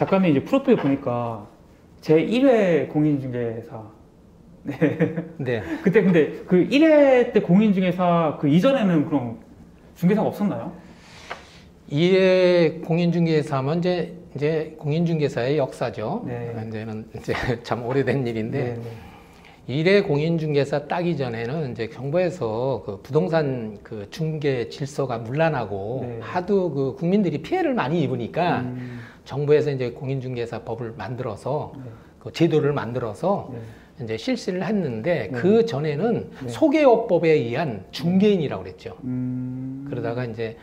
작가님 이제 프로필 보니까 제 1회 공인중개사. 네. 네. 그때 근데 그 1회 때 공인중개사 그 이전에는 그럼 중개사가 없었나요? 이해 공인중개사 하면 이제 이제 공인중개사의 역사죠. 네. 이제는 이제 참 오래된 일인데 네. 일회 공인중개사 따기 전에는 이제 정부에서 그 부동산 그 중개 질서가 문란하고 네. 하도 그 국민들이 피해를 많이 입으니까 음, 정부에서 이제 공인중개사 법을 만들어서 네. 그 제도를 만들어서 네. 이제 실시를 했는데 네. 그 전에는 네. 소개업법에 의한 중개인이라고 그랬죠. 음, 그러다가 이제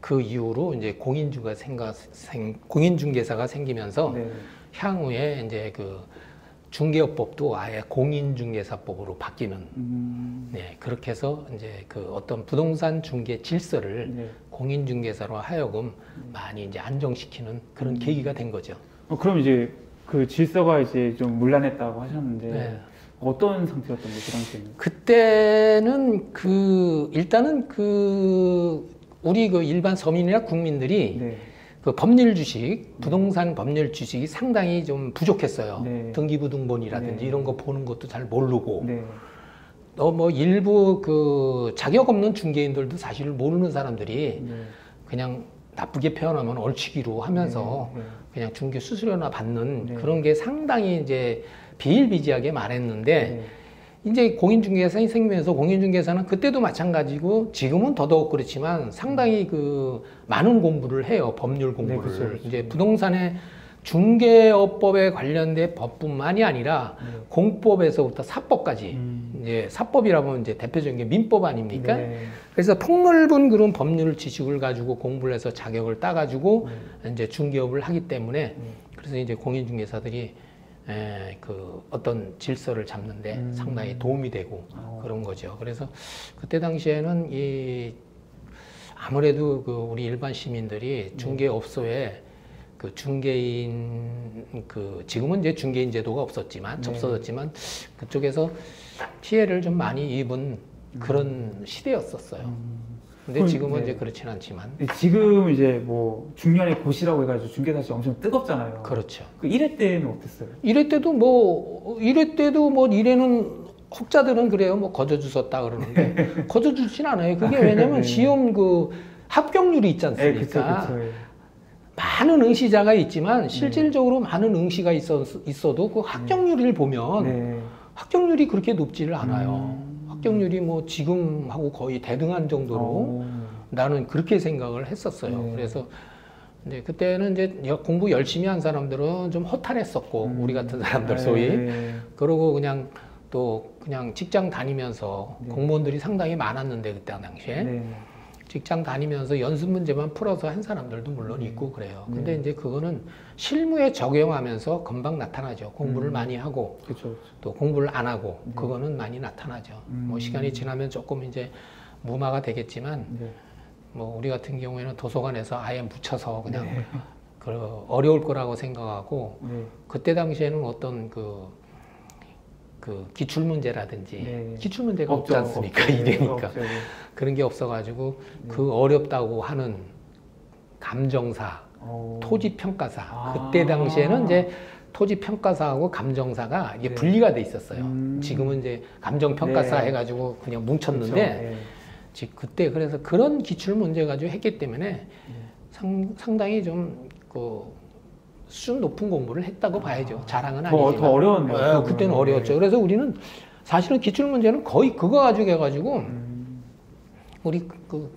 그 이후로 이제 공인중개가 생가 생 공인중개사가 생기면서 네. 향후에 이제 그 중개업법도 아예 공인중개사법으로 바뀌는 음, 네 그렇게 해서 이제 그 어떤 부동산 중개 질서를 네. 공인중개사로 하여금 많이 이제 안정시키는 그런 음. 계기가 된 거죠. 어, 그럼 이제 그 질서가 이제 좀 문란했다고 하셨는데 네. 어떤 상태였던 거예요 그 당시에는? 그때는 그 일단은 그 우리 그 일반 서민이나 국민들이 네. 그 법률 주식, 부동산 법률 주식이 상당히 좀 부족했어요. 네. 등기부등본이라든지 네. 이런 거 보는 것도 잘 모르고, 네. 또뭐 일부 그 자격 없는 중개인들도 사실 모르는 사람들이 네. 그냥 나쁘게 표현하면 얼치기로 하면서 네. 네. 그냥 중개 수수료나 받는 네. 그런 게 상당히 이제 비일비재하게 말했는데 네. 이제 공인중개사이 생기면서 공인중개사는 그때도 마찬가지고 지금은 더더욱 그렇지만 상당히 그 많은 공부를 해요 법률 공부를 네, 그렇죠, 그렇죠. 이제 부동산의 중개업법에 관련된 법뿐만이 아니라 네. 공법에서부터 사법까지 음. 이제 사법이라면 이제 대표적인 게 민법 아닙니까? 네. 그래서 폭넓은 그런 법률 지식을 가지고 공부를 해서 자격을 따가지고 네. 이제 중개업을 하기 때문에 네. 그래서 이제 공인중개사들이 에, 그 어떤 질서를 잡는데 음. 상당히 도움이 되고 어. 그런 거죠. 그래서 그때 당시에는 이 아무래도 그 우리 일반 시민들이 네. 중개업소에 그 중개인 그 지금은 이제 중개인 제도가 없었지만 네. 없어졌지만 그쪽에서 피해를 좀 많이 입은 그런 시대였었어요. 음. 근데 지금은 네. 이제 그렇지는 않지만 지금 이제 뭐 중년의 고시라고 해가지고 중개사시 엄청 뜨겁잖아요. 그렇죠. 그 1회 때는 어땠어요? 이래 때도 뭐 이래 때도 뭐 이래는 혹자들은 그래요. 뭐 거저 주셨다 그러는데 거저 주진 않아요. 그게 왜냐면 네. 시험 그 합격률이 있지 네, 그쵸, 않습니까? 그쵸. 예. 많은 응시자가 네. 있지만 실질적으로 많은 응시가 있어, 있어도 그 합격률을 보면 네. 합격률이 그렇게 높지를 않아요. 음. 합격률이 뭐 지금하고 거의 대등한 정도로 어. 나는 그렇게 생각을 했었어요. 네. 그래서 이제 그때는 이제 여- 공부 열심히 한 사람들은 좀 허탈했었고 음. 우리 같은 사람들 소위 네. 그러고 그냥 또 그냥 직장 다니면서 네. 공무원들이 상당히 많았는데 그때 당시에 네. 직장 다니면서 연습 문제만 풀어서 한 사람들도 물론 있고 그래요. 근데 네. 이제 그거는 실무에 적용하면서 금방 나타나죠. 공부를 음. 많이 하고 그쵸, 그쵸. 또 공부를 안 하고 네. 그거는 많이 나타나죠. 음. 뭐 시간이 지나면 조금 이제 무마가 되겠지만 네. 뭐 우리 같은 경우에는 도서관에서 아예 묻혀서 그냥 네. 그 어려울 거라고 생각하고 네. 그때 당시에는 어떤 그, 그 기출 문제라든지 네. 기출 문제가 없지 않습니까 없죠. 네, 이래니까 없죠, 네. 그런 게 없어가지고 네. 그 어렵다고 하는 감정사, 어. 토지 평가사 아. 그때 당시에는 이제 토지 평가사하고 감정사가 이게 네. 분리가 돼 있었어요. 음. 지금은 이제 감정 평가사 네. 해가지고 그냥 그쵸, 뭉쳤는데 네. 즉 그때 그래서 그런 기출 문제 가지고 했기 때문에 네. 상, 상당히 좀그 수준 높은 공부를 했다고 봐야죠. 자랑은 아. 더, 아니지만. 더 어려웠네요. 예, 그러면. 그때는 어려웠죠. 그래서 우리는 사실은 기출 문제는 거의 그거 가지고 해가지고 음. 우리 그, 그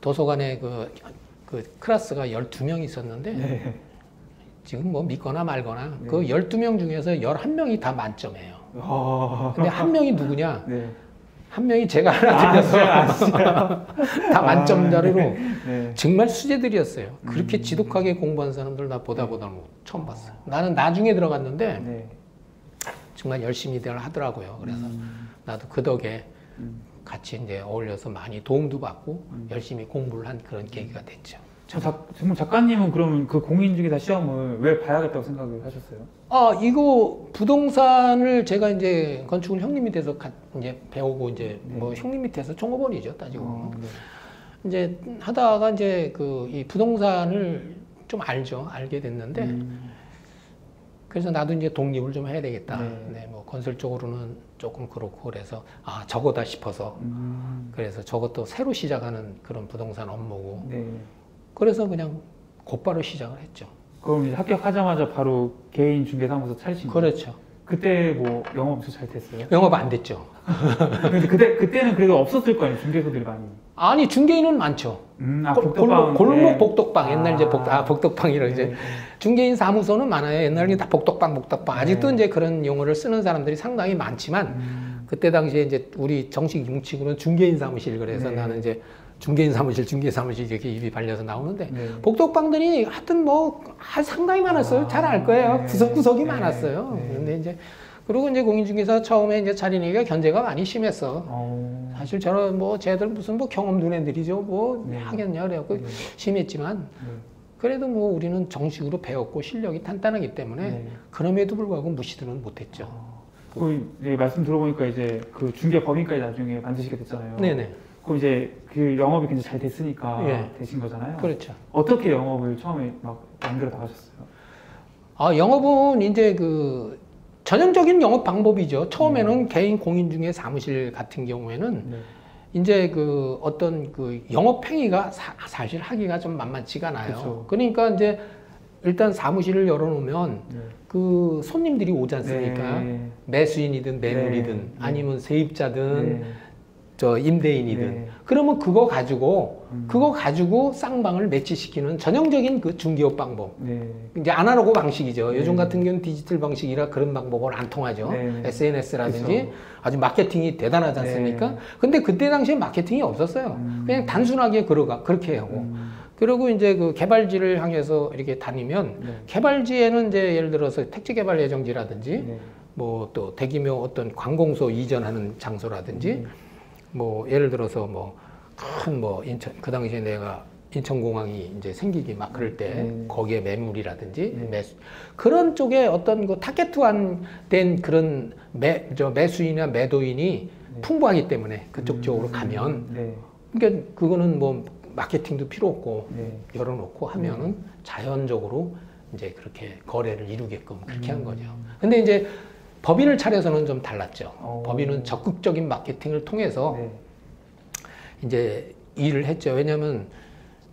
도서관에 그, 그 클래스가 12명 있었는데 네. 지금 뭐 믿거나 말거나 네. 그 12명 중에서 11명이 다 만점이에요. 아. 근데 한 명이 누구냐? 네. 한 명이 제가 하나 진짜요? 아, 진짜요? 다 만점 아, 자료로 네. 정말 수제들이었어요. 그렇게 음. 지독하게 공부한 사람들 나 보다 보다 뭐 처음 봤어요. 나는 나중에 들어갔는데 네. 정말 열심히 들 하더라고요. 그래서 음. 나도 그 덕에 음. 같이 이제 어울려서 많이 도움도 받고 음. 열심히 공부를 한 그런 계기가 됐죠. 그럼 작가님은 그러면 그 공인중개사 시험을 왜 봐야겠다고 생각을 하셨어요? 아 이거 부동산을 제가 이제 건축을 형님 밑에서 가- 이제 배우고 이제 뭐 형님 밑에서 종업원이죠 따지고 어, 네. 이제 하다가 이제 그 이 부동산을 좀 알죠. 알게 됐는데 음. 그래서 나도 이제 독립을 좀 해야 되겠다. 네. 네. 뭐 건설 쪽으로는 조금 그렇고 그래서 아 저거다 싶어서 음. 그래서 저것도 새로 시작하는 그런 부동산 업무고 네. 그래서 그냥 곧바로 시작을 했죠. 그럼 이제 합격하자마자 바로 개인 중개사무소 차리신 거예요? 그렇죠. 그때 뭐 영업 엄청 잘 됐어요? 영업 안 됐죠. 근데 그때 그때는 그래도 없었을 거 아니에요 중개소들이 많이. 아니 중개인은 많죠. 음, 아, 골-. 골목, 골목 네. 복덕방 옛날 이제 복, 아, 복덕방이라 네, 이제 네. 중개인 사무소는 많아요. 옛날에 다 복덕방 복덕방 아직도 네. 이제 그런 용어를 쓰는 사람들이 상당히 많지만 음, 그때 당시에 이제 우리 정식 융칙으로는 중개인 사무실 그래서 네. 나는 이제 중개인 사무실 중개 사무실 이렇게 입이 발려서 나오는데 네. 복덕방들이 하여튼 뭐 아, 상당히 많았어요. 아, 잘알 거예요. 네. 구석구석이 네. 많았어요. 네. 근데 이제 그리고 이제 공인중개사 처음에 이제 차리니까 견제가 많이 심했어. 어. 사실 저는 뭐 쟤들 무슨 뭐 경험 눈애들이죠. 뭐 네. 하겠냐 그래갖고 네. 심했지만 네. 그래도 뭐 우리는 정식으로 배웠고 실력이 탄탄하기 때문에 네. 그럼에도 불구하고 무시들은 못했죠. 어. 그 이제 말씀 들어보니까 이제 그 중개 법인까지 나중에 만드시게 됐잖아요. 네네. 그럼 이제 그 영업이 굉장히 잘 됐으니까 예. 되신 거잖아요. 그렇죠. 어떻게 영업을 처음에 막 만들어 나가셨어요? 아, 영업은 이제 그 전형적인 영업 방법이죠. 음. 처음에는 개인 공인중개 사무실 같은 경우에는 네. 이제 그 어떤 그 영업 행위가 사, 실 하기가 좀 만만치가 않아요. 그쵸. 그러니까 이제 일단 사무실을 열어놓으면 네. 그 손님들이 오지 않습니까? 네. 매수인이든 매물이든 네. 아니면 세입자든 네. 저 임대인이든 네. 그러면 그거 가지고 음. 그거 가지고 쌍방을 매치시키는 전형적인 그 중개업 방법. 네. 이제 아날로그 방식이죠. 네. 요즘 같은 경우는 디지털 방식이라 그런 방법은 안 통하죠. 네. SNS라든지 그쵸. 아주 마케팅이 대단하지 않습니까? 네. 근데 그때 당시에 마케팅이 없었어요. 음. 그냥 단순하게 그러가 그렇게 하고. 음. 그리고 이제 그 개발지를 향해서 이렇게 다니면 네. 개발지에는 이제 예를 들어서 택지 개발 예정지라든지 네. 뭐또 대규모 어떤 관공서 이전하는 장소라든지 음. 뭐 예를 들어서 뭐큰뭐 인천 그 당시에 내가 인천공항이 이제 생기기 막 그럴 때 네. 거기에 매물이라든지 네. 매수 그런 쪽에 어떤 그 타겟화된 그런 매 저 매수인이나 매도인이 풍부하기 때문에 그쪽 음. 쪽으로 가면 네. 그러니까 그거는 뭐 마케팅도 필요 없고 네. 열어놓고 하면은 자연적으로 이제 그렇게 거래를 이루게끔 그렇게 한 음. 거죠. 근데 이제 법인을 차려서는 좀 달랐죠. 어. 법인은 적극적인 마케팅을 통해서 네. 이제 일을 했죠. 왜냐하면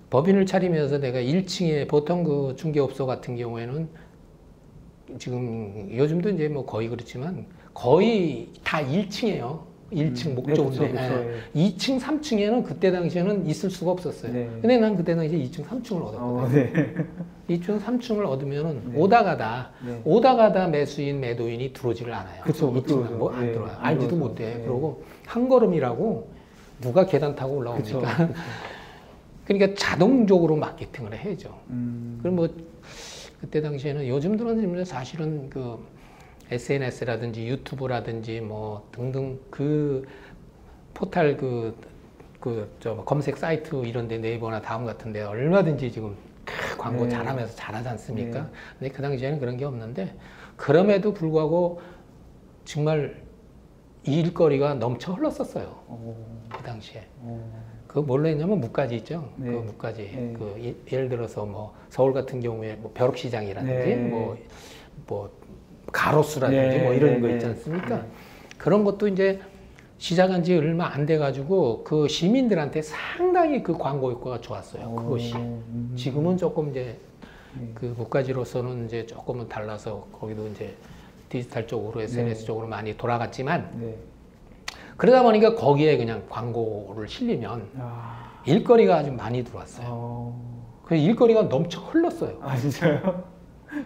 법인을 차리면서 내가 1층에 보통 그 중개업소 같은 경우에는 지금 요즘도 이제 뭐 거의 그렇지만 거의 다 1층이에요. 1층 음. 목조인데 네, 그쵸, 그쵸, 예. 2층, 3층에는 그때 당시에는 있을 수가 없었어요. 네. 근데 난 그때 당시에 2층, 3층을 얻었거든요. 어, 네. 2층, 3층을 얻으면은 네. 오다 가다 네. 오다 가다 매수인, 매도인이 들어오지를 않아요. 그쵸, 못 2층은 들어오죠. 뭐안 네, 들어와요. 안 알지도. 못해. 네. 그러고 한 걸음이라고 누가 계단 타고 올라옵니까? 그쵸. 그쵸. 그러니까 자동적으로 마케팅을 해야죠. 음. 그럼 뭐 그때 당시에는 요즘 들어는 사실은 그 SNS라든지 유튜브라든지 뭐 등등 그 포탈 그 그 저 검색 사이트 이런데 네이버나 다음 같은데 얼마든지 지금 크, 광고 네. 잘하면서 잘하지 않습니까? 네. 근데 그 당시에는 그런 게 없는데 그럼에도 불구하고 정말 일거리가 넘쳐 흘렀었어요. 어, 그 당시에. 어. 그 뭘로 했냐면 무가지 있죠. 네. 그 무가지. 네. 그 이- 예를 들어서 뭐 서울 같은 경우에 뭐 벼룩시장이라든지 네. 뭐, 뭐 가로수라든지 네, 뭐 이런 네, 거 네. 있지 않습니까? 네. 그런 것도 이제 시작한 지 얼마 안 돼 가지고 그 시민들한테 상당히 그 광고 효과가 좋았어요. 그것이. 음. 지금은 조금 이제 네. 그 무가지로서는 이제 조금은 달라서 거기도 이제 디지털 쪽으로 SNS 네. 쪽으로 많이 돌아갔지만 네. 그러다 보니까 거기에 그냥 광고를 실리면 아. 일거리가 아주 많이 들어왔어요. 어. 그 일거리가 넘쳐 흘렀어요. 아 진짜요?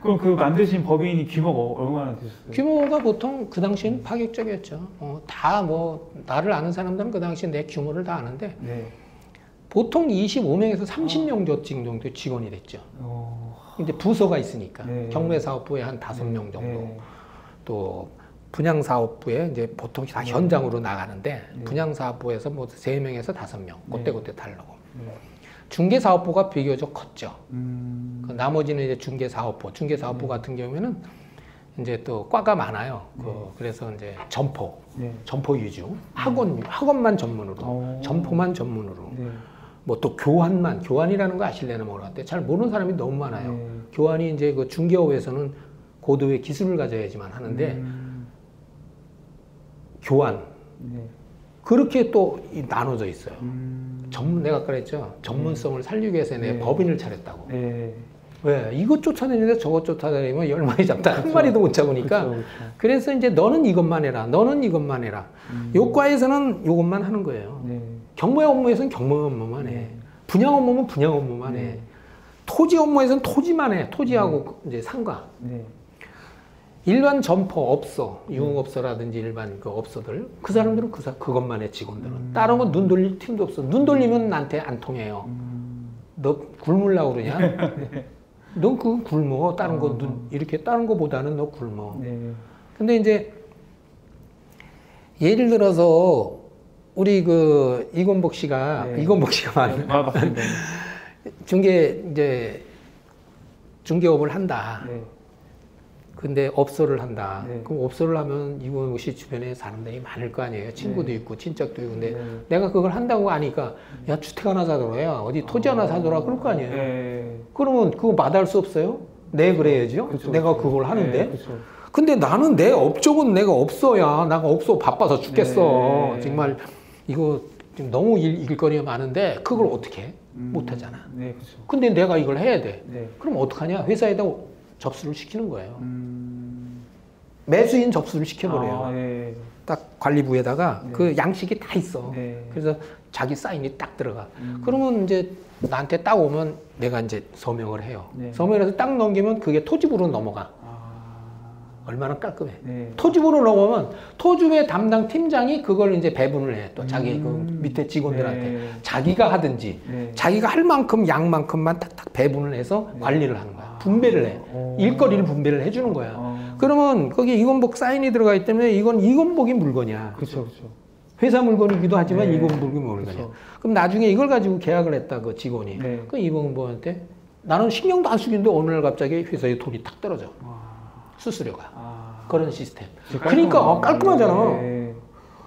그럼 그 만드신 법인이 규모가 얼마나 되셨어요? 규모가 보통 그 당시에는 파격적이었죠. 어, 다뭐 나를 아는 사람들은 그 당시에 내 규모를 다 아는데 네. 보통 25명에서 30명 정도 직원이 됐죠. 어. 이제 부서가 있으니까 네. 경매사업부에 한 5명 정도 네. 또 분양사업부에 이제 보통 다 네. 현장으로 나가는데 네. 분양사업부에서 뭐 3명에서 5명 그때그때 달라고 네. 중개사업부가 비교적 컸죠. 음. 그 나머지는 이제 중개사업부, 중개사업부 같은 경우에는 이제 또 과가 많아요. 그 네. 그래서 이제 점포, 네. 점포 유주, 학원, 학원만 전문으로, 어. 점포만 전문으로, 네. 뭐또 교환만 교환이라는 거 아실래나 모르겠는데 잘 모르는 사람이 너무 많아요. 네. 교환이 이제 그 중개업에서는 고도의 기술을 가져야지만 하는데 음, 교환 네. 그렇게 또 이- 나눠져 있어요. 음, 전문 내가 그랬죠. 전문성을 살리기 위해서 내가 네. 법인을 차렸다고. 네. 왜 이것 쫓아다니는데 저것 쫓아다니면 열 마리 잡다 한 그쵸. 마리도 못 잡으니까 그쵸, 그쵸. 그래서 이제 너는 이것만 해라. 너는 이것만 해라. 음, 요과에서는 이것만 하는 거예요. 네. 경무의 업무에서는 경무 업무만 해. 네. 분양 업무면 분양 업무만 해. 네. 토지 업무에서는 토지만 해. 토지하고 이제 상가. 네. 일반 점포 업소, 유흥업소라든지 일반 그 업소들 그 사람들은 그 사, 그것만 해 직원들은. 음. 다른 건 눈 돌릴 팀도 없어. 눈 돌리면 나한테 안 통해요. 음, 너 굶으려고 그러냐? 넌 그거 굶어. 다른 거눈 이렇게 다른 거보다는 너 굶어. 네. 근데 이제 예를 들어서 우리 그 이건복 씨가 네. 이건복 씨가 말 아, 맞습니다. 중개 이제 중개업을 한다. 네. 근데 업소를 한다. 네. 그럼 업소를 하면 이건복 씨 주변에 사람들이 많을 거 아니에요. 친구도 네. 있고 친척도 있고. 근데 네. 내가 그걸 한다고 하니까 야 주택 하나 사더라. 어디 토지 하나 사더라. 그럴 거 아니에요. 네. 그러면 그거 마다할 수 없어요? 네 그래야죠. 그쵸, 내가 그쵸. 그걸 하는데. 네. 근데 나는 내 업종은 내가 없어야 나가 없어 바빠서 죽겠어 네. 정말 이거 지금 너무 일, 이길 거리가 많은데 그걸 어떻게 해? 음, 못하잖아 네, 그렇죠. 근데 내가 이걸 해야 돼 네. 그럼 어떡하냐 회사에다 접수를 시키는 거예요 음, 매수인 접수를 시켜버려요 아, 네. 딱 관리부에다가 네. 그 양식이 다 있어 네. 그래서 자기 사인이 딱 들어가 음, 그러면 이제 나한테 딱 오면 내가 이제 서명을 해요 네. 서명을 해서 딱 넘기면 그게 토지부로 넘어가 아, 얼마나 깔끔해 네. 토지부로 넘어오면 토지부의 담당 팀장이 그걸 이제 배분을 해. 또 자기 그 음. 밑에 직원들한테. 네. 자기가 하든지 네. 자기가 할 만큼 양만큼만 딱딱 배분을 해서 네. 관리를 하는 거야. 아. 분배를 해. 오. 일거리를 분배를 해주는 거야. 어, 그러면 거기 이건복 사인이 들어가 있기 때문에 이건 이건복이 물건이야. 그렇죠, 그렇죠. 회사 물건이기도 하지만 네. 이건복이 물건이야. 그렇죠. 그럼 나중에 이걸 가지고 계약을 했다 그 직원이. 네. 그 이건복한테 나는 신경도 안 쓰는데 어느 날 갑자기 회사에 돈이 탁 떨어져. 와, 수수료가. 아, 그런 시스템. 그러니까 어, 깔끔하잖아. 네.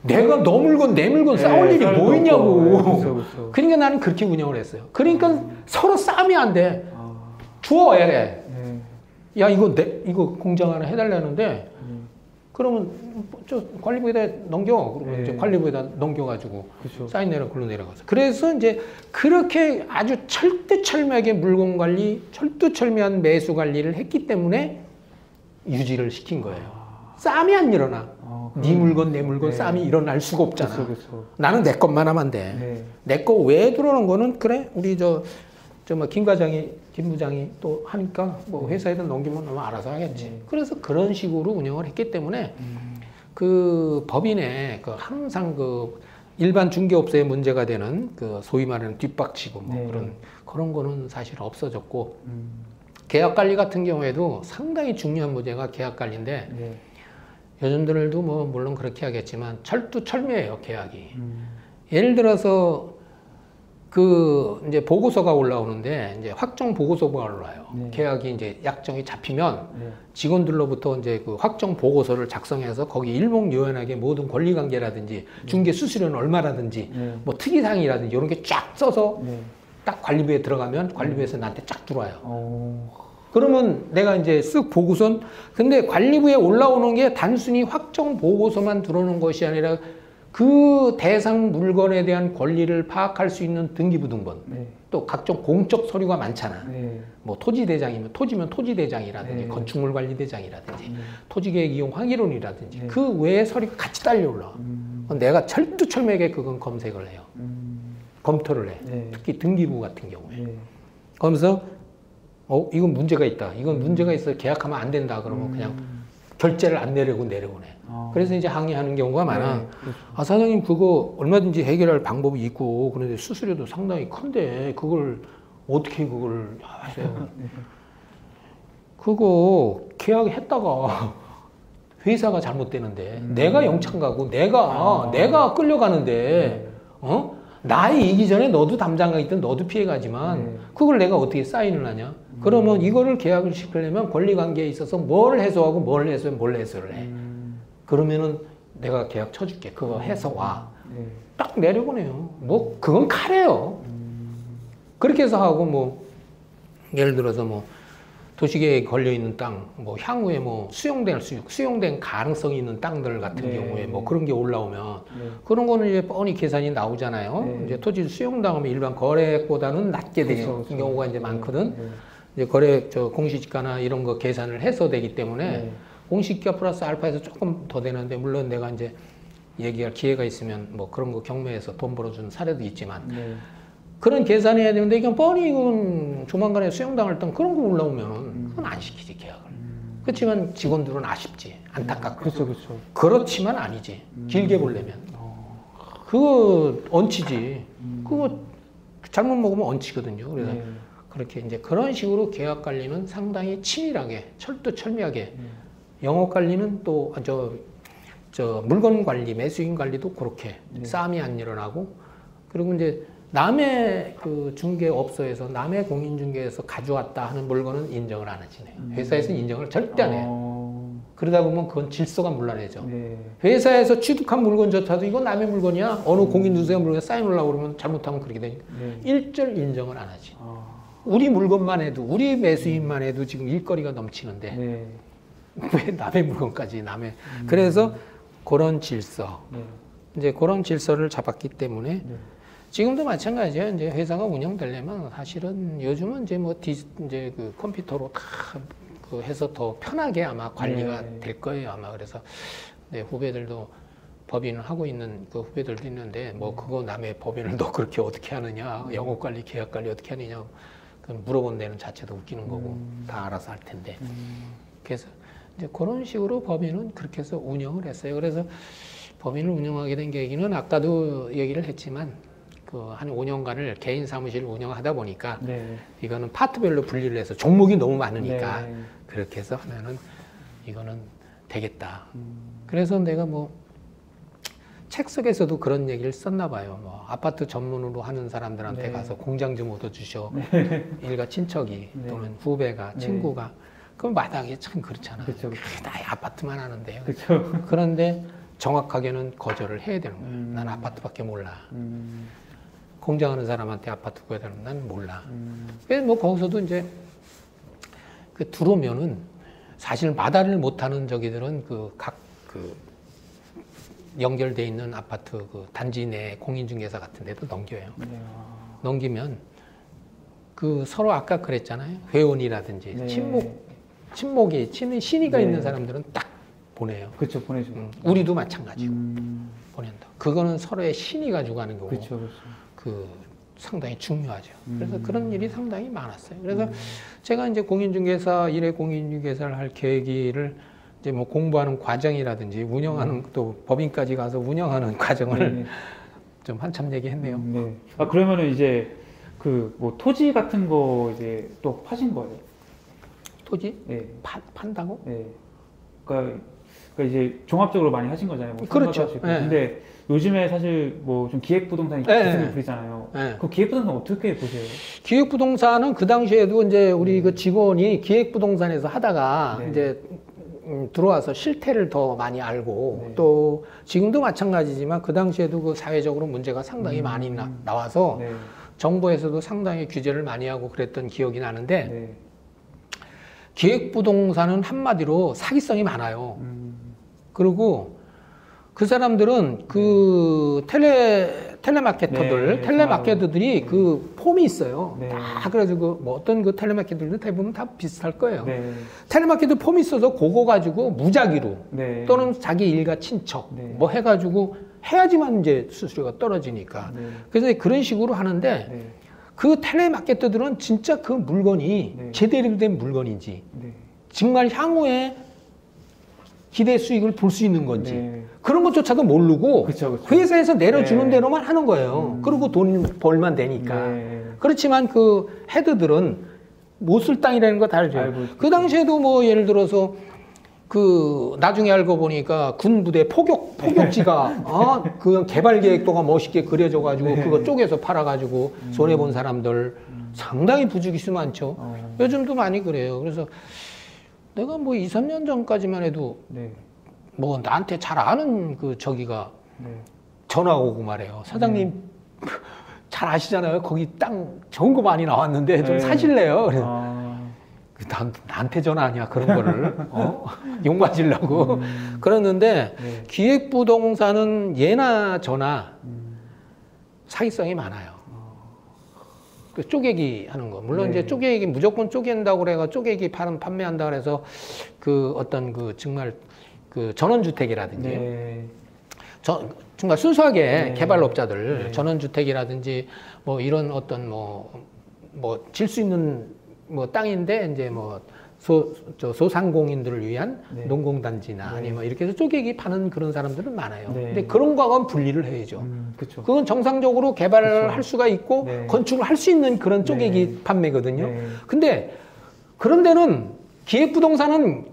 내가 너 물건 내 물건 네, 싸울 일이 뭐 있냐고. 네. 그러니까 나는 그렇게 운영을 했어요. 그러니까 서로 싸움이 안 돼. 아, 주어 야 네. 야 이거 내 이거 공장 하나 해달라는데 음, 그러면 저 관리부에다 넘겨. 그러면 네. 이제 관리부에다 넘겨가지고 그렇죠. 사인 내라 글로 내려가서. 그래서 이제 그렇게 아주 철두철미하게 물건 관리, 철두철미한 매수 관리를 했기 때문에 유지를 시킨 거예요. 싸움이 안 일어나. 아, 네 물건 내 물건 네. 싸움이 일어날 수가 없잖아. 그렇죠, 그렇죠. 나는 내 것만 하면 돼. 네. 내거 외에 들어오는 거는 그래 우리 저 저 뭐 김 과장이 김 부장이 또 하니까 뭐 회사에다 넘기면 너무 알아서 하겠지. 네. 그래서 그런 식으로 운영을 했기 때문에 음, 그 법인에 그 항상 그 일반 중개업소에 문제가 되는 그 소위 말하는 뒷박치고 뭐 네. 그런 그런 거는 사실 없어졌고 음, 계약 관리 같은 경우에도 상당히 중요한 문제가 계약 관리인데 네. 요즘들도 뭐 물론 그렇게 하겠지만 철두철미해요 계약이. 음, 예를 들어서 그 이제 보고서가 올라오는데 이제 확정 보고서가 올라와요. 네. 계약이 이제 약정이 잡히면 네. 직원들로부터 이제 그 확정 보고서를 작성해서 거기 일목요연하게 모든 권리 관계라든지 중개 수수료는 얼마라든지 네. 뭐 특이 사항이라든지 이런 게 쫙 써서 네. 딱 관리부에 들어가면 관리부에서 나한테 쫙 들어와요. 어, 그러면 내가 이제 쓱 보고선 근데 관리부에 올라오는 게 단순히 확정 보고서만 들어오는 것이 아니라 그 대상 물건에 대한 권리를 파악할 수 있는 등기부등본 네. 또 각종 공적 서류가 많잖아. 네. 뭐 토지대장이면 토지면 토지대장이라든지 네. 건축물관리대장이라든지 네. 토지계획 이용 항의론이라든지 네. 그 외에 서류가 같이 딸려 올라. 음, 내가 철두철미하게 그건 검색을 해요. 음, 검토를 해. 네. 특히 등기부 같은 경우에. 네. 그러면서 어 이건 문제가 있다. 이건 문제가 있어 계약하면 안 된다. 그러면 그냥 음, 결제를 안 내려고 내려오네. 아, 그래서 이제 항의하는 경우가 많아. 네, 그렇죠. 아 사장님 그거 얼마든지 해결할 방법이 있고 그런데 수수료도 상당히 큰데 그걸 어떻게 그걸 하세요? 네. 그거 계약했다가 회사가 잘못되는데 음. 내가 영창 가고 내가 아. 내가 끌려가는데 네. 어 나이 이기 전에 너도 담당가 있든 너도 피해가지만 네. 그걸 내가 어떻게 사인을 하냐? 음. 그러면 이거를 계약을 시키려면 권리관계에 있어서 뭘 해소하고 뭘 해소해 뭘 해소를 해. 음, 그러면은 내가 계약 쳐줄게. 그거 해서 와. 네. 딱 내려보내요. 뭐 그건 카레요. 음, 그렇게 해서 하고 뭐 예를 들어서 뭐 도시계획에 걸려 있는 땅, 뭐 향후에 뭐 수용될 수 수용된 가능성이 있는 땅들 같은 네. 경우에 뭐 그런 게 올라오면 네. 그런 거는 이제 뻔히 계산이 나오잖아요. 네. 이제 토지 수용당하면 일반 거래액보다는 낮게 되는 그렇죠, 그렇죠. 경우가 이제 많거든. 네. 이제 거래 저 공시지가나 이런 거 계산을 해서 되기 때문에 네. 공시지가 플러스 알파에서 조금 더 되는데 물론 내가 이제 얘기할 기회가 있으면 뭐 그런 거 경매에서 돈 벌어주는 사례도 있지만 네. 그런 계산해야 되는데 이건 뻔히 이건 조만간에 수용당할 땐 그런 거 올라오면은 그건 안 시키지 계약을. 그렇지만 직원들은 아쉽지 안타깝고 그렇죠, 그렇죠. 그렇지만 아니지 길게 보려면 어. 그거 얹히지 그거 잘못 먹으면 얹히거든요. 그래서 네. 그렇게 이제 그런 식으로 계약 관리는 상당히 치밀하게 철두철미하게 네. 영업 관리는 또저 저 물건 관리, 매수인 관리도 그렇게 네. 싸움이 안 일어나고 그리고 이제 남의 그 중개업소에서 남의 공인중개에서 가져왔다 하는 물건은 인정을 안 하지. 회사에서는 인정을 절대 안 해요. 어. 그러다 보면 그건 질서가 문란해져. 네. 회사에서 취득한 물건조차도 이거 남의 물건이야. 어느 공인중개사 물건에 사인하려고 그러면 잘못하면 그렇게 되니까 네. 일절 인정을 안 하지. 아. 우리 물건만 해도 우리 매수인만 해도 지금 일거리가 넘치는데 네. 왜 남의 물건까지 남의 그래서 그런 질서 네. 이제 그런 질서를 잡았기 때문에 네. 지금도 마찬가지예요. 이제 회사가 운영되려면 사실은 요즘은 이제 뭐 디, 이제 그 컴퓨터로 다 그 해서 더 편하게 아마 관리가 네. 될 거예요. 아마 그래서 네, 후배들도 법인을 하고 있는 그 후배들도 있는데 뭐 그거 남의 법인을 너 그렇게 어떻게 하느냐 영업 관리 계약 관리 어떻게 하느냐 그 물어본다는 자체도 웃기는 거고 다 알아서 할 텐데 그래서 이제 그런 식으로 법인은 그렇게 해서 운영을 했어요. 그래서 법인을 운영하게 된 계기는 아까도 얘기를 했지만 그 한 5년간을 개인 사무실을 운영하다 보니까 네. 이거는 파트별로 분리를 해서 종목이 너무 많으니까 네. 그렇게 해서 하면은 이거는 되겠다. 음. 그래서 내가 뭐 책 속에서도 그런 얘기를 썼나 봐요. 뭐 아파트 전문으로 하는 사람들한테 네. 가서 공장 좀 얻어주셔. 일가 친척이 네. 또는 후배가 네. 친구가 그럼 마당에 참 그렇잖아. 그쵸, 그쵸. 나의 아파트만 하는데요. 그렇죠. 그런데 정확하게는 거절을 해야 되는 거야. 음. 난 아파트밖에 몰라. 음. 공장하는 사람한테 아파트 구해야 되는 난 몰라. 음. 그래서 뭐 거기서도 이제 그 들어오면은 사실 마다를 못하는 저기들은 그 각그 연결돼 있는 아파트 그 단지 내 공인중개사 같은 데도 넘겨요. 네. 아. 넘기면 그 서로 아까 그랬잖아요. 회원이라든지 네. 친목 친목이 친 신의가 네. 있는 사람들은 딱 보내요. 그렇죠. 보내주고. 음, 우리도 마찬가지고 음. 보낸다. 그거는 서로의 신이 가지고 가는 거고 그렇죠. 그렇죠. 그 상당히 중요하죠. 음. 그래서 그런 일이 상당히 많았어요. 그래서 제가 이제 공인중개사 일회 공인중개사를 할 계기를 이제 뭐 공부하는 과정이라든지 운영하는 또 법인까지 가서 운영하는 과정을 음. 네. 좀 한참 얘기했네요. 네. 아 그러면은 이제 그 뭐 토지 같은 거 이제 또 파신 거예요? 토지 네. 판, 판다고? 네. 그러니까, 그러니까 이제 종합적으로 많이 하신 거잖아요. 뭐 그렇죠. 네. 근데 요즘에 사실 뭐 좀 기획부동산이 네. 기승을 부리잖아요. 네. 그 기획부동산 어떻게 보세요? 기획부동산은 그 당시에도 이제 우리 그 직원이 기획부동산에서 하다가 네. 이제 음, 들어와서 실태를 더 많이 알고 네. 또 지금도 마찬가지지만 그 당시에도 그 사회적으로 문제가 상당히 음. 많이 나, 나와서 네. 정부에서도 상당히 규제를 많이 하고 그랬던 기억이 나는데 네. 기획부동산은 한마디로 사기성이 많아요. 음. 그리고 그 사람들은 그 텔레 텔레마케터들 네, 텔레마케터들이 네. 그 폼이 있어요. 네. 다 그래가지고 뭐 어떤 그 텔레마케터들도 대부분 다 비슷할 거예요. 네. 텔레마케터 폼이 있어서 그거 가지고 무작위로 네. 또는 자기 일가 친척 네. 뭐 해가지고 해야지만 이제 수수료가 떨어지니까 네. 그래서 그런 식으로 하는데 네. 그 텔레마케터들은 진짜 그 물건이 네. 제대로 된 물건인지 네. 정말 향후에 기대 수익을 볼 수 있는 건지 네. 그런 것조차도 모르고 그쵸, 그쵸. 회사에서 내려주는 네. 대로만 하는 거예요. 그리고 돈 벌만 되니까. 네. 그렇지만 그 헤드들은 못 쓸 땅이라는 거 다 알죠. 알고 그 당시에도 뭐 예를 들어서 그 나중에 알고 보니까 군 부대 포격 포격지가 어? 그 개발 계획도가 멋있게 그려져 가지고 네. 그거 쪼개서 팔아 가지고 손해 본 사람들 상당히 부주기수 많죠. 어. 요즘도 많이 그래요. 그래서 내가 뭐 2, 3년 전까지만 해도 네. 뭐 나한테 잘 아는 그 저기가 네. 전화 오고 말해요. 사장님 잘 아시잖아요. 거기 땅 좋은 거 많이 나왔는데 좀 네. 사실래요? 그래서 아, 난, 나한테 전화하냐 그런 거를 어? 욕 맞으려고 음, 그랬는데 네. 기획부동산은 예나 저나 음, 사기성이 많아요. 그 쪼개기 하는 거. 물론 네. 이제 쪼개기 무조건 쪼갠다고 그래가 쪼개기 판, 판매한다 그래서 그 어떤 그 정말 그 전원주택이라든지 네. 저, 정말 순수하게 네. 개발업자들 네. 전원주택이라든지 뭐 이런 어떤 뭐 뭐 질 수 있는 뭐 땅인데 이제 뭐 소, 저 소상공인들을 위한 네. 농공단지나 네. 아니면 이렇게 해서 쪼개기 파는 그런 사람들은 많아요. 네. 근데 그런 거하고는 분리를 해야죠. 음, 그쵸. 그건 정상적으로 개발을 그쵸. 할 수가 있고 네. 건축을 할 수 있는 그런 쪼개기 네. 판매거든요. 네. 근데 그런 데는 기획부동산은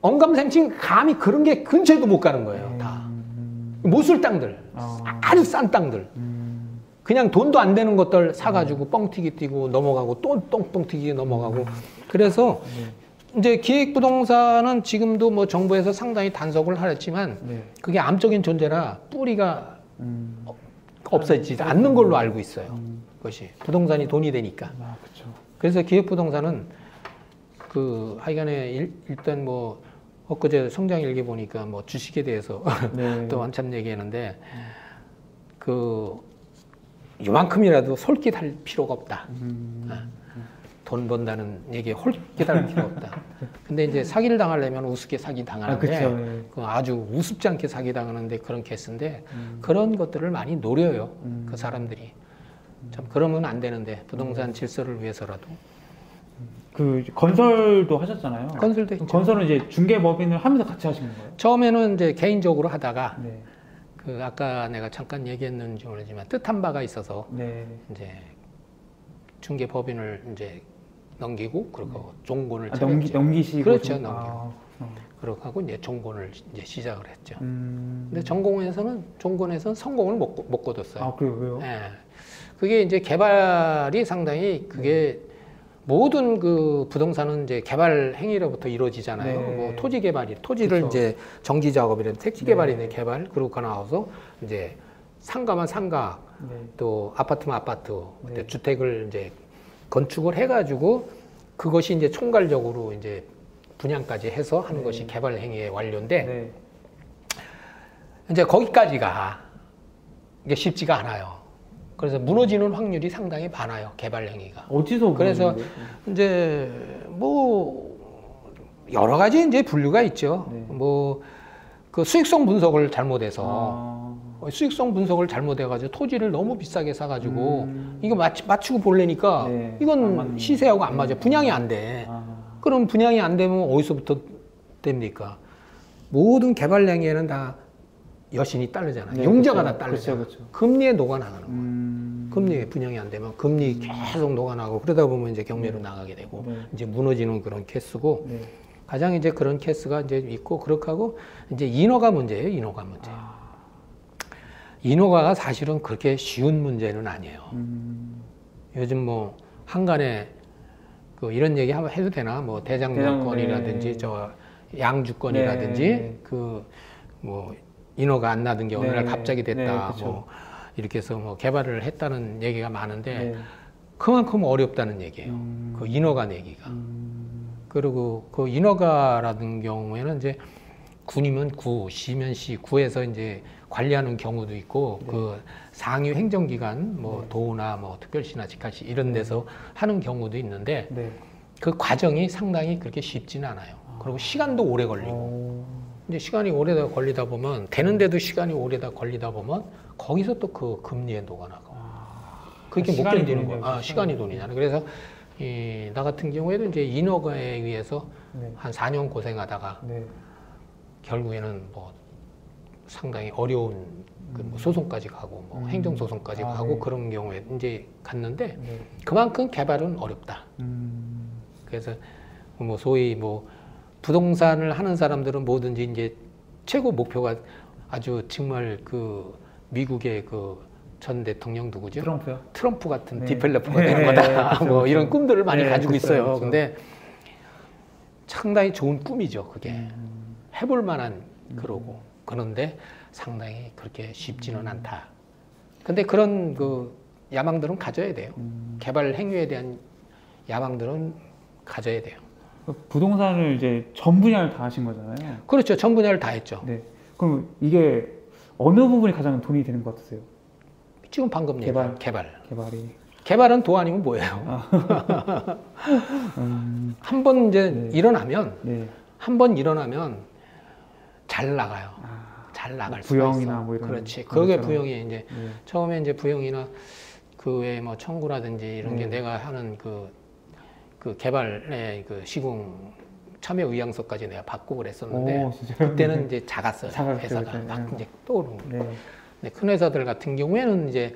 언감생칭 감히 그런 게 근처에도 못 가는 거예요. 다. 음, 못쓸 땅들. 아, 아주 싼 땅들. 음, 그냥 돈도 안 되는 것들 사가지고 뻥튀기 뛰고 넘어가고 또 똥뻥튀기 넘어가고. 그래서 네. 이제 기획부동산은 지금도 뭐 정부에서 상당히 단속을 하였지만 네. 그게 암적인 존재라 뿌리가 음, 없어지지 않는 걸로 알고 있어요. 음, 그것이. 부동산이 돈이 되니까. 아. 그래서 기획부동산은 그 하여간에 일, 일단 뭐 엊그제 성장 일기 보니까 뭐 주식에 대해서 네. 또 한참 얘기했는데 그 이만큼이라도 솔깃할 필요가 없다. 음, 돈 번다는 얘기에 홀깃할 필요 없다. 근데 이제 사기를 당하려면 우습게 사기 아, 당하는데 그쵸. 네. 그 아주 우습지 않게 사기 당하는데 그런 케이스인데 음, 그런 것들을 많이 노려요. 음. 그 사람들이. 참 그러면 안 되는데 부동산 질서를 위해서라도 그 건설도 하셨잖아요. 건설도 했죠. 건설은 이제 중개법인을 하면서 같이 하시는 거예요? 처음에는 이제 개인적으로 하다가 네. 그 아까 내가 잠깐 얘기했는지 모르지만 뜻한 바가 있어서 네. 이제 중개 법인을 이제 넘기고 그리고 종곤을 아, 넘기. 넘기시고. 그렇죠, 좀- 넘기고. 아, 어. 그렇게 하고 이제 종곤을 이제 시작을 했죠. 음. 근데 전공에서는 종곤에서는 성공을 못, 거- 못 거뒀어요. 아, 그래요? 예. 그게 이제 개발이 상당히 그게 모든 그 부동산은 이제 개발 행위로부터 이루어지잖아요. 네. 뭐 토지 개발이 토지를 그쵸. 이제 정지 작업이라든 택지 네. 개발이든 개발 그러고 나와서 이제 상가만 상가 네. 또 아파트면 아파트 네. 주택을 이제 건축을 해가지고 그것이 이제 총괄적으로 이제 분양까지 해서 하는 네. 것이 개발 행위의 완료인데 네. 이제 거기까지가 이게 쉽지가 않아요. 그래서 무너지는 확률이 상당히 많아요. 개발 행위가. 어디서 그래서 그러는데? 이제 뭐 여러 가지 이제 분류가 있죠. 네. 뭐그 수익성 분석을 잘못해서 아, 수익성 분석을 잘못해가지고 토지를 너무 비싸게 사가지고 음. 이거 맞, 맞추고 보려니까 네, 안 이건 맞는 시세하고 안 맞아. 분양이 안 돼. 아, 그럼 분양이 안 되면 어디서부터 됩니까? 모든 개발 행위에는 다 여신이 따르잖아요. 네, 용자가 그쵸. 다 따르잖아요. 그쵸, 그쵸. 금리에 녹아나가는 거예요. 음. 금리 분양이 안 되면 금리 계속 녹아나고 그러다 보면 이제 경매로 나가게 되고 네. 이제 무너지는 그런 케이스고 네. 가장 이제 그런 케이스가 이제 있고 그렇게 하고 이제 인허가 문제예요. 인허가 문제. 아, 인허가가 사실은 그렇게 쉬운 문제는 아니에요. 음. 요즘 뭐 한간에 그 이런 얘기 한번 해도 되나? 뭐 대장동권이라든지 네. 저 양주권이라든지 네. 그뭐 인허가 안 나던 게 어느 날 네. 갑자기 됐다. 네, 그쵸. 뭐 이렇게 해서 뭐 개발을 했다는 얘기가 많은데 네. 그만큼 어렵다는 얘기예요. 음. 그 인허가 내기가. 음. 그리고 그 인허가라는 경우에는 이제 군이면 구, 시면 시, 구에서 이제 관리하는 경우도 있고 네. 그 상위 행정기관 뭐 네. 도나 뭐 특별시나 직할시 이런 데서 하는 경우도 있는데 네. 그 과정이 상당히 그렇게 쉽지는 않아요. 그리고 시간도 오래 걸리고 어. 이제 시간이 오래 걸리다 보면 되는데도 시간이 오래 다 걸리다 보면 거기서 또 그 금리에 녹아나고 아. 그게 못 시간이 견디는 거야. 아, 시간이 돈이잖아. 그래서 이, 나 같은 경우에도 이제 인허가에 의해서 네. 한 4년 고생하다가 네. 결국에는 뭐 상당히 어려운 그뭐 소송까지 가고 뭐 음. 행정소송까지 아, 가고 네. 그런 경우에 이제 갔는데 네. 그만큼 개발은 어렵다. 음. 그래서 뭐 소위 뭐 부동산을 하는 사람들은 뭐든지 이제 최고 목표가 아주 정말 그 미국의 그 전 대통령 누구죠? 트럼프요? 트럼프 같은 네. 디벨로퍼가 네, 되는 네, 거다. 그쵸, 뭐 그쵸. 이런 꿈들을 많이 네, 가지고 그쵸, 있어요. 그쵸. 근데 상당히 좋은 꿈이죠, 그게. 음. 해볼 만한 그러고. 그런데 상당히 그렇게 쉽지는 않다. 근데 그런 그 야망들은 가져야 돼요. 음, 개발 행위에 대한 야망들은 가져야 돼요. 부동산을 이제 전 분야를 다 하신 거잖아요. 그렇죠. 전 분야를 다 했죠. 네. 그럼 이게 어느 부분이 가장 돈이 되는 것 같으세요? 지금 방금 개발. 얘기한 개발. 개발이. 개발은 도 아니면 뭐예요? 음, 한번 이제 네. 일어나면 네. 한번 일어나면 잘 나가요. 아, 잘 나갈 수 부영이나 있어. 뭐 이런 그렇지. 그게. 부영이 이제 네. 처음에 이제 부영이나 그 외에 뭐 청구라든지 이런 게 네. 내가 하는 그, 그 개발의 그 시공 참여 의향서까지 내가 받고 그랬었는데 오? 그때는 이제 작았어요. 작았죠, 회사가 그때. 막 네. 이제 떠오르는 거예요. 네. 근데 큰 회사들 같은 경우에는 이제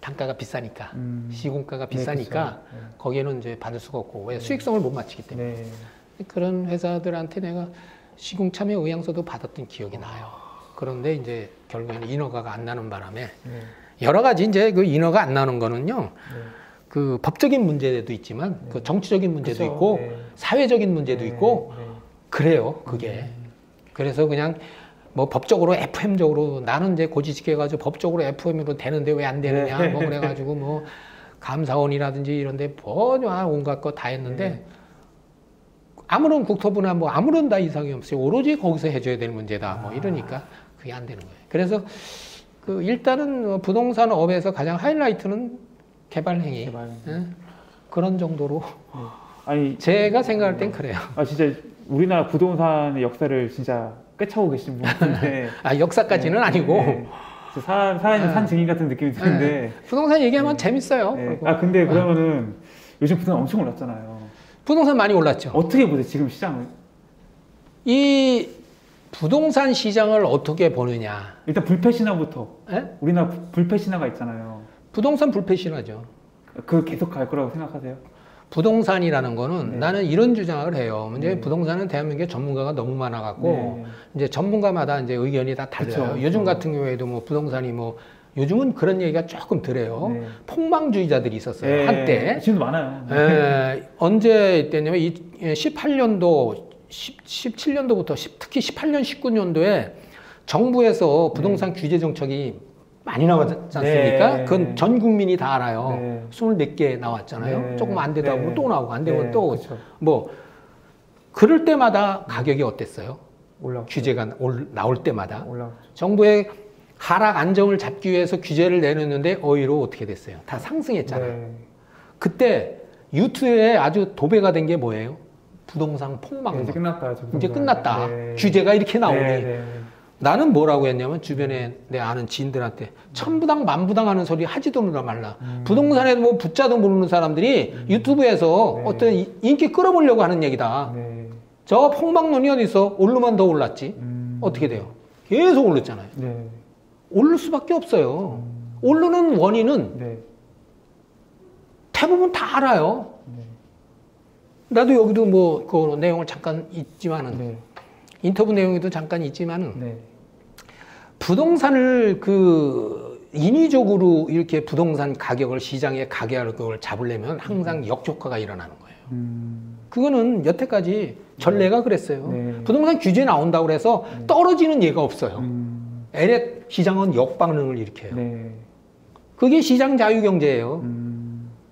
단가가 비싸니까 음, 시공가가 네, 비싸니까 그쵸. 거기에는 이제 받을 수가 없고 왜 수익성을 못 맞추기 네. 때문에 네. 그런 회사들한테 내가 시공 참여 의향서도 받았던 기억이 나요. 그런데 이제 결국에는 인허가가 안 나는 바람에 네. 여러 가지 이제 그 인허가 안 나는 거는요. 네. 그 법적인 문제도 있지만 그 정치적인 문제도 그쵸. 있고 네. 사회적인 문제도 네. 있고 네. 그래요. 그게. 그래서 그냥 뭐 법적으로 FM적으로 나는 이제 고지식해가지고 법적으로 FM으로 되는데 왜 안 되느냐 네. 뭐 그래가지고 뭐 감사원이라든지 이런데 번화 온갖 거 다 했는데 네. 아무런 국토부나 뭐 아무런 다 이상이 없어요. 오로지 거기서 해줘야 될 문제다. 뭐 이러니까 그게 안 되는 거예요. 그래서 그 일단은 어, 부동산 업에서 가장 하이라이트는 개발 행위 개발. 예? 그런 정도로 아니, 제가 생각할 땐 그래요. 아 진짜 우리나라 부동산의 역사를 진짜 꿰차고 계신 분 같은데. 아 역사까지는 아니고 네. 사, 살아있는 네. 산 증인 같은 느낌이 드는데. 부동산 얘기하면 네. 재밌어요. 네. 아 근데 그러면은 요즘 부동산 엄청 올랐잖아요. 부동산 많이 올랐죠. 어떻게 보세요 지금 시장을? 이 부동산 시장을 어떻게 보느냐? 일단 불패 신화부터 예? 우리나라 부- 불패 신화가 있잖아요. 부동산 불패 신화죠. 그 계속 갈 거라고 생각하세요? 부동산이라는 거는 네. 나는 이런 주장을 해요. 이제 네. 부동산은 대한민국에 전문가가 너무 많아갖고 네. 이제 전문가마다 이제 의견이 다 달라요. 그쵸, 요즘 그쵸. 같은 경우에도 뭐 부동산이 뭐 요즘은 그런 얘기가 조금 덜해요. 네. 폭망주의자들이 있었어요 네. 한때. 지금도 많아요. 에, 언제 때냐면 이 18년도, 17년도부터 특히 18년, 19년도에 정부에서 부동산 규제 정책이 많이 나왔지 않습니까? 네. 그건 전 국민이 다 알아요. 네. 24개 나왔잖아요. 네. 조금 안 되다 보면 네. 또 나오고 안 되면 네, 또 그쵸. 뭐 그럴 때마다 가격이 어땠어요? 올라 규제가 올- 나올 때마다 올라. 정부의 하락 안정을 잡기 위해서 규제를 내놓는데 어이로 어떻게 됐어요? 다 상승했잖아요. 네. 그때 유튜브에 아주 도배가 된 게 뭐예요? 부동산 네, 폭망. 이제 끝났다. 저 이제. 끝났다. 네. 규제가 이렇게 나오니. 네, 네. 나는 뭐라고 했냐면 주변에 내 아는 지인들한테 천부당 만부당 하는 소리 하지도 말라. 음. 부동산에 뭐 붙자도 모르는 사람들이 유튜브에서 네. 어떤 이- 인기 끌어보려고 하는 얘기다. 네. 저 폭망론이 어디 있어? 오르면 더 올랐지. 음. 어떻게 돼요? 계속 오르잖아요. 네. 오를 수밖에 없어요. 오르는 원인은 네. 대부분 다 알아요. 네. 나도 여기도 뭐 그 내용을 잠깐 있지만은 네. 인터뷰 내용에도 잠깐 있지만은 네. 부동산을 그 인위적으로 이렇게 부동산 가격을 시장의 가격을 잡으려면 항상 역효과가 일어나는 거예요. 음. 그거는 여태까지 전례가 그랬어요. 네. 부동산 규제 나온다고 그래서 떨어지는 예가 없어요. 음. LF 시장은 역반응을 일으켜요. 네. 그게 시장 자유 경제예요.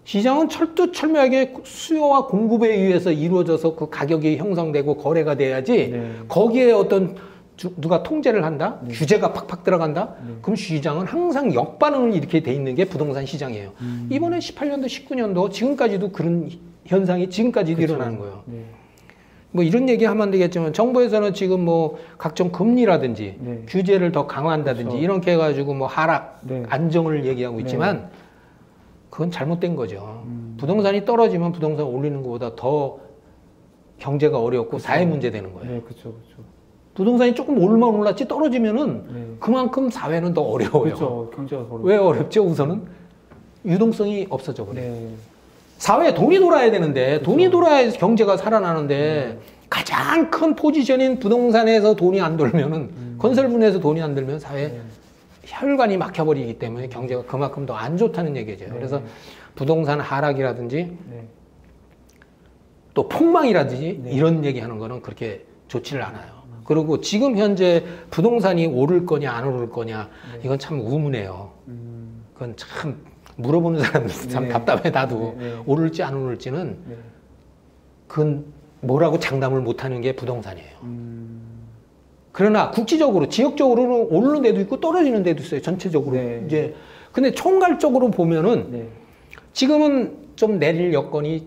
음. 시장은 철두철미하게 수요와 공급에 의해서 이루어져서 그 가격이 형성되고 거래가 돼야지 네. 거기에 어떤 주- 누가 통제를 한다? 네. 규제가 팍팍 들어간다? 네. 그럼 시장은 항상 역반응을 이렇게 돼 있는 게 부동산 시장이에요. 음. 이번에 18년도, 19년도 지금까지도 그런 현상이 지금까지도 그쵸. 일어나는 거예요. 네. 뭐 이런 얘기 하면 되겠지만 정부에서는 지금 뭐 각종 금리라든지 네. 규제를 더 강화한다든지 그쵸. 이렇게 해가지고 뭐 하락, 네. 안정을 얘기하고 네. 있지만 그건 잘못된 거죠. 음. 부동산이 떨어지면 부동산 올리는 것보다 더 경제가 어렵고 사회 문제 되는 거예요. 네, 그렇죠, 그렇죠. 부동산이 조금 오르면 올랐지 떨어지면은 네. 그만큼 사회는 더 어려워요. 그렇죠. 경제가 어렵. 왜 어렵죠? 우선은 유동성이 없어져 버려요. 네. 사회에 돈이 돌아야 되는데 돈이 돌아야 경제가 살아나는데 가장 큰 포지션인 부동산에서 돈이 안 돌면은 건설 분야에서 돈이 안 들면 사회 네. 혈관이 막혀버리기 때문에 경제가 그만큼 더 안 좋다는 얘기죠. 네. 그래서 부동산 하락이라든지 네. 또 폭망이라든지 네. 이런 얘기하는 거는 그렇게 좋지를 않아요. 그리고 지금 현재 부동산이 오를 거냐 안 오를 거냐 네. 이건 참 의문이에요. 음. 그건 참 물어보는 사람들 참 네. 답답해 나도. 오를지 안 오를지는 네. 그건 뭐라고 장담을 못하는 게 부동산이에요. 음, 그러나 국지적으로 지역적으로는 오르는 데도 있고 떨어지는 데도 있어요. 전체적으로 네. 이제 근데 총괄적으로 보면은 네. 지금은 좀 내릴 여건이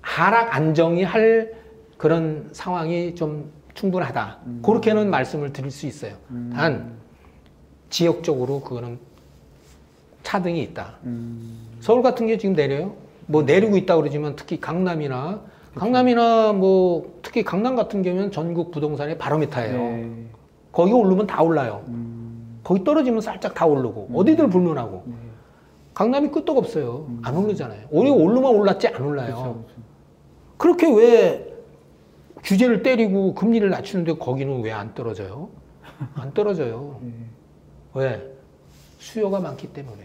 하락 안정이 할 그런 상황이 좀 충분하다. 음. 그렇게는 말씀을 드릴 수 있어요. 음, 단 지역적으로 그거는 차등이 있다. 음, 서울 같은 게 지금 내려요. 뭐 내리고 있다 그러지만 특히 강남이나 강남이나 뭐 특히 강남 같은 경우는 전국 부동산의 바로미터예요. 네. 거기 오르면 다 올라요. 음, 거기 떨어지면 살짝 다 오르고 어디들 불문하고 네. 강남이 끄떡 없어요. 안 오르잖아요. 오히려 오르면 올랐지 안 올라요. 그렇죠, 그렇죠. 그렇게 왜 규제를 때리고 금리를 낮추는데 거기는 왜 안 떨어져요? 안 떨어져요. 네. 왜? 수요가 많기 때문에.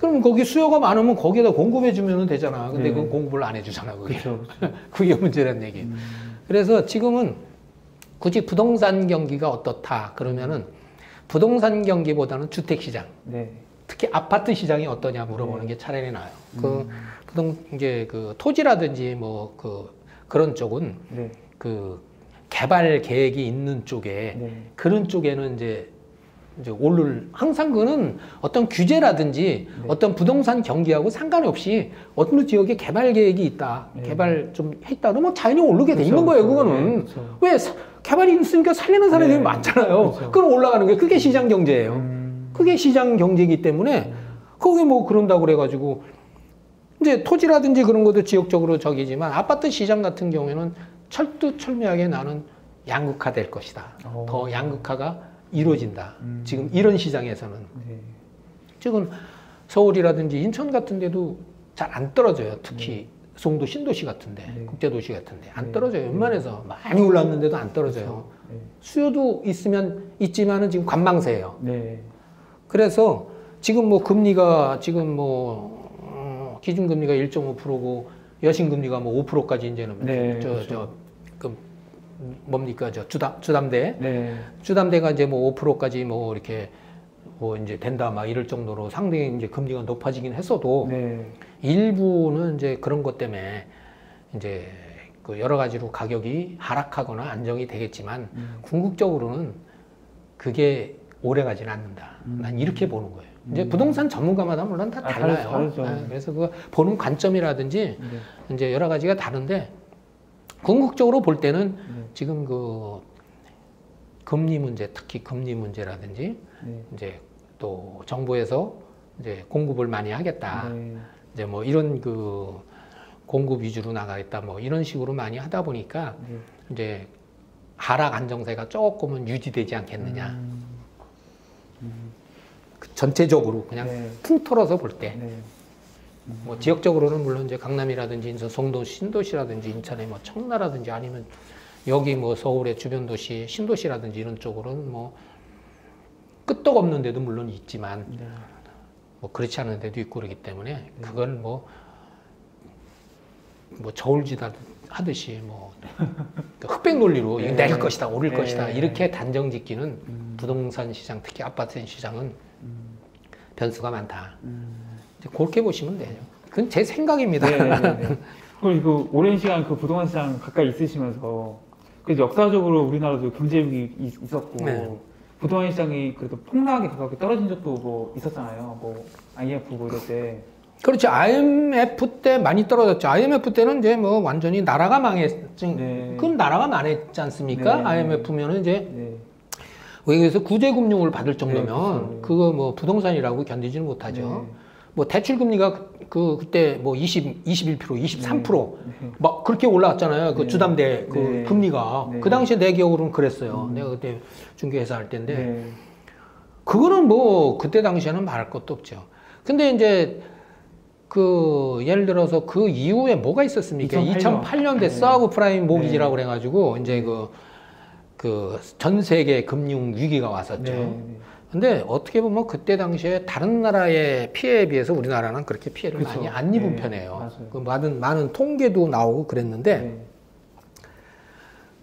그럼 거기 수요가 많으면 거기에다 공급해 주면 되잖아. 근데 네. 그건 공급을 안 해주잖아. 그게. 그렇죠. 그렇죠. 그게 문제란 얘기예요. 그래서 지금은 굳이 부동산 경기가 어떻다 그러면은 부동산 경기보다는 주택 시장, 네. 특히 아파트 시장이 어떠냐 물어보는 게 차라리 나아요. 그 부동 이제 그 토지라든지 뭐 그 그런 쪽은 네. 그 개발 계획이 있는 쪽에 네. 그런 쪽에는 이제 이제 오를 항상 그는 어떤 규제라든지 네. 어떤 부동산 경기하고 상관없이 어느 지역에 개발 계획이 있다, 네. 개발 좀 했다 그러면 자연히 오르게 돼 있는 거예요. 그렇죠. 그거는 네, 그렇죠. 왜 사- 개발이 있으니까 살리는 사람들이 네. 많잖아요. 그렇죠. 그럼 올라가는 게 그게 시장 경제예요. 음, 그게 시장 경제이기 때문에 거기 뭐 그런다고 그래가지고 이제 토지라든지 그런 것도 지역적으로 적이지만 아파트 시장 같은 경우에는 철두철미하게 나는 양극화 될 것이다. 어. 더 양극화가 이루어진다. 음. 지금 이런 시장에서는 네. 지금 서울이라든지 인천 같은 데도 잘 안 떨어져요. 특히 송도 신도시 같은데 네. 국제도시 같은데 안 네. 떨어져요. 웬만해서 많이 올랐는데도 안 떨어져요. 네. 수요도 있으면 있지만은 지금 관망세예요. 네. 그래서 지금 뭐 금리가 지금 뭐 어, 기준금리가 1.5%고 여신금리가 뭐 5%까지 이제는 네, 저 그렇죠. 저그 뭡니까 저 주담 주담대 네. 주담대가 이제 뭐 5%까지 뭐 이렇게 뭐 이제 된다 막 이럴 정도로 상당히 이제 금리가 높아지긴 했어도 네. 일부는 이제 그런 것 때문에 이제 그 여러 가지로 가격이 하락하거나 안정이 되겠지만 음. 궁극적으로는 그게 오래 가지는 않는다. 난 이렇게 보는 거예요. 이제 부동산 전문가마다 물론 다 음. 아, 달라요. 다르죠, 다르죠. 네, 그래서 그 보는 관점이라든지 네. 이제 여러 가지가 다른데 궁극적으로 볼 때는 네. 지금 그 금리 문제, 특히 금리 문제라든지 네. 이제 또 정부에서 이제 공급을 많이 하겠다. 네. 이제 뭐 이런 그 공급 위주로 나가겠다. 뭐 이런 식으로 많이 하다 보니까 네. 이제 하락 안정세가 조금은 유지되지 않겠느냐. 음. 그 전체적으로 그냥 네. 통틀어서 볼 때. 네. 뭐 지역적으로는 물론 이제 강남이라든지 인천, 송도, 신도시라든지 인천의 뭐 청라라든지 아니면 여기 뭐 서울의 주변 도시, 신도시라든지 이런 쪽으로는 뭐 끄떡 없는 데도 물론 있지만 네. 뭐 그렇지 않은 데도 있고 그러기 때문에 그걸 뭐, 뭐 저울지다 하듯이 뭐 흑백 논리로 이거 네. 내릴 것이다, 오를 네. 것이다 이렇게 단정 짓기는 음. 부동산 시장, 특히 아파트 시장은 음. 변수가 많다. 음. 그렇게 보시면 돼요. 그건 제 생각입니다. 네, 네, 네. 그리고 그 오랜 시간 그 부동산 시장 가까이 있으시면서 그 역사적으로 우리나라도 경제 위기 있- 있었고 네. 부동산 시장이 그래도 폭락하게 가깝게 떨어진 적도 뭐 있었잖아요. 뭐 IMF 뭐 이럴 때. 그렇죠. IMF 때 많이 떨어졌죠. IMF 때는 이제 뭐 완전히 나라가 망했지. 네. 그건 나라가 망했지 않습니까? 네. IMF면은 이제 네. 외국에서 구제금융을 받을 정도면 네, 그렇죠. 그거 뭐 부동산이라고 견디지는 못하죠. 네. 뭐 대출 금리가 그, 그 그때 뭐 20, 21%, 23%. 네. 막 그렇게 올라왔잖아요. 그 네. 주담대 그 네. 금리가 네. 그 당시에 내 기억으로는 그랬어요. 내가 그때 중개회사 할 때인데 네. 그거는 뭐 그때 당시에는 말할 것도 없죠. 근데 이제 그 예를 들어서 그 이후에 뭐가 있었습니까? 2008 2008년대 네. 서브 프라임 모기지라고 그래가지고 이제 그 그 전 세계 금융 위기가 왔었죠. 네. 근데 어떻게 보면 그때 당시에 다른 나라의 피해에 비해서 우리나라는 그렇게 피해를 그쵸. 많이 안 입은 네, 편이에요. 그 많은 많은 통계도 나오고 그랬는데 네.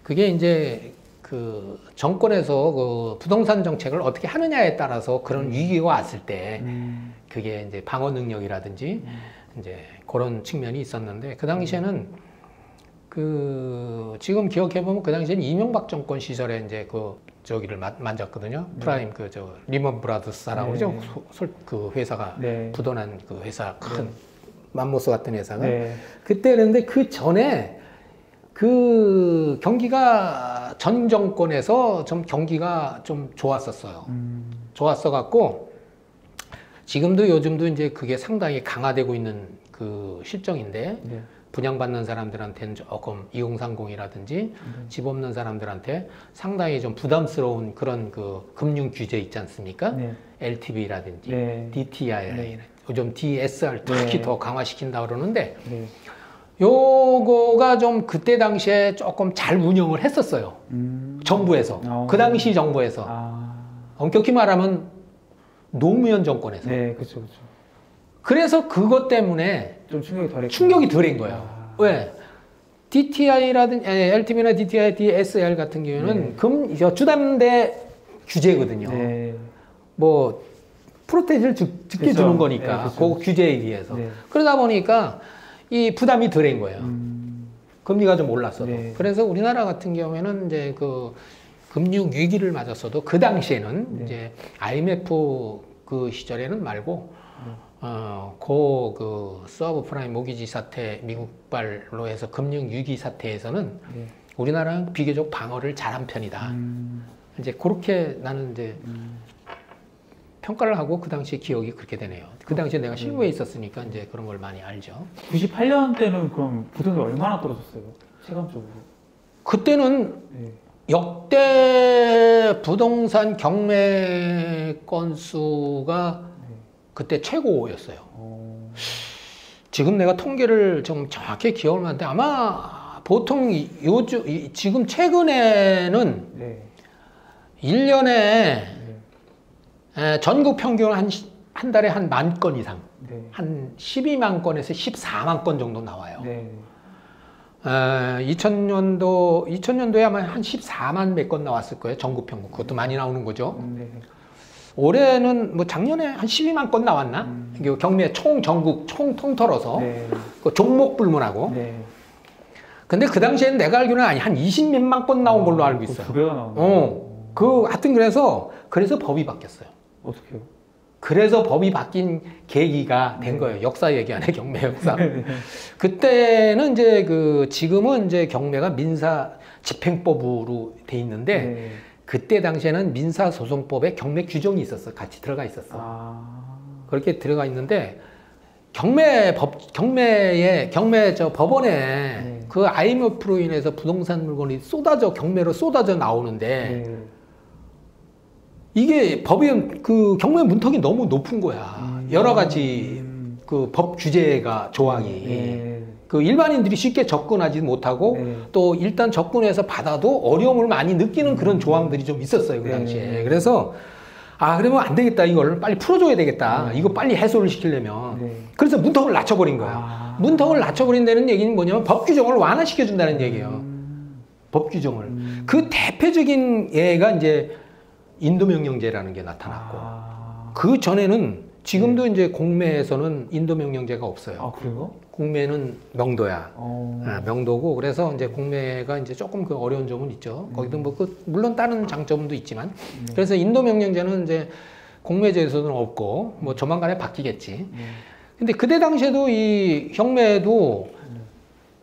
그게 이제 그 정권에서 그 부동산 정책을 어떻게 하느냐에 따라서 그런 위기가 왔을 때 음. 그게 이제 방어 능력이라든지 이제 그런 측면이 있었는데 그 당시에는 그 지금 기억해 보면 그 당시에는 이명박 정권 시절에 이제 그 저기를 만- 만졌거든요. 프라임 그 저 리먼 브라더스라고 네. 그러죠. 소- 솔- 그 회사가 네. 부도난 그 회사 큰 맘모스 같은 회사가 네. 그때 그런데 그 전에 그 경기가 전 정권에서 좀 경기가 좀 좋았었어요. 음. 좋았어 갖고 지금도 요즘도 이제 그게 상당히 강화되고 있는 그 실정인데 네. 분양받는 사람들한테는 조금 2030이라든지 집 없는 사람들한테 상당히 좀 부담스러운 그런 그 금융 규제 있지 않습니까? 네. LTV라든지 네. DTI, 네. 요즘 DSR 특히 네. 더 강화시킨다 그러는데 네. 요거가 좀 그때 당시에 조금 잘 운영을 했었어요. 음. 정부에서. 어. 그 당시 정부에서. 아. 엄격히 말하면 노무현 정권에서. 네, 그렇죠, 그렇죠. 그래서 그것 때문에 좀 충격이 덜했고. 충격이 덜한 거예요. 아. 왜? DTI라든 LTV나 DTI, DSL 같은 경우는 네. 금저 주담대 규제거든요. 네. 뭐 프로테지를 주, 게 그쵸. 주는 거니까 네, 그쵸. 그 규제에 의해서 네. 그러다 보니까 이 부담이 덜한 거예요. 음. 금리가 좀 올랐어도. 네. 그래서 우리나라 같은 경우에는 이제 그 금융 위기를 맞았어도 그 당시에는 네. 이제 IMF 그 시절에는 말고 네. 어, 고그 서브프라임 모기지 사태 미국발로 해서 금융 위기 사태에서는 네. 우리나라는 비교적 방어를 잘한 편이다. 음. 이제 그렇게 나는 이제 음. 평가를 하고 그 당시에 기억이 그렇게 되네요. 그 당시에 내가 실무에 있었으니까 이제 그런 걸 많이 알죠. 98년 때는 그럼 부동산 얼마나 떨어졌어요? 체감적으로. 그때는 네. 역대 부동산 경매 건수가 네. 그때 최고였어요. 어. 지금 내가 통계를 좀 정확히 기억을 하는데 아마 보통 이- 요즘 이- 지금 최근에는 네. 1년에 네. 전국 평균 한, 시- 한 달에 한 만 건 이상, 네. 한 12만 건에서 14만 건 정도 나와요. 네. 2000년도 2000년도에 아마 한 14만 몇 건 나왔을 거예요. 전국 평균. 그것도 많이 나오는 거죠. 음, 네. 올해는 뭐 작년에 한 12만 건 나왔나? 음. 경매 총 전국 총 통틀어서 네. 그 종목 불문하고. 네. 근데 그 당시에는 내가 알기로는 아니 한 20몇만 건 나온 걸로 알고 있어요. 두 배가 나오네. 어. 그 하여튼 그래서 그래서 법이 바뀌었어요. 어떻게요? 그래서 법이 바뀐 계기가 된 네. 거예요. 역사 얘기하네 경매 역사. 네. 그때는 이제 그 지금은 이제 경매가 민사 집행법으로 돼 있는데 네. 그때 당시에는 민사소송법에 경매 규정이 있었어. 같이 들어가 있었어. 아. 그렇게 들어가 있는데 경매 법 경매에 경매 저 법원에 네. 그 IMF로 인해서 부동산 물건이 쏟아져 경매로 쏟아져 나오는데 네. 이게 법이 그 경매 문턱이 너무 높은 거야. 음. 여러 가지 음. 그법 규제가 조항이 네. 그 일반인들이 쉽게 접근하지 못하고 네. 또 일단 접근해서 받아도 어려움을 많이 느끼는 그런 조항들이 좀 있었어요 그 네. 당시에 그래서 아 그러면 안 되겠다 이걸 빨리 풀어줘야 되겠다 네. 이거 빨리 해소를 시키려면 네. 그래서 문턱을 낮춰버린 거야 아. 문턱을 낮춰버린다는 얘기는 뭐냐면 법 규정을 완화시켜준다는 얘기예요 음. 법 규정을 음. 그 대표적인 예가 이제 인도명령제라는 게 나타났고 아. 그 전에는 지금도 이제 공매에서는 인도 명령제가 없어요 아 그래요? 공매는 명도야 어. 아, 명도고 그래서 이제 공매가 이제 조금 그 어려운 점은 있죠. 거기도 뭐 그 물론 다른 장점도 있지만 네. 그래서 인도 명령제는 이제 공매제에서는 없고 뭐 조만간에 바뀌겠지. 네. 근데 그때 당시에도 이 경매도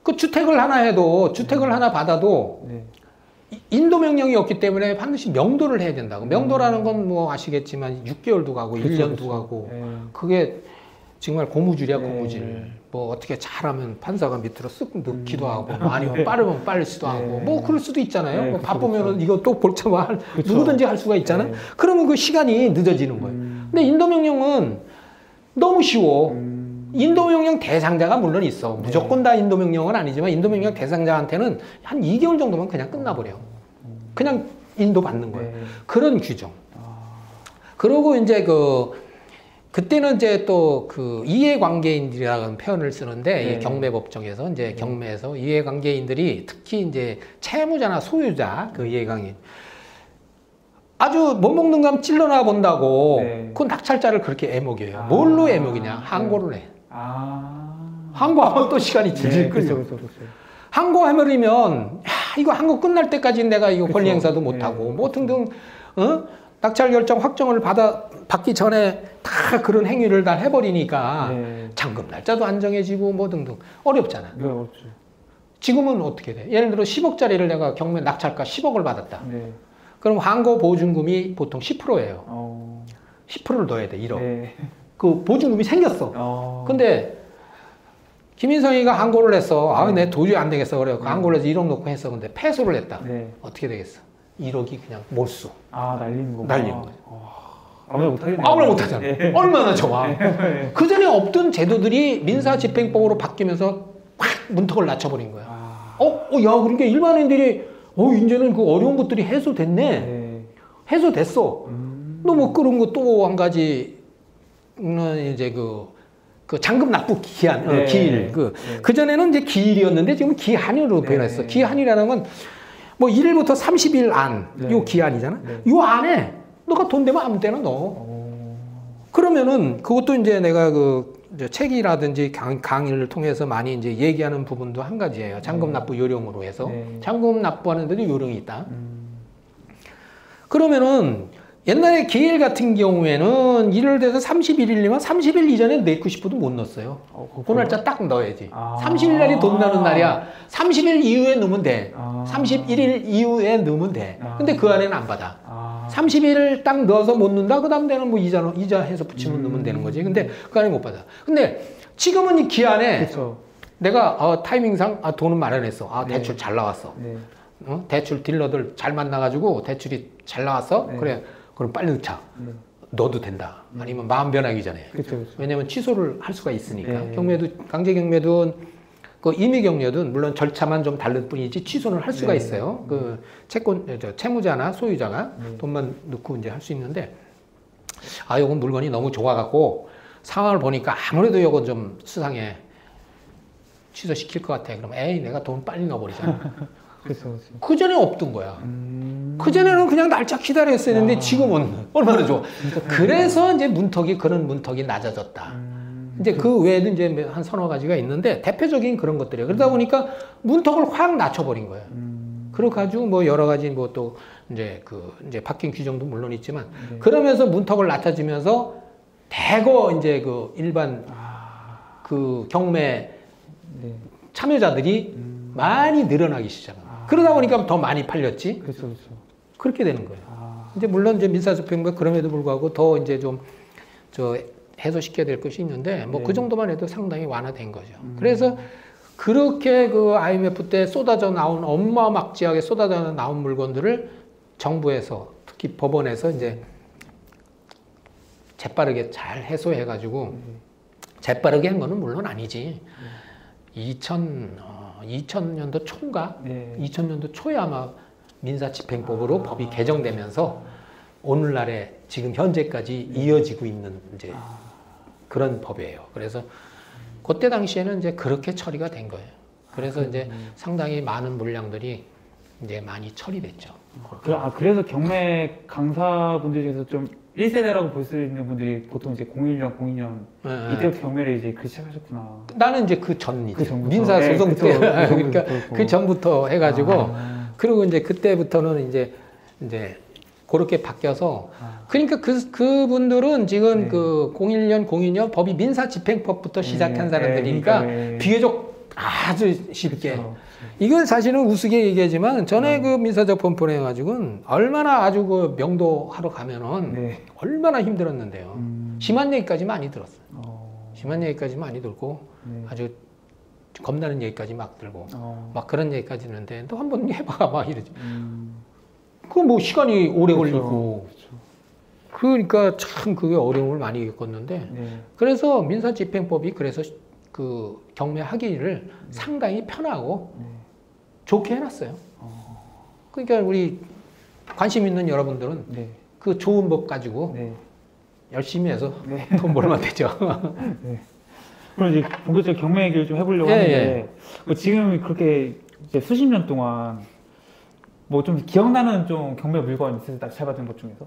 그 주택을 하나 해도 주택을 하나 받아도 네. 이- 인도 명령이었기 때문에 반드시 명도를 해야 된다고. 명도라는 건 뭐 아시겠지만 6개월도 가고 그쵸, 1년도 그쵸. 가고 네. 그게 정말 고무줄이야 네. 고무줄. 뭐 어떻게 잘하면 판사가 밑으로 쓱 넣기도 음. 하고 뭐 아니면 빠르면 빠르지도 하고 네. 뭐 그럴 수도 있잖아요. 네, 뭐 바쁘면은 이거 또 볼참아. 누구든지 할 수가 있잖아. 네. 그러면 그 시간이 늦어지는 거예요. 음. 근데 인도 명령은 너무 쉬워. 음. 인도 명령 대상자가 물론 있어. 네. 무조건 다 인도 명령은 아니지만 인도 명령 대상자한테는 한 2개월 정도면 그냥 끝나버려. 그냥 인도 받는 거예요. 네. 그런 규정. 아. 그리고 이제 그, 그때는 이제 또 그 이해관계인들이라는 표현을 쓰는데 네. 이 경매법정에서 이제 경매에서 이해관계인들이 특히 이제 채무자나 소유자 그 이해관계인 아주 못 먹는 감 찔러나 본다고 네. 그 낙찰자를 그렇게 애먹여요. 아. 뭘로 애먹이냐? 항고를 해. 아. 항고하면 또 시간이 질질 네, 끌려. 그렇죠, 그렇죠, 그렇죠. 항고해버리면 야, 이거 항고 끝날 때까지 내가 이거 권리 그쵸. 행사도 네, 못하고 뭐 등등 어? 낙찰 결정 확정을 받아 받기 전에 다 그런 행위를 다 해버리니까 네. 잔금 날짜도 안 정해지고 뭐 등등 어렵잖아. 네, 그렇죠. 지금은 어떻게 돼? 예를 들어 10억짜리를 내가 경매 낙찰가 10억을 받았다. 네. 그럼 항고 보증금이 보통 10%예요. 어. 10%를 넣어야 돼. 1억. 네. 그 보증금이 생겼어. 어. 근데 김인성이가 항고를 했어. 아, 네. 내 도저히 안 되겠어. 그래. 네. 항고를 해서 1억 넣고 했어. 근데 패소를 했다. 네. 어떻게 되겠어? 1억이 그냥 몰수. 아, 날리는 거. 날리는 거예요. 아무나 못하겠네. 아무나 못하잖아. 네. 얼마나 좋아. 네. 그 전에 없던 제도들이 민사 집행법으로 바뀌면서 확 문턱을 낮춰버린 거야. 아. 어, 어, 야, 그러니까 일반인들이 어, 이제는 그 어려운 것들이 해소됐네. 네. 해소됐어. 음. 또뭐 그런 거 또 한 가지 는 이제 그, 그 잔금 납부 기한, 어, 네. 기일. 그, 네. 그전에는 이제 기일이었는데 지금 기한으로 네. 변했어. 기한이라는 건 뭐 1일부터 30일 안, 네. 요 기한이잖아. 네. 요 안에 너가 돈 되면 아무 때나 넣어. 어. 그러면은 그것도 이제 내가 그 책이라든지 강, 강의를 통해서 많이 이제 얘기하는 부분도 한 가지예요. 잔금 네. 납부 요령으로 해서 네. 잔금 납부하는데도 요령이 있다. 음. 그러면은 옛날에 기일 같은 경우에는 일을 돼서 31일이면 30일 이전에 내고 싶어도 못 넣었어요. 어, 그 날짜 딱 넣어야지. 아. 30일 날이 돈 나는 날이야. 30일 이후에 넣으면 돼. 아. 31일 이후에 넣으면 돼. 아. 근데 그 안에는 안 받아. 아. 30일을 딱 넣어서 못 넣는다. 그 다음 되는 뭐 이자, 이자 해서 붙이면 음. 넣으면 되는 거지. 근데 그 안에 못 받아. 근데 지금은 이 기한에 그렇죠. 내가 어, 타이밍상 아, 돈은 마련했어. 아, 네. 대출 잘 나왔어. 네. 어? 대출 딜러들 잘 만나가지고 대출이 잘 나왔어. 네. 그래. 그럼 빨리 넣자. 네. 넣어도 된다. 아니면 마음 변하기 전에. 그렇죠. 그렇죠. 왜냐면 취소를 할 수가 있으니까. 네. 경매도 강제 경매든 그 임의 경매든 물론 절차만 좀 다를 뿐이지 취소는 할 수가 네. 있어요. 그 채권 저 채무자나 소유자가 네. 돈만 넣고 이제 할 수 있는데 아 요건 물건이 너무 좋아갖고 상황을 보니까 아무래도 요건 좀 수상해. 취소시킬 것 같아. 그럼 에이 내가 돈 빨리 넣어버리자. 그 전에 없던 거야. 음. 그 전에는 그냥 날짜 기다렸었는데 아. 지금은 얼마나 좋아. 그래서 이제 문턱이 그런 문턱이 낮아졌다. 음. 이제 그 외에도 이제 한 서너 가지가 있는데 대표적인 그런 것들이에요. 그러다 보니까 문턱을 확 낮춰버린 거예요. 음. 그래 가지고 뭐 여러 가지 뭐 또 이제 그 이제 바뀐 규정도 물론 있지만 네. 그러면서 문턱을 낮춰지면서 대거 이제 그 일반 아. 그 경매 네. 참여자들이 음. 많이 늘어나기. 아. 그러다 보니까 더 많이 팔렸지. 그렇죠. 그렇죠. 그렇게 되는 거예요. 아. 이제 물론 이제 민사소평법 그럼에도 불구하고 더 이제 좀 저 해소시켜야 될 것이 있는데 뭐 네. 그 정도만 해도 상당히 완화된 거죠. 음. 그래서 그렇게 그 IMF 때 쏟아져 나온 엄마막지하게 쏟아져 나온 물건들을 정부에서 특히 법원에서 이제 재빠르게 잘 해소해가지고 네. 재빠르게 한 거는 물론 아니지. 2000 어, 2000년도 초인가? 네. 2000년도 초에 아마 민사집행법으로 법이 개정되면서 오늘날에 지금 현재까지 이어지고 있는 이제 아. 그런 법이에요. 그래서 그때 당시에는 이제 그렇게 처리가 된 거예요. 그래서 이제 상당히 많은 물량들이 이제 많이 처리됐죠. 그, 아, 그래서 경매 강사분들 중에서 좀 1세대라고 볼 수 있는 분들이 보통 이제 01년, 02년 예, 예. 이때부터 경매를 이제 그 시작하셨구나. 나는 이제 그 전이죠. 그. 민사 네, 소송 그쵸. 때그 그러니까 그렇고. 그 전부터 해가지고 아, 그리고 이제 그때부터는 이제 이제 그렇게 바뀌어서 아. 그러니까 그 그분들은 지금 네. 그 01년 02년 법이 민사 집행법부터 시작한 네, 사람들이니까 네, 그러니까, 네. 비교적 아주 쉽게 그쵸. 이건 사실은 우스개 얘기하지만 네. 전에 그 민사적법원에 해가지고는 얼마나 아주 그 명도 하러 가면은 네. 얼마나 힘들었는데요. 음. 심한 얘기까지 많이 들었어요. 어, 심한 얘기까지 많이 들고 네. 아주 겁나는 얘기까지 막 들고 어, 막 그런 얘기까지 있는데 또 한 번 해봐 막 이러지. 음. 그뭐 시간이 오래 그쵸. 걸리고 그쵸. 그러니까 참 그게 어려움을 많이 겪었는데 네. 그래서 민사 집행법이 그래서 그 경매 하기를 상당히 편하고 네. 좋게 해놨어요. 어, 그러니까 우리 관심 있는 여러분들은 네. 그 좋은 법 가지고 네. 열심히 해서 네. 돈 벌면 되죠. 그럼 이제 본격적인 경매 얘기를 좀 해보려고 예, 하는데 뭐 지금 그렇게 이제 수십 년 동안 뭐 좀 기억나는 좀 경매 물건 있으세요? 낙찰 받은 것 중에서?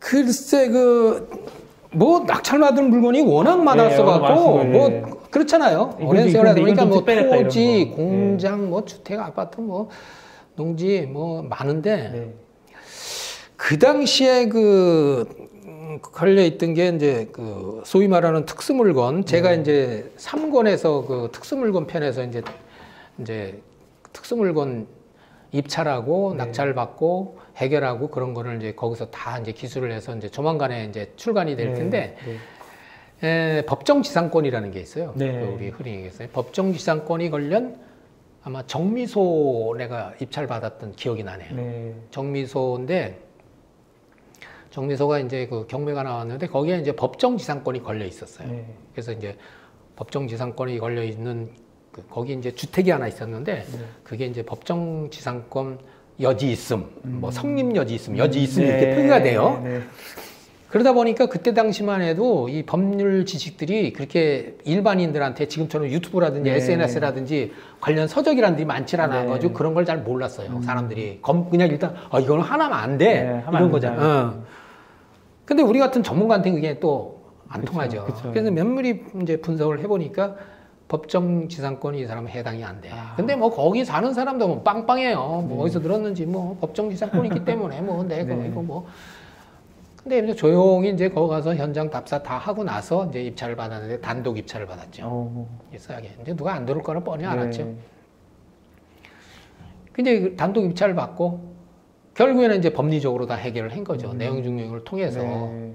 글쎄 그 뭐 낙찰 받은 물건이 워낙 많았어 예, 갖고 많았어요, 예. 뭐 그렇잖아요. 오랜 이건 보니까 좀뭐 토지, 거. 예. 공장, 뭐 주택, 아파트, 뭐 농지 뭐 많은데 네. 그 당시에 그 음, 걸려 있던 게 이제 그 소위 말하는 특수 물건 제가 네. 이제 3권에서 그 특수 물건 편에서 이제 이제 특수 물건 입찰하고 네. 낙찰 받고 해결하고 그런 거를 이제 거기서 다 이제 기술을 해서 이제 조만간에 이제 출간이 될 네, 텐데 네. 에, 법정지상권이라는 게 있어요. 네. 그 우리 흔히 얘기했어요. 법정지상권이 관련 아마 정미소 내가 입찰 받았던 기억이 나네요. 네. 정미소인데 정미소가 이제 그 경매가 나왔는데 거기에 이제 법정지상권이 걸려 있었어요. 네. 그래서 이제 법정지상권이 걸려 있는 그 거기 이제 주택이 하나 있었는데 네. 그게 이제 법정지상권 여지 있음, 뭐 음. 성립 여지 있음, 여지 있음 네. 이렇게 표기가 돼요. 네. 그러다 보니까 그때 당시만 해도 이 법률 지식들이 그렇게 일반인들한테 지금처럼 유튜브라든지 네. SNS라든지 관련 서적이라는 게 많지 않아 네. 가지고 그런 걸 잘 몰랐어요. 사람들이 검 그냥 일단 아 이거는 하나면 안 돼. 네, 이런 안 거잖아. 된다. 어. 근데 우리 같은 전문가한테 그게 또 안 통하죠. 그쵸. 그래서 면밀히 이제 분석을 해 보니까 법정 지상권이 이 사람은 해당이 안 돼. 아. 근데 뭐 거기 사는 사람도 뭐 빵빵해요. 뭐 어디서 들었는지 뭐 법정 지상권이 있기 때문에 뭐 내가 네. 이거 뭐 근데 이제 조용히 이제 거기 가서 현장 답사 다 하고 나서 이제 입찰을 받았는데 단독 입찰을 받았죠. 어. 있어야게. 이제 누가 안 들어올 거는 뻔히 알았죠. 네. 근데 그 단독 입찰을 받고 결국에는 이제 법리적으로 다 해결을 한 거죠. 음. 내용 증명을 통해서 네.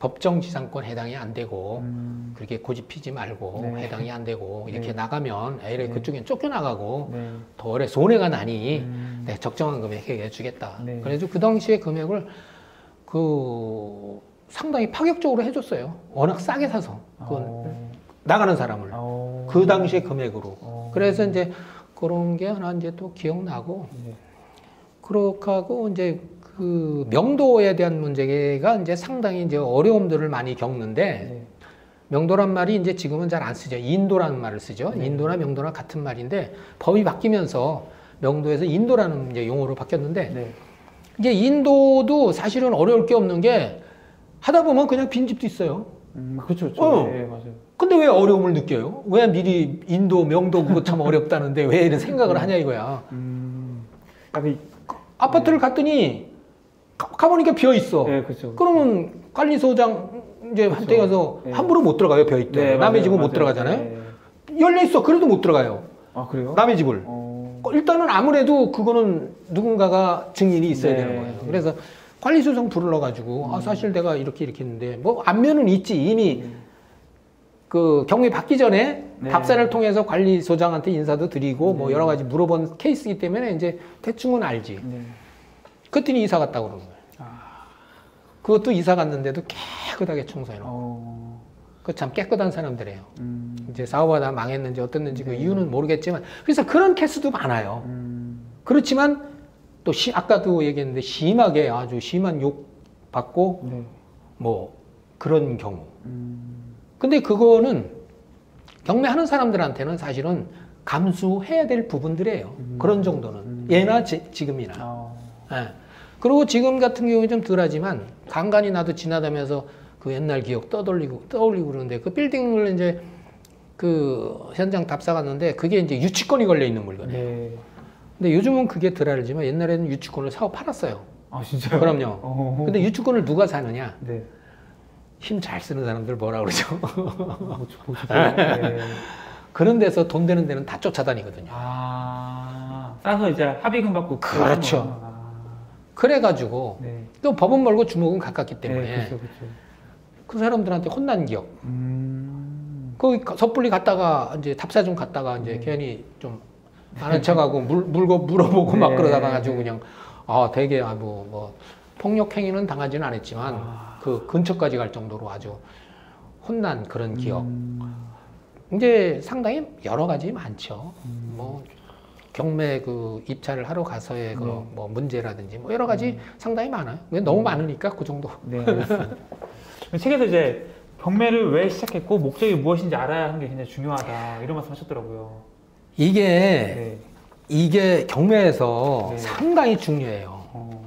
법정 지상권 해당이 안 되고 음. 그렇게 고집 피지 말고 네. 해당이 안 되고 이렇게 네. 나가면 에이 네. 그쪽엔 쫓겨나가고 네. 더 오래 손해가 나니 음. 네, 적정한 금액 해결해 주겠다. 네. 그래서 그 당시에 금액을 그 상당히 파격적으로 해줬어요. 워낙 싸게 사서 그건 어. 나가는 사람을 어. 그 당시의 금액으로. 어. 그래서 이제 그런 게 하나 이제 또 기억나고 네. 그렇게 하고 이제 그 명도에 대한 문제가 이제 상당히 이제 어려움들을 많이 겪는데 네. 명도란 말이 이제 지금은 잘 안 쓰죠. 인도라는 말을 쓰죠. 네. 인도나 명도나 같은 말인데 법이 바뀌면서 명도에서 인도라는 이제 용어로 바뀌었는데 네. 이제 인도도 사실은 어려울 게 없는 게 하다 보면 그냥 빈 집도 있어요. 음, 그렇죠, 그렇죠. 어. 네, 맞아요. 근데 왜 어려움을 느껴요? 왜 미리 인도, 명도 그거 참 어렵다는데 왜 이런 생각을 하냐 이거야. 음, 이- 아파트를 갔더니 가, 가보니까 비어 있어. 네, 그렇죠. 그러면 관리소장 이제 한테 가서 네. 함부로 못 들어가요 비어 있대. 네, 남의 집은 못 맞아요. 들어가잖아요. 네. 열려 있어. 그래도 못 들어가요. 아, 그래요? 남의 집을. 어, 일단은 아무래도 그거는 누군가가 증인이 있어야 네. 되는 거예요. 그래서 관리소장 불러 가지고 아 사실 내가 이렇게 이렇게 했는데 뭐 안면은 있지 이미 그 경위 받기 전에 네. 답사를 통해서 관리소장한테 인사도 드리고 뭐 네. 여러 가지 물어본 케이스이기 때문에 이제 대충은 알지. 네. 그랬더니 이사 갔다고 그러는 거예요. 그것도 이사 갔는데도 깨끗하게 청소해놓고. 어, 그참 깨끗한 사람들이에요. 음, 이제 사업하다 망했는지 어땠는지 그 네. 이유는 모르겠지만 그래서 그런 케이스도 많아요. 음, 그렇지만 또 시, 아까도 얘기했는데 심하게 아주 심한 욕 받고 네. 뭐 그런 경우. 음, 근데 그거는 경매하는 사람들한테는 사실은 감수해야 될 부분들이에요. 음. 그런 정도는 음. 예나 지, 지금이나. 아, 예. 그리고 지금 같은 경우는 좀 덜하지만 간간히 나도 지나다면서 그 옛날 기억 떠돌리고 떠올리고 그러는데 그 빌딩을 이제 그 현장 답사 갔는데 그게 이제 유치권이 걸려 있는 물건이에요. 네. 근데 요즘은 그게 덜 알지만 옛날에는 유치권을 사고 팔았어요. 아, 진짜요? 그럼요. 어, 근데 유치권을 누가 사느냐? 네. 힘 잘 쓰는 사람들 뭐라 그러죠? 뭐, 저- 뭐, 저- 네. 그런 데서 돈 되는 데는 다 쫓아다니거든요. 아, 싸서 이제 합의금 받고. 그렇죠. 아, 그래가지고 네. 또 법은 멀고 주먹은 가깝기 때문에 네, 그렇죠, 그렇죠. 그 사람들한테 혼난 기억. 음, 거기 가- 섣불리 갔다가 이제 답사 좀 갔다가 이제 네. 괜히 좀 아는 척하고 물 물고 물어보고 막 네. 그러다가 가지고 그냥 아 되게 아뭐 뭐 폭력 행위는 당하지는 않았지만 아. 그 근처까지 갈 정도로 아주 혼난 그런 기억. 음, 이제 상당히 여러 가지 많죠. 음. 뭐 경매 그 입찰을 하러 가서의 그 네. 뭐 문제라든지 뭐 여러 가지 상당히 많아요. 너무 많으니까 그 정도. 네. 책에서 이제 경매를 왜 시작했고 목적이 무엇인지 알아야 하는 게 굉장히 중요하다 이런 말씀하셨더라고요. 이게 네. 이게 경매에서 네. 상당히 중요해요. 어,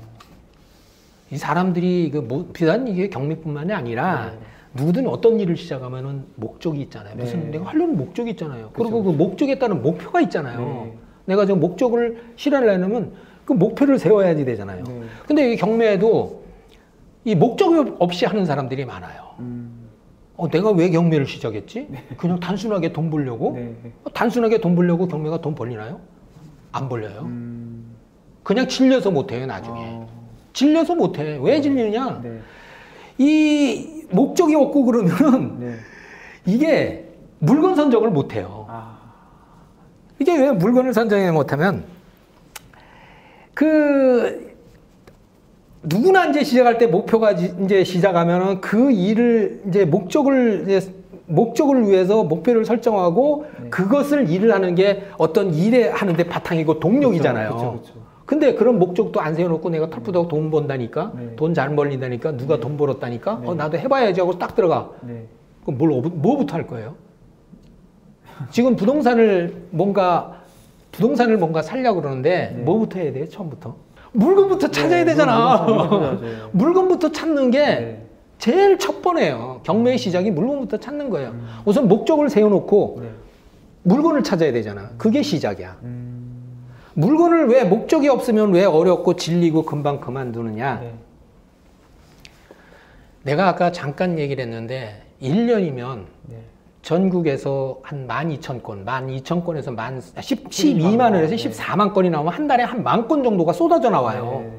이 사람들이 그 뭐, 비단 이게 경매뿐만이 아니라 네. 누구든 어떤 일을 시작하면은 목적이 있잖아요. 무슨 네. 내가 하려는 목적이 있잖아요. 그쵸, 그리고 그 목적에 따른 목표가 있잖아요. 네. 내가 저 목적을 실현하려면 그 목표를 세워야지 되잖아요. 네. 근데 이 경매에도 이 목적 없이 하는 사람들이 많아요. 음, 어, 내가 왜 경매를 시작했지? 그냥 단순하게 돈 벌려고? 네. 어, 단순하게 돈 벌려고 경매가 돈 벌리나요? 안 벌려요. 음, 그냥 질려서 못해요, 나중에. 어, 질려서 못해. 왜 질리느냐? 네. 이 목적이 없고 그러면 네. 이게 물건 선정을 못해요. 아, 이게 왜 물건을 선정을 못하면 그 누구나 이제 시작할 때 목표가 지- 이제 시작하면은 그 일을 이제 목적을 이제 목적을 위해서 목표를 설정하고 네. 그것을 일을 하는 게 어떤 일에 하는데 바탕이고 동력이잖아요. 그렇죠, 그렇죠. 근데 그런 목적도 안 세워놓고 내가 털푸덕 돈 번다니까 네. 돈잘 벌린다니까 누가 돈 벌었다니까 네. 어 나도 해봐야지 하고 딱 들어가 네. 그럼 뭘 뭐부터 할 거예요? 지금 부동산을 뭔가 부동산을 뭔가 살려고 그러는데 네. 뭐부터 해야 돼요? 처음부터 물건부터 찾아야 네, 되잖아. 물건 찾아야죠. 물건부터 찾는 게 네. 제일 첫 번이에요. 경매의 시작이 물건부터 찾는 거예요. 음. 우선 목적을 세워놓고 네. 물건을 찾아야 되잖아. 그게 시작이야. 음, 물건을 왜 목적이 없으면 왜 어렵고 질리고 금방 그만두느냐? 네. 내가 아까 잠깐 얘기를 했는데 1년이면 네. 전국에서 한 12,000건, 12,000건에서 만, 10, 12만 12만을 해서 네. 14만 건이 나오면 한 달에 한 만 건 정도가 쏟아져 나와요. 네.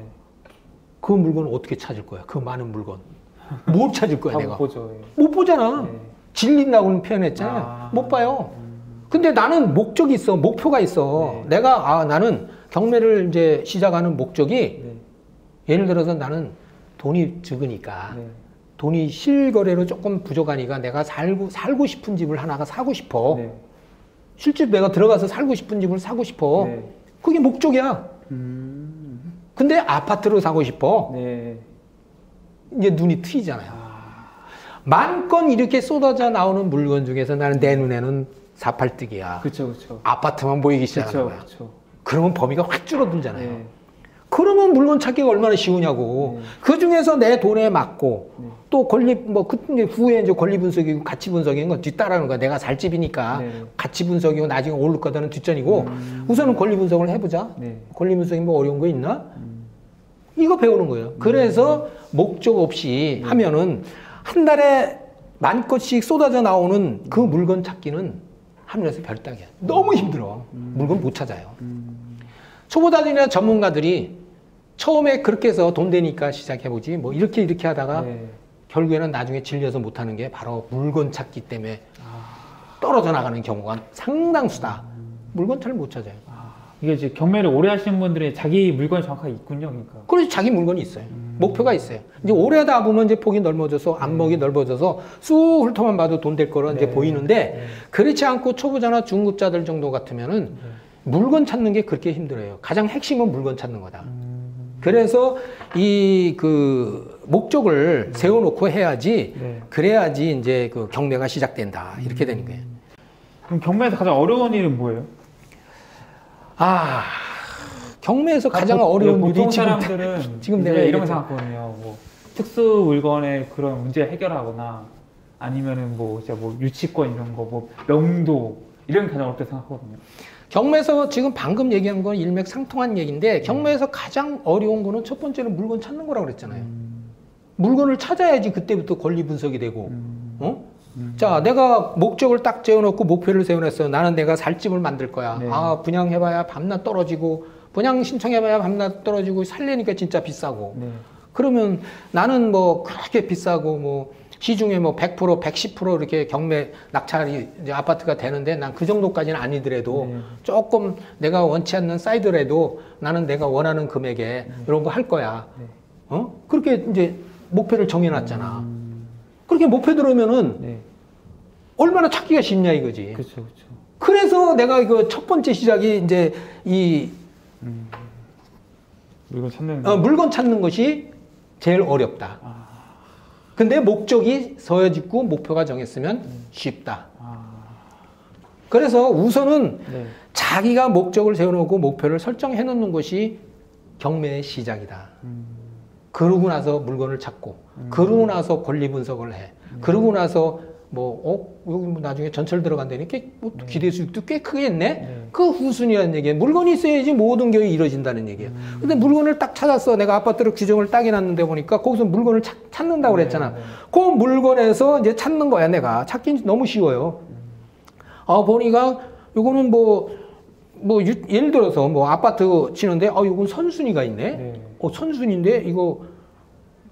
그 물건을 어떻게 찾을 거야? 그 많은 물건. 뭘 찾을 거야, 다 내가? 보죠. 예. 못 보잖아. 네. 질린다고는 표현했잖아요. 아. 못 봐요. 음, 근데 나는 목적이 있어. 목표가 있어. 네. 내가, 아, 나는 경매를 이제 시작하는 목적이 네. 예를 들어서 나는 돈이 적으니까 네. 돈이 실거래로 조금 부족하니까 내가 살고, 살고 싶은 집을 하나가 사고 싶어. 네. 실제 내가 들어가서 살고 싶은 집을 사고 싶어. 네. 그게 목적이야. 음, 근데 아파트를 사고 싶어. 네. 이제 눈이 트이잖아요. 아, 만건 이렇게 쏟아져 나오는 물건 중에서 나는 내 눈에는 사팔뜨기야. 그쵸, 그쵸. 아파트만 보이기 시작하는 그쵸, 거야. 그쵸. 그러면 범위가 확 줄어들잖아요. 네. 그러면 물건 찾기가 얼마나 쉬우냐고. 네. 그 중에서 내 돈에 맞고 네. 또 권리 뭐 그, 이제 후에 이제 권리 분석이고 가치 분석인 건 뒤따라하는 거야. 내가 살 집이니까 네. 가치 분석이고 나중에 오를 거다는 뒷전이고 음. 우선은 권리 분석을 해보자. 네. 권리 분석이 뭐 어려운 거 있나? 음, 이거 배우는 거예요. 그래서 목적 없이 네. 하면은 한 달에 만 건씩 쏟아져 나오는 그 물건 찾기는 하늘에서 별 따기야. 너무 힘들어. 물건 못 찾아요. 음, 초보자들이나 전문가들이 처음에 그렇게 해서 돈 되니까 시작해보지 뭐 이렇게 이렇게 하다가 네. 결국에는 나중에 질려서 못하는 게 바로 물건 찾기 때문에 아, 떨어져 나가는 경우가 상당수다. 물건 잘 못 찾아요. 아, 이게 이제 경매를 오래 하시는 분들의 자기 물건이 정확하게 있군요, 그러니까. 그래서 자기 물건이 있어요. 목표가 있어요. 이제 오래 하다 보면 이제 폭이 넓어져서 안목이 넓어져서 쑥 훑어만 봐도 돈 될 거로 이제 네. 보이는데 네. 그렇지 않고 초보자나 중급자들 정도 같으면은 물건 찾는 게 그렇게 힘들어요. 가장 핵심은 물건 찾는 거다. 음, 그래서 이 그 목적을 세워놓고 해야지 네. 그래야지 이제 그 경매가 시작된다 이렇게 되는 거예요. 그럼 경매에서 가장 어려운 일은 뭐예요? 아 경매에서 가장 보- 어려운 네, 일이 지금 사람들은 지금 내가 이런. 생각하거든요. 뭐 특수 물건의 그런 문제 해결하거나 아니면은 뭐 진짜 뭐 유치권 이런 거, 뭐 명도 이런 게 가장 어렵다 생각하거든요. 경매에서 지금 방금 얘기한 건 일맥상통한 얘기인데 경매에서 가장 어려운 거는 첫 번째는 물건 찾는 거라고 그랬잖아요. 음, 물건을 찾아야지 그때부터 권리 분석이 되고 음, 어? 음. 자, 내가 목적을 딱 재워놓고 목표를 세워놨어요. 나는 내가 살 집을 만들 거야. 네. 아, 분양해봐야 밤낮 떨어지고, 분양 신청해봐야 밤낮 떨어지고, 살려니까 진짜 비싸고. 네. 그러면 나는 뭐 그렇게 비싸고, 뭐, 시중에 뭐 100%, 110% 이렇게 경매 낙찰이 이제 아파트가 되는데 난 그 정도까지는 아니더라도 네. 조금 내가 원치 않는 사이드라도 나는 내가 원하는 금액에 이런 거 할 거야. 네. 어? 그렇게 이제 목표를 정해놨잖아. 음, 그렇게 목표 들어오면은 네. 얼마나 찾기가 쉽냐 이거지. 그렇죠, 그렇죠. 그래서 내가 그 첫 번째 시작이 이제 이 물건 찾는 어, 물건 찾는 것이 제일 어렵다. 아, 근데 목적이 서여짓고 목표가 정했으면 쉽다. 아, 그래서 우선은 네. 자기가 목적을 세워놓고 목표를 설정해 놓는 것이 경매의 시작이다. 음, 그러고 나서 물건을 찾고, 그러고 나서 권리 분석을 해. 그러고 나서 뭐, 어, 여기 뭐 나중에 전철 들어간다니 꽤, 뭐 기대 수익도 꽤 크겠네? 네. 그 후순위라는 얘기예요. 물건이 있어야지 모든 게 이루어진다는 얘기예요. 근데 물건을 딱 찾았어. 내가 아파트를 규정을 딱 해놨는데 보니까 거기서 물건을 찾, 찾는다고 그랬잖아. 네, 네. 그 물건에서 이제 찾는 거야, 내가. 찾긴 너무 쉬워요. 아, 보니까 요거는 뭐, 뭐, 유- 예를 들어서 뭐 아파트 치는데, 아, 요건 선순위가 있네? 네. 어, 선순위인데 이거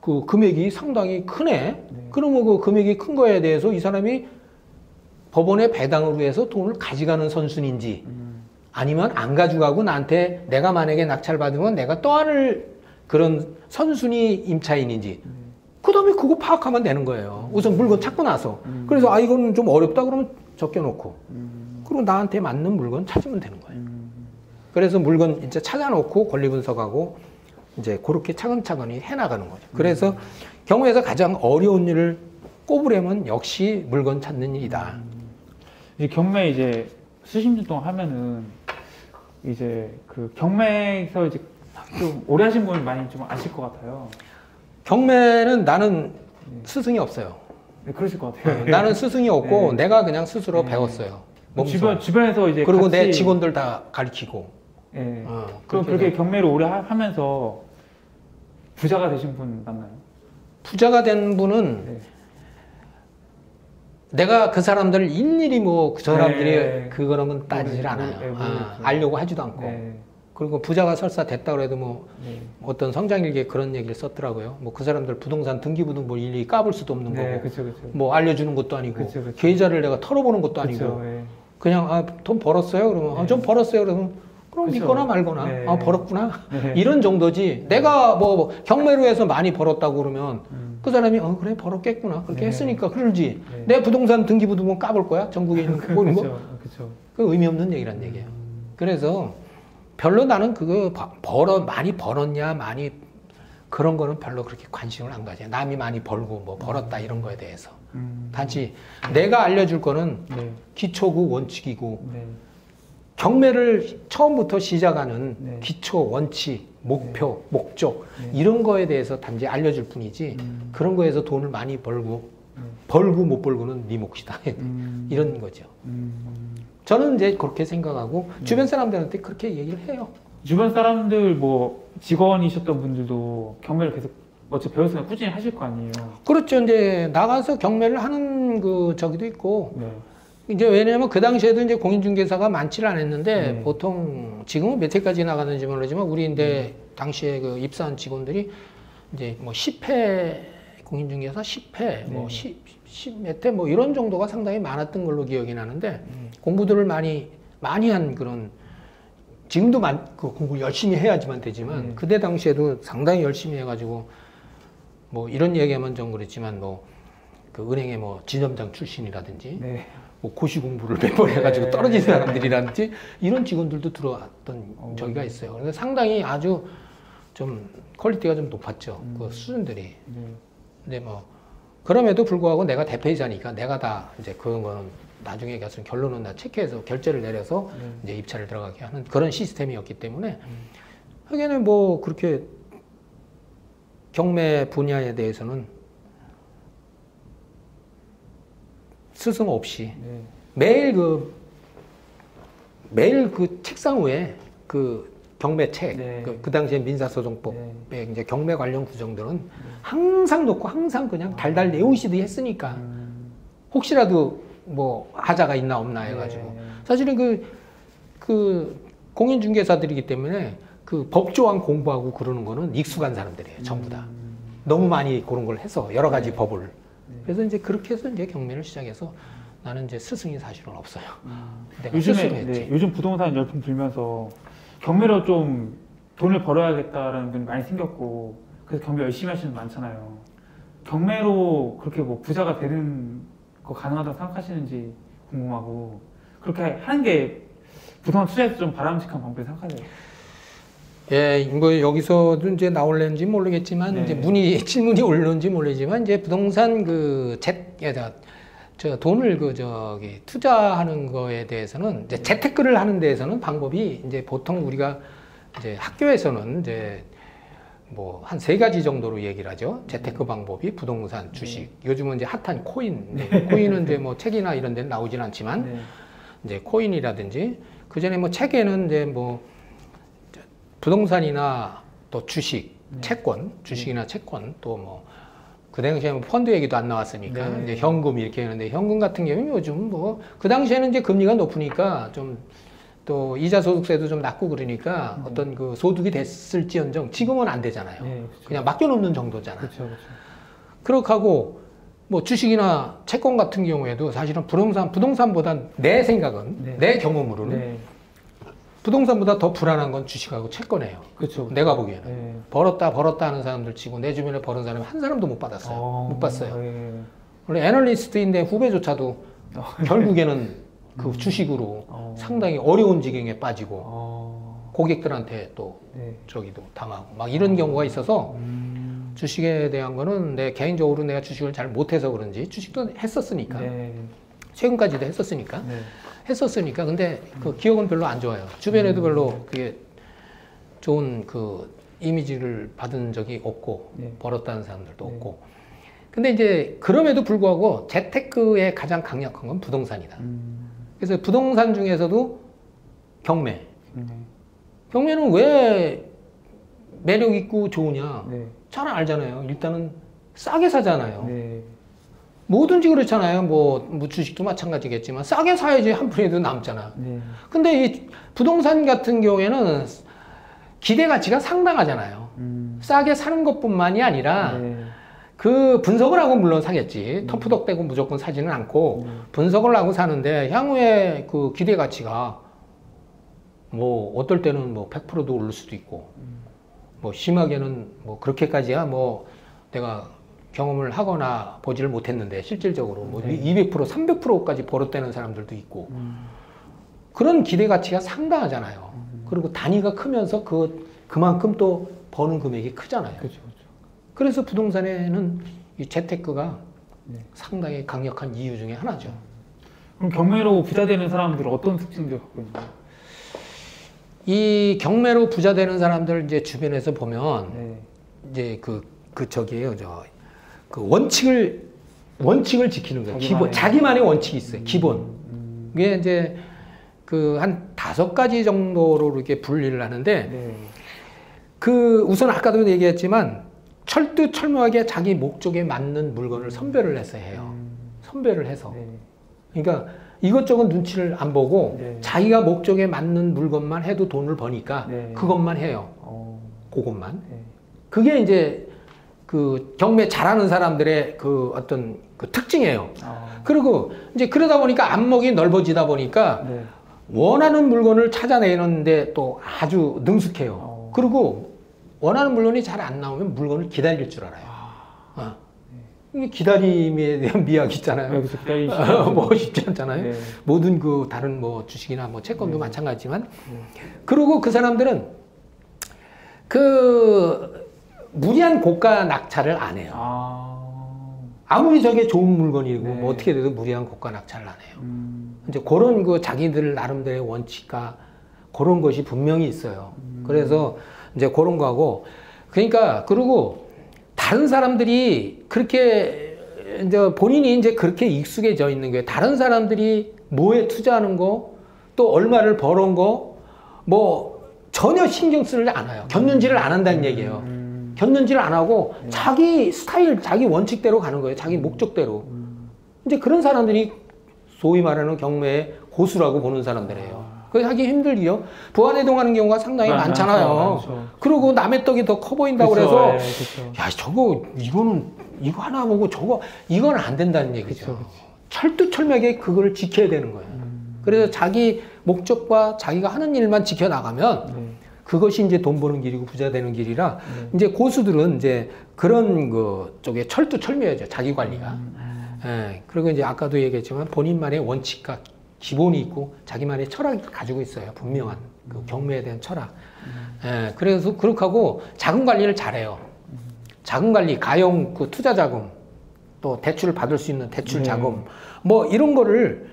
그 금액이 상당히 크네? 네. 그러면 그 금액이 큰 거에 대해서 이 사람이 법원에 배당으로 해서 돈을 가져가는 선순위인지 음, 아니면 안 가져가고 나한테 내가 만약에 낙찰 받으면 내가 떠안을 그런 선순위 임차인인지 그 다음에 그거 파악하면 되는 거예요. 우선 물건 찾고 나서. 음. 그래서 아, 이거는 좀 어렵다 그러면 적혀놓고. 음, 그리고 나한테 맞는 물건 찾으면 되는 거예요. 음, 그래서 물건 이제 찾아놓고 권리 분석하고 이제 그렇게 차근차근히 해나가는 거죠. 그래서 경우에서 가장 어려운 일을 꼽으려면 역시 물건 찾는 일이다. 이 경매 이제 수십 년 동안 하면은 이제 그 경매에서 이제 좀 오래 하신 분 많이 좀 아실 것 같아요. 경매는 나는 스승이 없어요. 네, 그러실 것 같아요. 나는 스승이 없고 네. 내가 그냥 스스로 네. 배웠어요. 몸소. 주변 주변에서 이제 그리고 내 직원들 다 가르치고. 예. 어, 그럼 그렇게 그렇게 경매를 오래 하, 하면서 부자가 되신 분 맞나요? 부자가 된 분은 네. 내가 그 사람들 일일이 뭐 그 사람들이 네. 그거는 따지질 모르- 않아요. 네, 아. 알려고 하지도 않고. 네. 그리고 부자가 설사 됐다 그래도 뭐 네. 어떤 성장일기에 그런 얘기를 썼더라고요. 뭐 그 사람들 부동산 등기부등 뭐 일일이 까볼 수도 없는 네, 거고, 그렇죠, 그렇죠. 뭐 알려주는 것도 아니고, 그쵸, 그쵸. 계좌를 내가 털어보는 것도 아니고. 예. 그냥 아 돈 벌었어요. 그러면 아, 네. 좀 벌었어요. 그러면 그럼 그쵸. 믿거나 말거나, 네. 아 벌었구나 네. 이런 정도지. 내가 뭐 경매로 해서 많이 벌었다고 그러면 음. 그 사람이 어 그래 벌었겠구나 그렇게 네. 했으니까 그러지. 네. 내 부동산 등기부등본 까볼 거야 전국에 있는 거 보는 거. 그렇죠. 그렇죠. 그 의미 없는 얘기란 얘기예요. 그래서 별로 나는 그거 바- 벌어 많이 벌었냐 많이 그런 거는 별로 그렇게 관심을 안 가져요. 남이 많이 벌고 뭐 벌었다 이런 거에 대해서 음. 단지 내가 알려줄 거는 네. 기초고 원칙이고 네. 경매를 처음부터 시작하는 네. 기초 원칙 목표 목적 네. 이런 거에 대해서 단지 알려줄 뿐이지 음. 그런 거에서 돈을 많이 벌고 네. 벌고 못 벌고는 네 몫이다 음. 이런 거죠. 음. 저는 이제 그렇게 생각하고 네. 주변 사람들한테 그렇게 얘기를 해요. 주변 사람들 뭐 직원이셨던 분들도 경매를 계속 어차피 배웠으면 꾸준히 하실 거 아니에요. 그렇죠. 이제 나가서 경매를 하는 그 저기도 있고 네. 이제 왜냐하면 그 당시에도 이제 공인중개사가 많지를 않았는데 네. 보통 지금은 몇 회까지 나가는지 모르지만 우리 네. 이제 당시에 그 입사한 직원들이 이제 뭐 10회 공인중개사 10회 뭐 네. 10, 10몇 회뭐 이런 정도가 상당히 많았던 걸로 기억이 나는데 음. 공부들을 많이 많이 한 그런 지금도 만, 그 공부 열심히 해야지만 되지만 네. 그때 당시에도 상당히 열심히 해가지고 뭐 이런 얘기하면 좀 그렇지만 뭐 그 은행의 뭐 지점장 출신이라든지 네. 뭐 고시 공부를 몇 번 해가지고 네. 떨어진 사람들이라든지 이런 직원들도 들어왔던 어. 저기가 있어요. 그래서 상당히 아주 좀 퀄리티가 좀 높았죠. 음. 그 수준들이. 네. 근데 뭐 그럼에도 불구하고 내가 대표이사니까 내가 다 이제 그런 거는 나중에 가서 결론은 다 체크해서 결제를 내려서 네. 이제 입찰을 들어가게 하는 그런 시스템이었기 때문에 음. 하기에는 뭐 그렇게 경매 분야에 대해서는 스승 없이 네. 매일 그 매일 그 책상 위에 그 경매 책, 네. 그, 그 당시에 민사소송법에 네. 이제 경매 관련 구정들은 항상 놓고 항상 그냥 달달 내우시듯이 했으니까 음. 혹시라도 뭐 하자가 있나 없나 해가지고 네. 사실은 그, 그 공인중개사들이기 때문에 그 법조항 공부하고 그러는 거는 익숙한 사람들이에요, 전부 다. 음. 너무 많이 그런 걸 해서 여러 가지 네. 법을. 네. 그래서 이제 그렇게 해서 이제 경매를 시작해서 나는 이제 스승이 사실은 없어요. 음. 요즘에. 네, 요즘 부동산 열풍 불면서 경매로 좀 돈을 벌어야겠다라는 분이 많이 생겼고 그래서 경매 열심히 하시는 분 많잖아요. 경매로 그렇게 뭐 부자가 되는 거 가능하다고 생각하시는지 궁금하고 그렇게 하는 게 부동산 투자에서 좀 바람직한 방법이 생각하세요? 예, 뭐 여기서도 이제 나올는지 모르겠지만 네. 이제 문의 질문이 올는지 모르지만 이제 부동산 그 재, 예, 저, 저 돈을 그 저기 투자하는 거에 대해서는 이제 재테크를 하는 데에서는 방법이 이제 보통 우리가 이제 학교에서는 이제 뭐 한 세 가지 정도로 얘기를 하죠. 재테크 방법이 부동산, 주식. 요즘은 이제 핫한 코인. 네. 코인은 이제 뭐 책이나 이런 데는 나오진 않지만 네. 이제 코인이라든지 그 전에 뭐 책에는 이제 뭐 부동산이나 또 주식, 네. 채권, 주식이나 채권 또 뭐 그 당시에 뭐 펀드 얘기도 안 나왔으니까 네. 이제 현금 이렇게 했는데 현금 같은 경우는 요즘 뭐 그 당시에는 이제 금리가 높으니까 좀 또 이자 소득세도 좀 낮고 그러니까 네. 어떤 그 소득이 됐을지언정 지금은 안 되잖아요. 네, 그렇죠. 그냥 맡겨놓는 정도잖아. 그렇죠, 그렇죠. 그렇게 하고 뭐 주식이나 채권 같은 경우에도 사실은 부동산 부동산보다 내 생각은 네. 내 경험으로는 네, 부동산보다 더 불안한 건 주식하고 채권이에요. 그렇죠. 내가 보기에는 네. 벌었다 벌었다 하는 사람들 치고 내 주변에 벌은 사람이 한 사람도 못 받았어요. 어, 못 봤어요. 네. 원래 애널리스트인데 후배조차도 어. 결국에는 그 주식으로 어. 상당히 어려운 지경에 빠지고 어, 고객들한테 또 네. 저기도 당하고 막 이런 경우가 있어서 음, 주식에 대한 거는 내 개인적으로 내가 주식을 잘 못해서 그런지 주식도 했었으니까 네. 최근까지도 했었으니까 네. 했었으니까 근데 그 기억은 별로 안 좋아요. 주변에도 별로 그게 좋은 그 이미지를 받은 적이 없고 네. 벌었다는 사람들도 네. 없고. 근데 이제 그럼에도 불구하고 재테크의 가장 강력한 건 부동산이다. 음, 그래서 부동산 중에서도 경매. 네. 경매는 왜 매력 있고 좋으냐? 네. 잘 알잖아요. 일단은 싸게 사잖아요. 네. 뭐든지 그렇잖아요. 뭐, 뭐 주식도 마찬가지겠지만 싸게 사야지 한 푼이라도 남잖아. 네. 근데 이 부동산 같은 경우에는 기대 가치가 상당하잖아요. 음, 싸게 사는 것뿐만이 아니라 네. 그 분석을 하고 물론 사겠지. 터프덕대고 무조건 사지는 않고 음. 분석을 하고 사는데 향후에 그 기대 가치가 뭐 어떨 때는 뭐 100%도 오를 수도 있고 뭐 심하게는 뭐 그렇게까지야 뭐 내가 경험을 하거나 보지를 못했는데 실질적으로 뭐 네. 200% 300%까지 벌었다는 사람들도 있고 음, 그런 기대 가치가 상당하잖아요. 음. 그리고 단위가 크면서 그 그만큼 또 버는 금액이 크잖아요. 그렇죠, 그렇죠. 그래서 부동산에는 이 재테크가 네. 상당히 강력한 이유 중에 하나죠. 그럼 경매로 부자 되는 사람들은 어떤 특징들 갖고 있나요? 이 경매로 부자 되는 사람들 이제 주변에서 보면 네. 이제 그, 그 저기에요, 저, 그 원칙을, 원칙을 지키는 거예요. 기본, 자기만의- 원칙이 있어요. 기본. 음, 그게 이제 그 한 다섯 가지 정도로 이렇게 분리를 하는데 네. 그 우선 아까도 얘기했지만 철두철미하게 자기 목적에 맞는 물건을 선별을 해서 해요. 음, 선별을 해서. 네. 그러니까 이것저것 눈치를 안 보고 네. 자기가 목적에 맞는 물건만 해도 돈을 버니까 네. 그것만 해요. 어, 그것만. 네. 그게 이제 그 경매 잘하는 사람들의 그 어떤 그 특징이에요. 아, 그리고 이제 그러다 보니까 안목이 넓어지다 보니까 네. 원하는 물건을 찾아내는데 또 아주 능숙해요. 어. 그리고 원하는 물건이 잘 안 나오면 물건을 기다릴 줄 알아요. 어. 이게 기다림에 대한 미학이 있잖아요. 여기서 기다리시 뭐 쉽지 않잖아요. 네. 모든 그 다른 뭐 주식이나 뭐 채권도 네. 마찬가지지만 네. 그리고 그 사람들은 그 무리한 고가 낙찰을 안 해요. 아, 아무리 저게 좋은 물건이고 네. 뭐 어떻게 돼도 무리한 고가 낙찰을 안 해요. 음, 이제 그런 그 자기들 나름대로의 원칙과 그런 것이 분명히 있어요. 음. 그래서 이제 그런 거하고 그러니까 그리고 다른 사람들이 그렇게 이제 본인이 이제 그렇게 익숙해져 있는 게 다른 사람들이 뭐에 투자하는 거 또 얼마를 벌은 거 뭐 전혀 신경 쓰지 않아요. 겪는지를 안 한다는 얘기예요. 음, 겪는지를 안 하고 네. 자기 스타일, 자기 원칙대로 가는 거예요. 자기 목적대로. 음, 이제 그런 사람들이 소위 말하는 경매의 고수라고 보는 사람들이에요. 그래서 하기 힘들기요. 부안해동 하는 경우가 상당히 많- 많잖아요. 많죠. 그리고 남의 떡이 더 커 보인다고 그쵸, 그래서 예. 야 저거 이거는 이거 하나 보고 저거 이건 안 된다는 얘기죠. 그쵸, 그쵸. 철두철미하게 그걸 지켜야 되는 거예요. 음, 그래서 자기 목적과 자기가 하는 일만 지켜 나가면 네. 그것이 이제 돈 버는 길이고 부자 되는 길이라 네. 이제 고수들은 이제 그런 그 쪽에 철두철미하죠. 자기 관리가. 음, 음, 예, 그리고 이제 아까도 얘기했지만 본인만의 원칙과 기본이 있고 자기만의 철학을 가지고 있어요. 분명한 그 경매에 대한 철학. 예, 그래서 그렇게 하고 자금 관리를 잘해요. 자금 관리, 가용 그 투자 자금, 또 대출을 받을 수 있는 대출 네. 자금, 뭐 이런 거를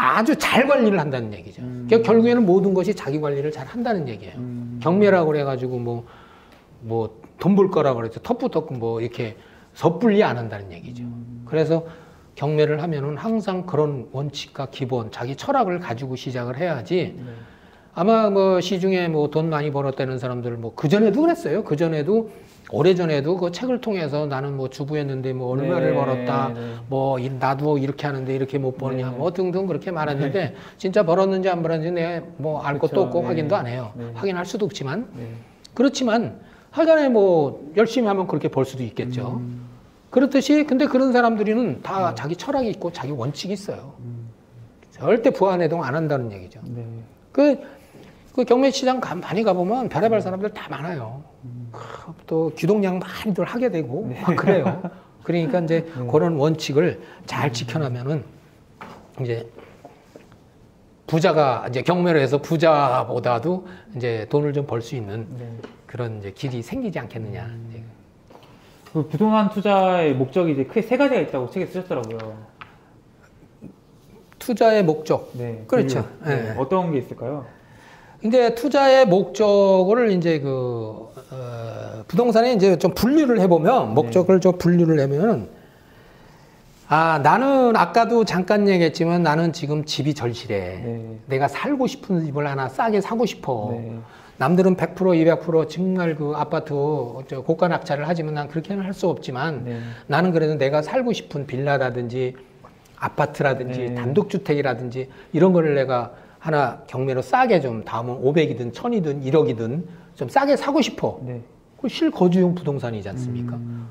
아주 잘 관리를 한다는 얘기죠. 음. 그러니까 결국에는 모든 것이 자기 관리를 잘 한다는 얘기예요. 음. 경매라고 그래가지고 뭐 뭐 돈 벌 거라고 그래서 터프터프 뭐 이렇게 섣불리 안 한다는 얘기죠. 음. 그래서 경매를 하면은 항상 그런 원칙과 기본, 자기 철학을 가지고 시작을 해야지 네. 아마 뭐 시중에 뭐 돈 많이 벌었다는 사람들 뭐 그 전에도 그랬어요. 그 전에도 오래전에도 그 책을 통해서 나는 뭐 주부였는데 뭐 얼마를 네, 벌었다. 네. 뭐 이- 나도 이렇게 하는데 이렇게 못 버느냐 네. 뭐 등등 그렇게 말했는데 진짜 벌었는지 안 벌었는지 내가 뭐 알 것도 없고 네. 확인도 안 해요. 네. 확인할 수도 없지만 네. 그렇지만 하여간에 뭐 열심히 하면 그렇게 벌 수도 있겠죠. 음. 그렇듯이 근데 그런 사람들은 다 자기 철학이 있고 자기 원칙이 있어요. 음. 절대 부안해동 안 한다는 얘기죠. 네. 그, 그 경매 시장 가- 많이 가보면 별의별 사람들 다 많아요. 크, 또 기동량 많이들 하게 되고 막 그래요. 그러니까 이제 네. 그런 원칙을 잘 지켜나면은 이제 부자가 이제 경매를 해서 부자보다도 이제 돈을 좀 벌 수 있는 네. 그런 이제 길이 생기지 않겠느냐. 이제 그 부동산 투자의 목적이 이제 크게 세 가지가 있다고 책에 쓰셨더라고요. 투자의 목적. 네. 그렇죠. 그, 네. 네. 어떤 게 있을까요? 이제 투자의 목적을 이제 그 어, 부동산에 이제 좀 분류를 해보면 목적을 좀 분류를 하면 아 나는 아까도 잠깐 얘기했지만 나는 지금 집이 절실해. 네. 내가 살고 싶은 집을 하나 싸게 사고 싶어. 네. 남들은 100% 200% 정말 그 아파트 저 고가 낙찰을 하지만 난 그렇게는 할 수 없지만 네. 나는 그래도 내가 살고 싶은 빌라라든지 아파트라든지 네. 단독주택이라든지 이런 거를 내가 하나 경매로 싸게 좀 다음은 500이든 1000이든 1억이든 좀 싸게 사고 싶어. 네. 그 실거주용 부동산이지 않습니까? 음.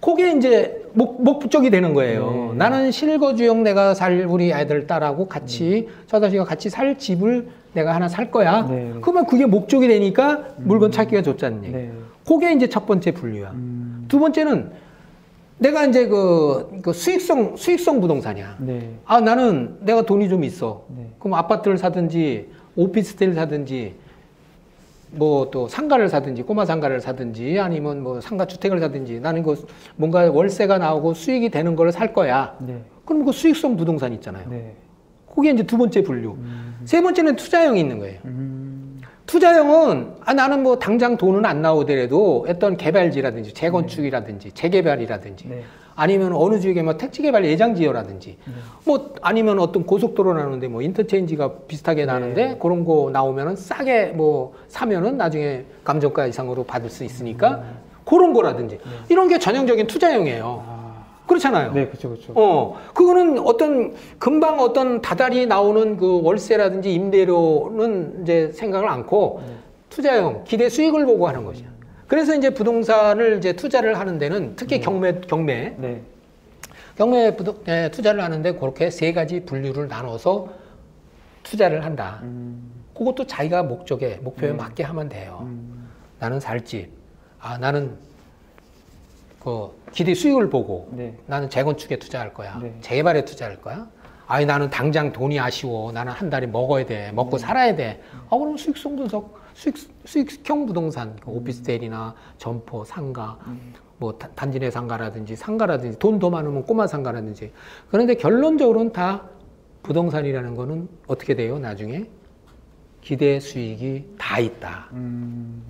그게 이제 목, 목적이 되는 거예요. 네. 나는 실거주용 내가 살 우리 아이들 딸하고 같이 저자식과 같이 살 집을 내가 하나 살 거야. 네. 그러면 그게 목적이 되니까 물건 찾기가 좋다는 얘기. 네. 그게 이제 첫 번째 분류야. 음. 두 번째는 내가 이제 그, 그 수익성 수익성 부동산이야. 네. 아 나는 내가 돈이 좀 있어. 네. 그럼 아파트를 사든지 오피스텔 사든지 뭐 또 상가를 사든지 꼬마 상가를 사든지 아니면 뭐 상가 주택을 사든지 나는 그 뭔가 월세가 나오고 수익이 되는 걸 살 거야. 네. 그럼 그 수익성 부동산 있잖아요. 네. 그게 이제 두 번째 분류. 음. 세 번째는 투자형이 있는 거예요. 음. 투자형은 아 나는 뭐 당장 돈은 안 나오더라도 어떤 개발지라든지 재건축이라든지 재개발이라든지 네. 아니면 어느 지역에 뭐 택지 개발 예장 지어라든지 네. 뭐 아니면 어떤 고속도로 나오는데 뭐 인터체인지가 비슷하게 나는데 네. 그런 거 나오면은 싸게 뭐 사면은 나중에 감정가 이상으로 받을 수 있으니까 그런 거라든지 이런 게 전형적인 투자형이에요. 아. 그렇잖아요. 네, 그렇죠, 그렇죠. 어, 그거는 어떤 금방 어떤 다달이 나오는 그 월세라든지 임대료는 이제 생각을 않고 네. 투자형 기대 수익을 보고 하는 거죠. 그래서 이제 부동산을 이제 투자를 하는 데는 특히 경매 경매 네. 경매 부동 에, 투자를 하는데 그렇게 세 가지 분류를 나눠서 투자를 한다. 음. 그것도 자기가 목적에 목표에 음. 맞게 하면 돼요. 음. 나는 살 집. 아 나는 그 기대 수익을 보고 네. 나는 재건축에 투자할 거야. 네. 재개발에 투자할 거야. 아니 나는 당장 돈이 아쉬워. 나는 한 달에 먹어야 돼. 먹고 살아야 돼. 아 그럼 수익성 분석, 수익 수익형 부동산, 그 오피스텔이나 점포, 상가, 뭐 다- 단지 내 상가라든지 상가라든지 돈 더 많으면 꼬마 상가라든지. 그런데 결론적으로는 다 부동산이라는 거는 어떻게 돼요? 나중에 기대 수익이 다 있다. 음.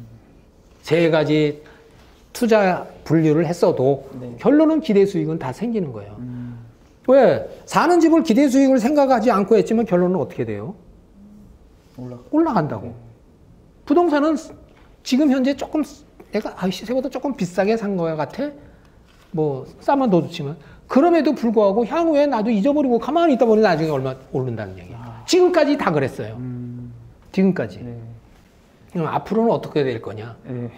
세 가지 투자 분류를 했어도 네. 결론은 기대 수익은 다 생기는 거예요. 음. 왜? 사는 집을 기대 수익을 생각하지 않고 했지만 결론은 어떻게 돼요? 올라. 올라간다고. 부동산은 지금 현재 조금 내가 아 시세보다 조금 비싸게 산 거야 같아. 뭐 싸면 더 좋지만 그럼에도 불구하고 향후에 나도 잊어버리고 가만히 있다 보니 나중에 얼마 오른다는 얘기야. 아. 지금까지 다 그랬어요. 음. 지금까지. 네. 그럼 앞으로는 어떻게 될 거냐? 네.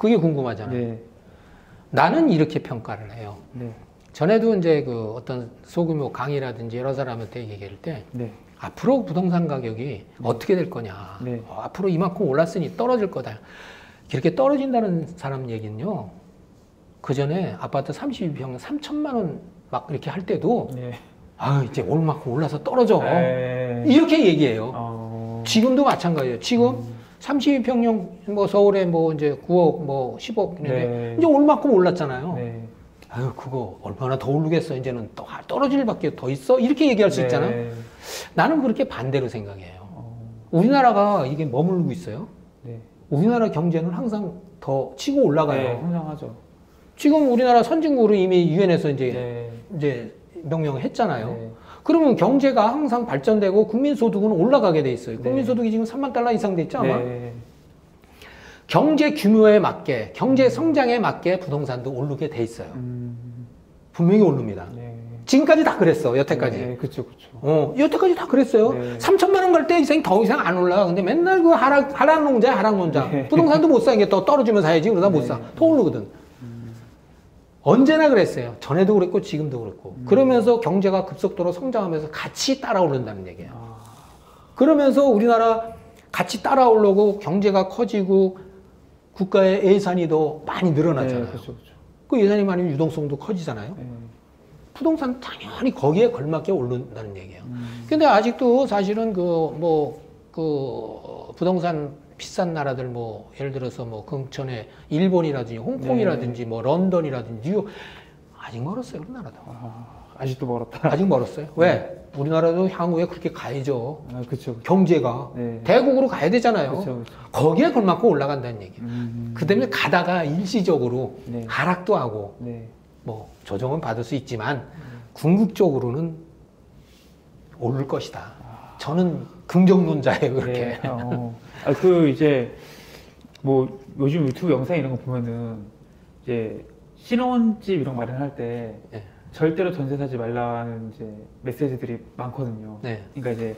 그게 궁금하잖아요. 네. 나는 이렇게 평가를 해요. 네. 전에도 이제 그 어떤 소규모 강의라든지 여러 사람한테 얘기할 때 네. 앞으로 부동산 가격이 어떻게 될 거냐. 네. 어, 앞으로 이만큼 올랐으니 떨어질 거다. 이렇게 떨어진다는 사람 얘기는요. 그 전에 아파트 32평 3천만 원 막 이렇게 할 때도 네. 아 이제 올만큼 올라서 떨어져. 네. 이렇게 얘기해요. 어. 지금도 마찬가지예요. 지금 음. 32평형 뭐 서울에 뭐 이제 9억 뭐 10억 있는데 네. 이제 올 만큼 올랐잖아요. 네. 아유 그거 얼마나 더 오르겠어 이제는 또 떨어질 밖에 더 있어 이렇게 얘기할 수 네. 있잖아. 나는 그렇게 반대로 생각해요. 어. 우리나라가 이게 머물고 있어요. 네. 우리나라 경제는 항상 더 치고 올라가요. 네, 성장하죠. 지금 우리나라 선진국으로 이미 유엔에서 이제 네. 이제 명령을 했잖아요. 네. 그러면 경제가 항상 발전되고 국민 소득은 올라가게 돼 있어요. 네. 국민 소득이 지금 3만 달러 이상 돼 있죠 아마. 네. 경제 규모에 맞게 경제 성장에 맞게 부동산도 오르게 돼 있어요. 음. 분명히 오릅니다. 네. 지금까지 다 그랬어 여태까지. 네, 그렇죠, 그렇죠. 어, 여태까지 다 그랬어요. 네. 3천만 원 갈 때 이상 더 이상 안 올라. 근데 맨날 그 하락 하락 농자 하락 농자. 네. 부동산도 못 사는 게더 떨어지면 사야지. 그러다 못 네. 사. 더 오르거든. 언제나 그랬어요. 전에도 그랬고 지금도 그랬고. 음. 그러면서 경제가 급속도로 성장하면서 같이 따라오른다는 얘기예요. 아. 그러면서 우리나라 같이 따라오려고 경제가 커지고 국가의 예산이 더 많이 늘어나잖아요. 네, 그렇죠, 그렇죠. 그 예산이 많으면 유동성도 커지잖아요. 네. 부동산 당연히 거기에 걸맞게 오른다는 얘기예요. 음. 근데 아직도 사실은 그 뭐그 부동산 비싼 나라들 뭐 예를 들어서 뭐 근처에 일본이라든지 홍콩이라든지 뭐 런던이라든지 뉴욕 아직 멀었어요 우리나라도 아, 아직도 멀었다. 아직 멀었어요 왜 우리나라도 향후에 그렇게 가야죠 아, 그렇죠. 경제가 네. 대국으로 가야 되잖아요 그렇죠, 그렇죠. 거기에 걸맞고 올라간다는 얘기예요 음. 그 때문에 가다가 일시적으로 네. 하락도 하고 네. 뭐 조정은 받을 수 있지만 궁극적으로는 오를 것이다. 저는 긍정론자예요 그렇게. 네. 어. 아, 그 이제 뭐 요즘 유튜브 영상 이런 거 보면은 이제 신혼집 이런 거 마련할 때 네. 절대로 전세 사지 말라는 이제 메시지들이 많거든요. 네. 그러니까 이제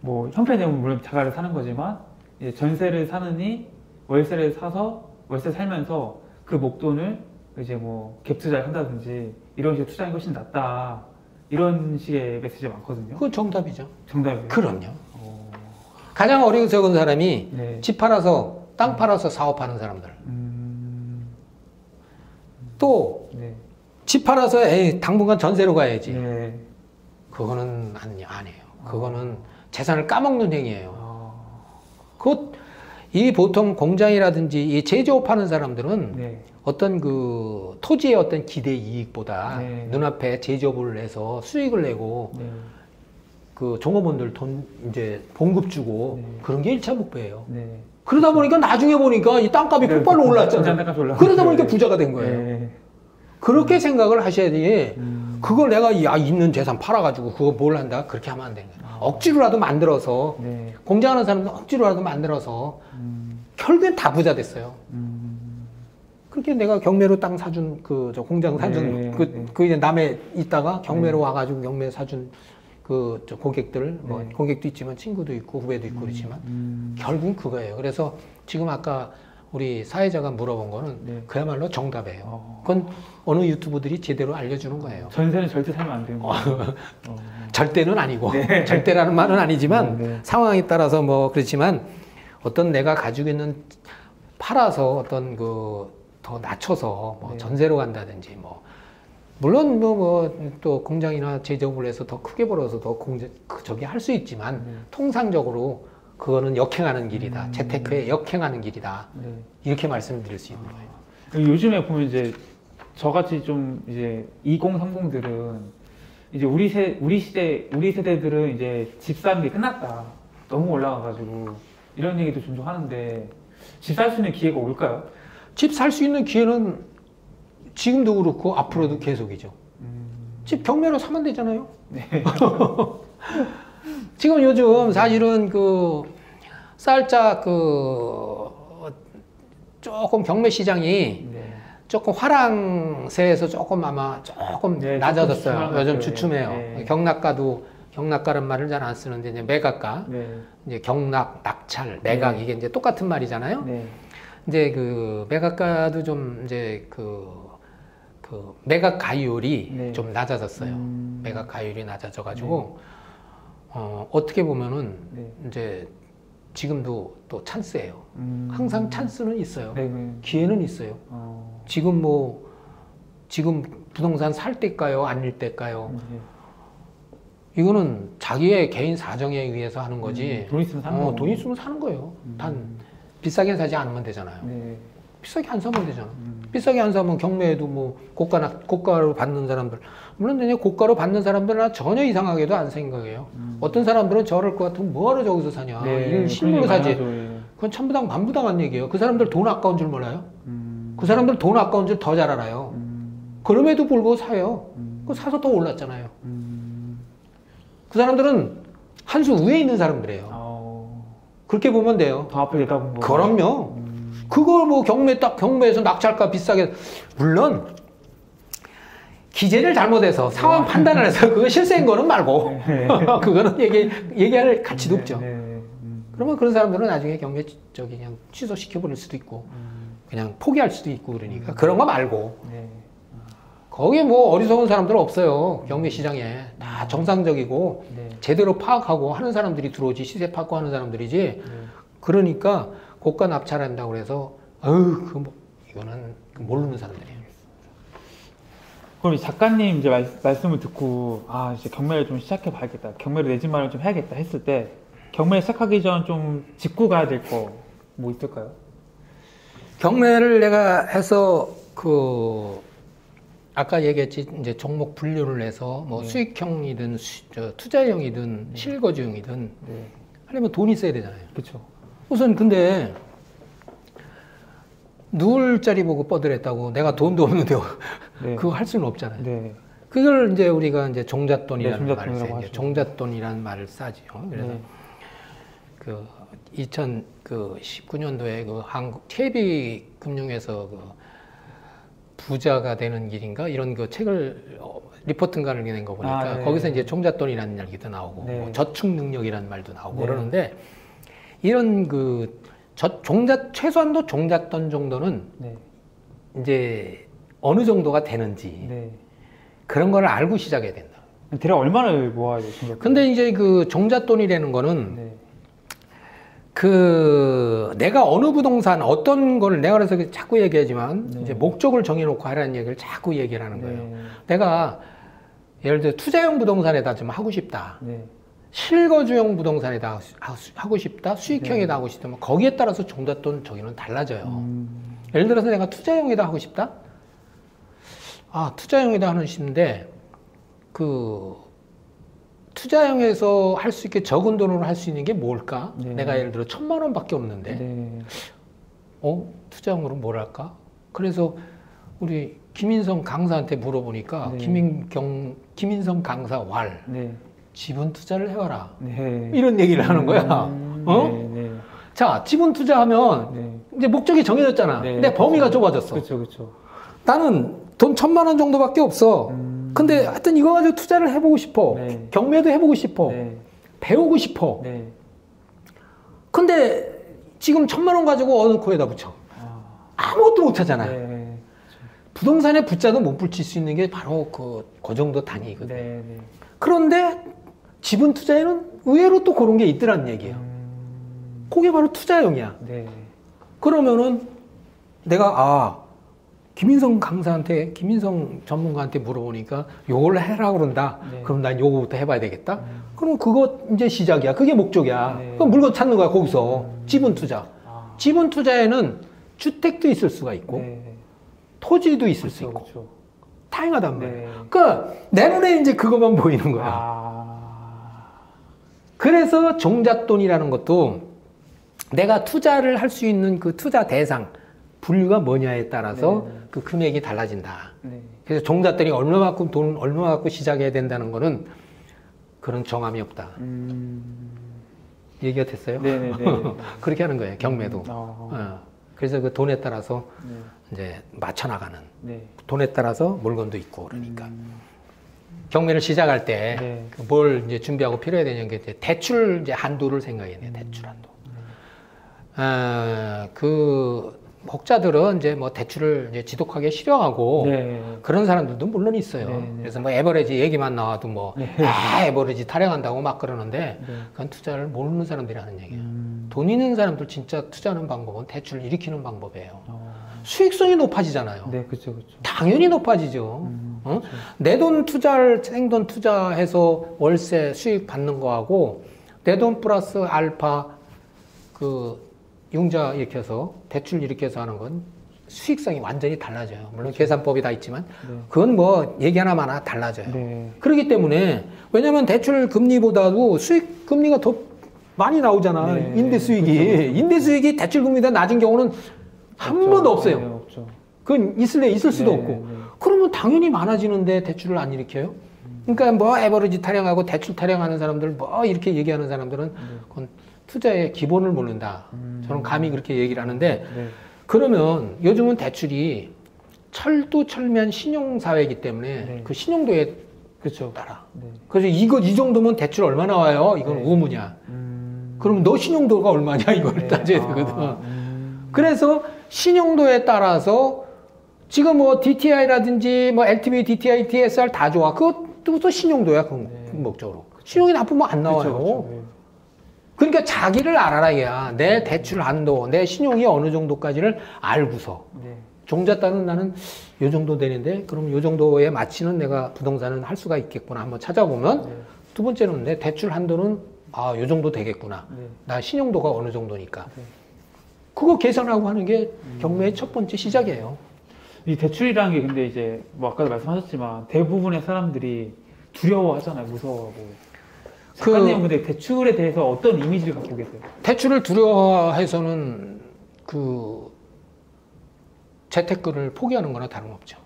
뭐 형편되면 물론 자가를 사는 거지만 이제 전세를 사느니 월세를 사서 월세 살면서 그 목돈을 이제 뭐 갭 투자를 한다든지 이런 식으로 투자하는 것이 낫다 이런 식의 메시지가 많거든요. 그건 정답이죠. 정답이에요. 그럼요. 어, 가장 어리석은 사람이 네. 집 팔아서 땅 팔아서 사업하는 사람들. 음, 또집 네. 팔아서 에이 당분간 전세로 가야지. 네. 그거는 안, 안 해요. 그거는 재산을 까먹는 행위예요. 아, 그 이 보통 공장이라든지 이 제조업하는 사람들은 네. 어떤 그 토지의 어떤 기대 이익보다 네. 눈앞에 제조업을 해서 수익을 내고 네. 그 종업원들 돈 이제 봉급 주고 네. 그런 게 1차 목표예요. 네. 그러다 보니까 나중에 보니까 이 땅값이 폭발로 올랐잖아요. 그러다 보니까 부자가 된 거예요. 네. 그렇게 생각을 하셔야지 음, 그걸 내가 야 있는 재산 팔아가지고 그거 뭘 한다 그렇게 하면 안 되는 거예요. 억지로라도 만들어서 네. 공장하는 사람들 억지로라도 만들어서 음, 결국엔 다 부자 됐어요. 음, 그렇게 내가 경매로 땅 사준 그 저 공장 사준 네, 그, 네. 그 이제 남해 있다가 경매로 네. 와가지고 경매 사준 그 저 고객들 뭐 네. 고객도 있지만 친구도 있고 후배도 있고 그렇지만 음, 결국은 그거예요. 그래서 지금 아까 우리 사회자가 물어본 거는 네. 그야말로 정답이에요. 어, 그건 어느 유튜브들이 제대로 알려주는 거예요. 전세는 절대 살면 안 되는 거예요. 어, 절대는 아니고 절대라는 말은 아니지만 네, 네. 상황에 따라서 뭐 그렇지만 어떤 내가 가지고 있는 팔아서 어떤 그 더 낮춰서 뭐 네. 전세로 간다든지 뭐 물론 뭐 뭐 또 공장이나 제조업을 해서 더 크게 벌어서 더 공제 그 저기 할 수 있지만 네. 통상적으로 그거는 역행하는 길이다 음. 재테크의 역행하는 길이다 네. 이렇게 말씀드릴 수 있는 거예요. 그리고 요즘에 보면 이제 저같이 좀 이제 2030들은 이제 우리 세 우리 시대 우리 세대들은 이제 집 사는 게 끝났다 너무 올라가가지고 이런 얘기도 종종 하는데 집 살 수 있는 기회가 올까요? 집 살 수 있는 기회는 지금도 그렇고 앞으로도 계속이죠. 음, 집 경매로 사면 되잖아요. 네. 지금 요즘 사실은 그 살짝 그 조금 경매 시장이 네. 조금 화랑세에서 조금 아마 조금 네, 낮아졌어요. 조금 요즘 주춤해요. 네. 경락가도 경락가란 말을 잘 안 쓰는데 이제 매각가, 네. 이제 경락, 낙찰, 매각 네. 이게 이제 똑같은 말이잖아요. 네. 이제 그 매각가도 좀 이제 그, 그 매각 가율이 네. 좀 낮아졌어요. 음, 매각 가율이 낮아져 가지고 어, 어떻게 보면은 네. 이제 지금도 또 찬스예요. 음, 항상 찬스는 있어요. 네. 네. 기회는 있어요. 어, 지금 뭐 지금 부동산 살 때일까요? 아닐 때일까요? 네. 이거는 자기의 개인 사정에 의해서 하는 거지. 음, 돈 있으면 사는 어, 거고. 돈 있으면 사는 거예요. 음. 단 비싸게 사지 않으면 되잖아요. 네. 비싸게 안 사면 되잖아. 음. 비싸게 안 사면 경매에도 뭐 고가 고가로 받는 사람들 물론 이제 고가로 받는 사람들은 전혀 이상하게도 안 생각해요. 음. 어떤 사람들은 저럴 것 같으면 뭐하러 저기서 사냐. 이런 실물로 사지. 예. 그건 천부당 만부당한 얘기예요. 그 사람들 돈 아까운 줄 몰라요. 음. 그 사람들 돈 아까운 줄 더 잘 알아요. 음. 그럼에도 불구하고 사요. 음. 그 사서 더 올랐잖아요. 음. 그 사람들은 한 수 위에 있는 사람들이에요. 어, 그렇게 보면 돼요. 더 앞을 내다본 거. 그럼요. 음. 그걸 뭐 경매 딱 경매에서 낙찰가 비싸게 물론 기재를 잘못해서 상황 판단을 해서 그거 실세인 거는 말고 네. 그거는 얘기 얘기할 가치도 없죠. 네. 음. 그러면 그런 사람들은 나중에 경매 저기 그냥 취소시켜 버릴 수도 있고 음. 그냥 포기할 수도 있고 그러니까 그런 거 말고 네. 거기에 뭐 어리석은 사람들은 없어요 경매 시장에 다 정상적이고 네. 제대로 파악하고 하는 사람들이 들어오지 시세 파악하고 하는 사람들이지 네. 그러니까 고가 납찰한다고 그래서 어휴 그 뭐, 이거는 그 모르는 사람들이에요. 그럼 이 작가님 이제 말, 말씀을 듣고 아 이제 경매를 좀 시작해 봐야겠다 경매를 내 집 마련 좀 해야겠다 했을 때 경매 시작하기 전 좀 짚고 가야 될 거 뭐 있을까요? 경매를 내가 해서 그 아까 얘기했지 이제 종목 분류를 해서 뭐 네. 수익형이든 수- 저 투자형이든 실거주형이든 네, 하려면 돈이 있어야 되잖아요. 그렇죠. 우선 근데 누울 자리 보고 뻗으랬다고 내가 돈도 없는데 네. 그거 할 수는 없잖아요. 네. 그걸 이제 우리가 이제 종잣돈이라는 네, 말을 써요. 종잣돈이라는 말을 싸지요. 그래서 네. 그 2019년도에 그 한국 KB 금융에서 그 부자가 되는 길인가 이런 그 책을 어, 리포트인가를 낸 거 보니까 아, 네. 거기서 이제 종잣돈이라는 얘기도 나오고 네. 뭐 저축 능력이라는 말도 나오고 네. 그러는데 이런 그 저, 종잣 최소한도 종잣돈 정도는 네. 이제 어느 정도가 되는지 네. 그런 걸 알고 시작해야 된다. 대략 얼마를 모아야? 진짜? 근데 이제 그 종잣돈이라는 거는 네. 그 내가 어느 부동산 어떤 걸 내가 그래서 자꾸 얘기하지만 네. 이제 목적을 정해놓고 하라는 얘기를 자꾸 얘기를 하는 거예요. 네. 내가 예를 들어 투자형 부동산에다 좀 하고 싶다. 네. 실거주형 부동산에다 하- 하고 싶다. 수익형에다 네. 하고 싶다. 뭐 거기에 따라서 종잣돈 저기는 달라져요. 음. 예를 들어서 내가 투자형에다 하고 싶다. 아 투자형에다 하는 싶은데 그 투자형에서 할 수 있게 적은 돈으로 할 수 있는 게 뭘까? 네. 내가 예를 들어 천만 원밖에 없는데 네. 어 투자형으로 뭘 할까? 그래서 우리 김인성 강사한테 물어보니까 네. 김인경 김인성 강사 왈 네. 지분 투자를 해와라 네. 이런 얘기를 하는 거야. 음, 어? 네. 네. 자 지분 투자하면 네. 이제 목적이 정해졌잖아. 네. 근데 범위가 좁아졌어. 그렇죠. 그렇죠. 나는 돈 천만 원 정도밖에 없어. 음. 근데 하여튼 이거 가지고 투자를 해보고 싶어. 네. 경매도 해보고 싶어. 네. 배우고 싶어. 네. 근데 지금 천만 원 가지고 어느 코에다 붙여. 아. 아무것도 못 하잖아. 네. 부동산에 붙자도 못 붙일 수 있는 게 바로 그, 그 정도 단위거든. 네. 네. 그런데 지분 투자에는 의외로 또 그런 게 있더라는 얘기예요. 음. 그게 바로 투자형이야. 네. 그러면은 내가 아 김인성 강사한테 김인성 전문가한테 물어보니까 요걸 해라 그런다. 네. 그럼 난 요거부터 해봐야 되겠다. 음. 그럼 그거 이제 시작이야. 그게 목적이야. 네. 그럼 물건 찾는 거야 거기서 음. 지분 투자. 아. 지분 투자에는 주택도 있을 수가 있고 네. 토지도 있을 수 그렇죠. 있고 그렇죠. 다양하단 말이야. 네. 그러니까 내 눈에 이제 그것만 보이는 거야. 아. 그래서 종잣돈이라는 것도 내가 투자를 할 수 있는 그 투자 대상 분류가 뭐냐에 따라서 네. 그 금액이 달라진다. 네. 그래서 종잣돈이 얼마만큼 돈 얼마 갖고 시작해야 된다는 거는 그런 정함이 없다. 음. 얘기가 됐어요? 네, 네, 네. 그렇게 하는 거예요. 경매도. 어. 어. 그래서 그 돈에 따라서 네. 이제 맞춰 나가는 네. 돈에 따라서 물건도 있고 그러니까 음. 경매를 시작할 때 네. 뭘 이제 준비하고 필요해야 되는 게 이제 대출 이제 한도를 생각해야 돼요. 대출 한도. 아, 그 목자들은 이제 뭐 대출을 이제 지독하게 싫어하고 네. 그런 사람들도 물론 있어요. 네, 네. 그래서 뭐 에버리지 얘기만 나와도 뭐 네. 아, 에버리지 타령한다고 막 그러는데 네. 그건 투자를 모르는 사람들이 하는 얘기예요. 음. 돈 있는 사람들 진짜 투자하는 방법은 대출을 일으키는 방법이에요. 어. 수익성이 높아지잖아요. 네, 그렇죠, 그렇죠. 당연히 높아지죠. 음. 어? 내 돈 투자를 생돈 투자해서 월세 수익 받는 거하고 내 돈 플러스 알파 그 융자 이렇게 해서 대출 이렇게 해서 하는 건 수익성이 완전히 달라져요. 물론 계산법이 다 있지만 네. 그건 뭐 얘기 하나마나 달라져요. 네. 그렇기 때문에 왜냐면 대출 금리보다도 수익 금리가 더 많이 나오잖아. 네. 임대 수익이 그렇죠, 그렇죠. 임대 수익이 대출 금리보다 낮은 경우는 한 없죠. 번도 없어요. 네. 그건 있을래 있을 수도 네, 없고. 네. 그러면 당연히 많아지는데 대출을 안 일으켜요? 그러니까 뭐 에버리지 타령하고 대출 타령하는 사람들 뭐 이렇게 얘기하는 사람들은 그건 투자의 기본을 모른다. 음. 저는 감히 그렇게 얘기를 하는데 네. 그러면 요즘은 대출이 철두철미한 신용사회이기 때문에 네. 그 신용도에 그렇죠. 따라. 네. 그래서 이거 이 정도면 대출 얼마 나와요? 이건 네. 의무냐? 음. 그러면 너 신용도가 얼마냐 이걸 네. 따져야 아, 되거든. 음. 그래서 신용도에 따라서 지금 뭐 DTI라든지 뭐 LTV, DTI, DSR 다 좋아. 그것도 신용도야, 그 네. 궁극적으로. 신용이 나쁘면 안 나와요. 그렇죠, 그렇죠. 네. 그러니까 자기를 알아라, 얘야. 내 대출 한도, 내 신용이 어느 정도까지를 알고서. 네. 종잣단은 나는 요 정도 되는데, 그럼 요 정도에 맞추는 내가 부동산은 할 수가 있겠구나. 한번 찾아보면, 네. 두 번째는 내 대출 한도는, 아, 요 정도 되겠구나. 네. 나 신용도가 어느 정도니까. 네. 그거 계산하고 하는 게 경매의 첫 번째 시작이에요. 이 대출이라는 게 근데 이제 뭐 아까도 말씀하셨지만 대부분의 사람들이 두려워하잖아요. 무서워하고. 그- 작가님 근데 대출에 대해서 어떤 이미지를 갖고 계세요? 대출을 두려워해서는 그 재테크를 포기하는 거나 다름없죠.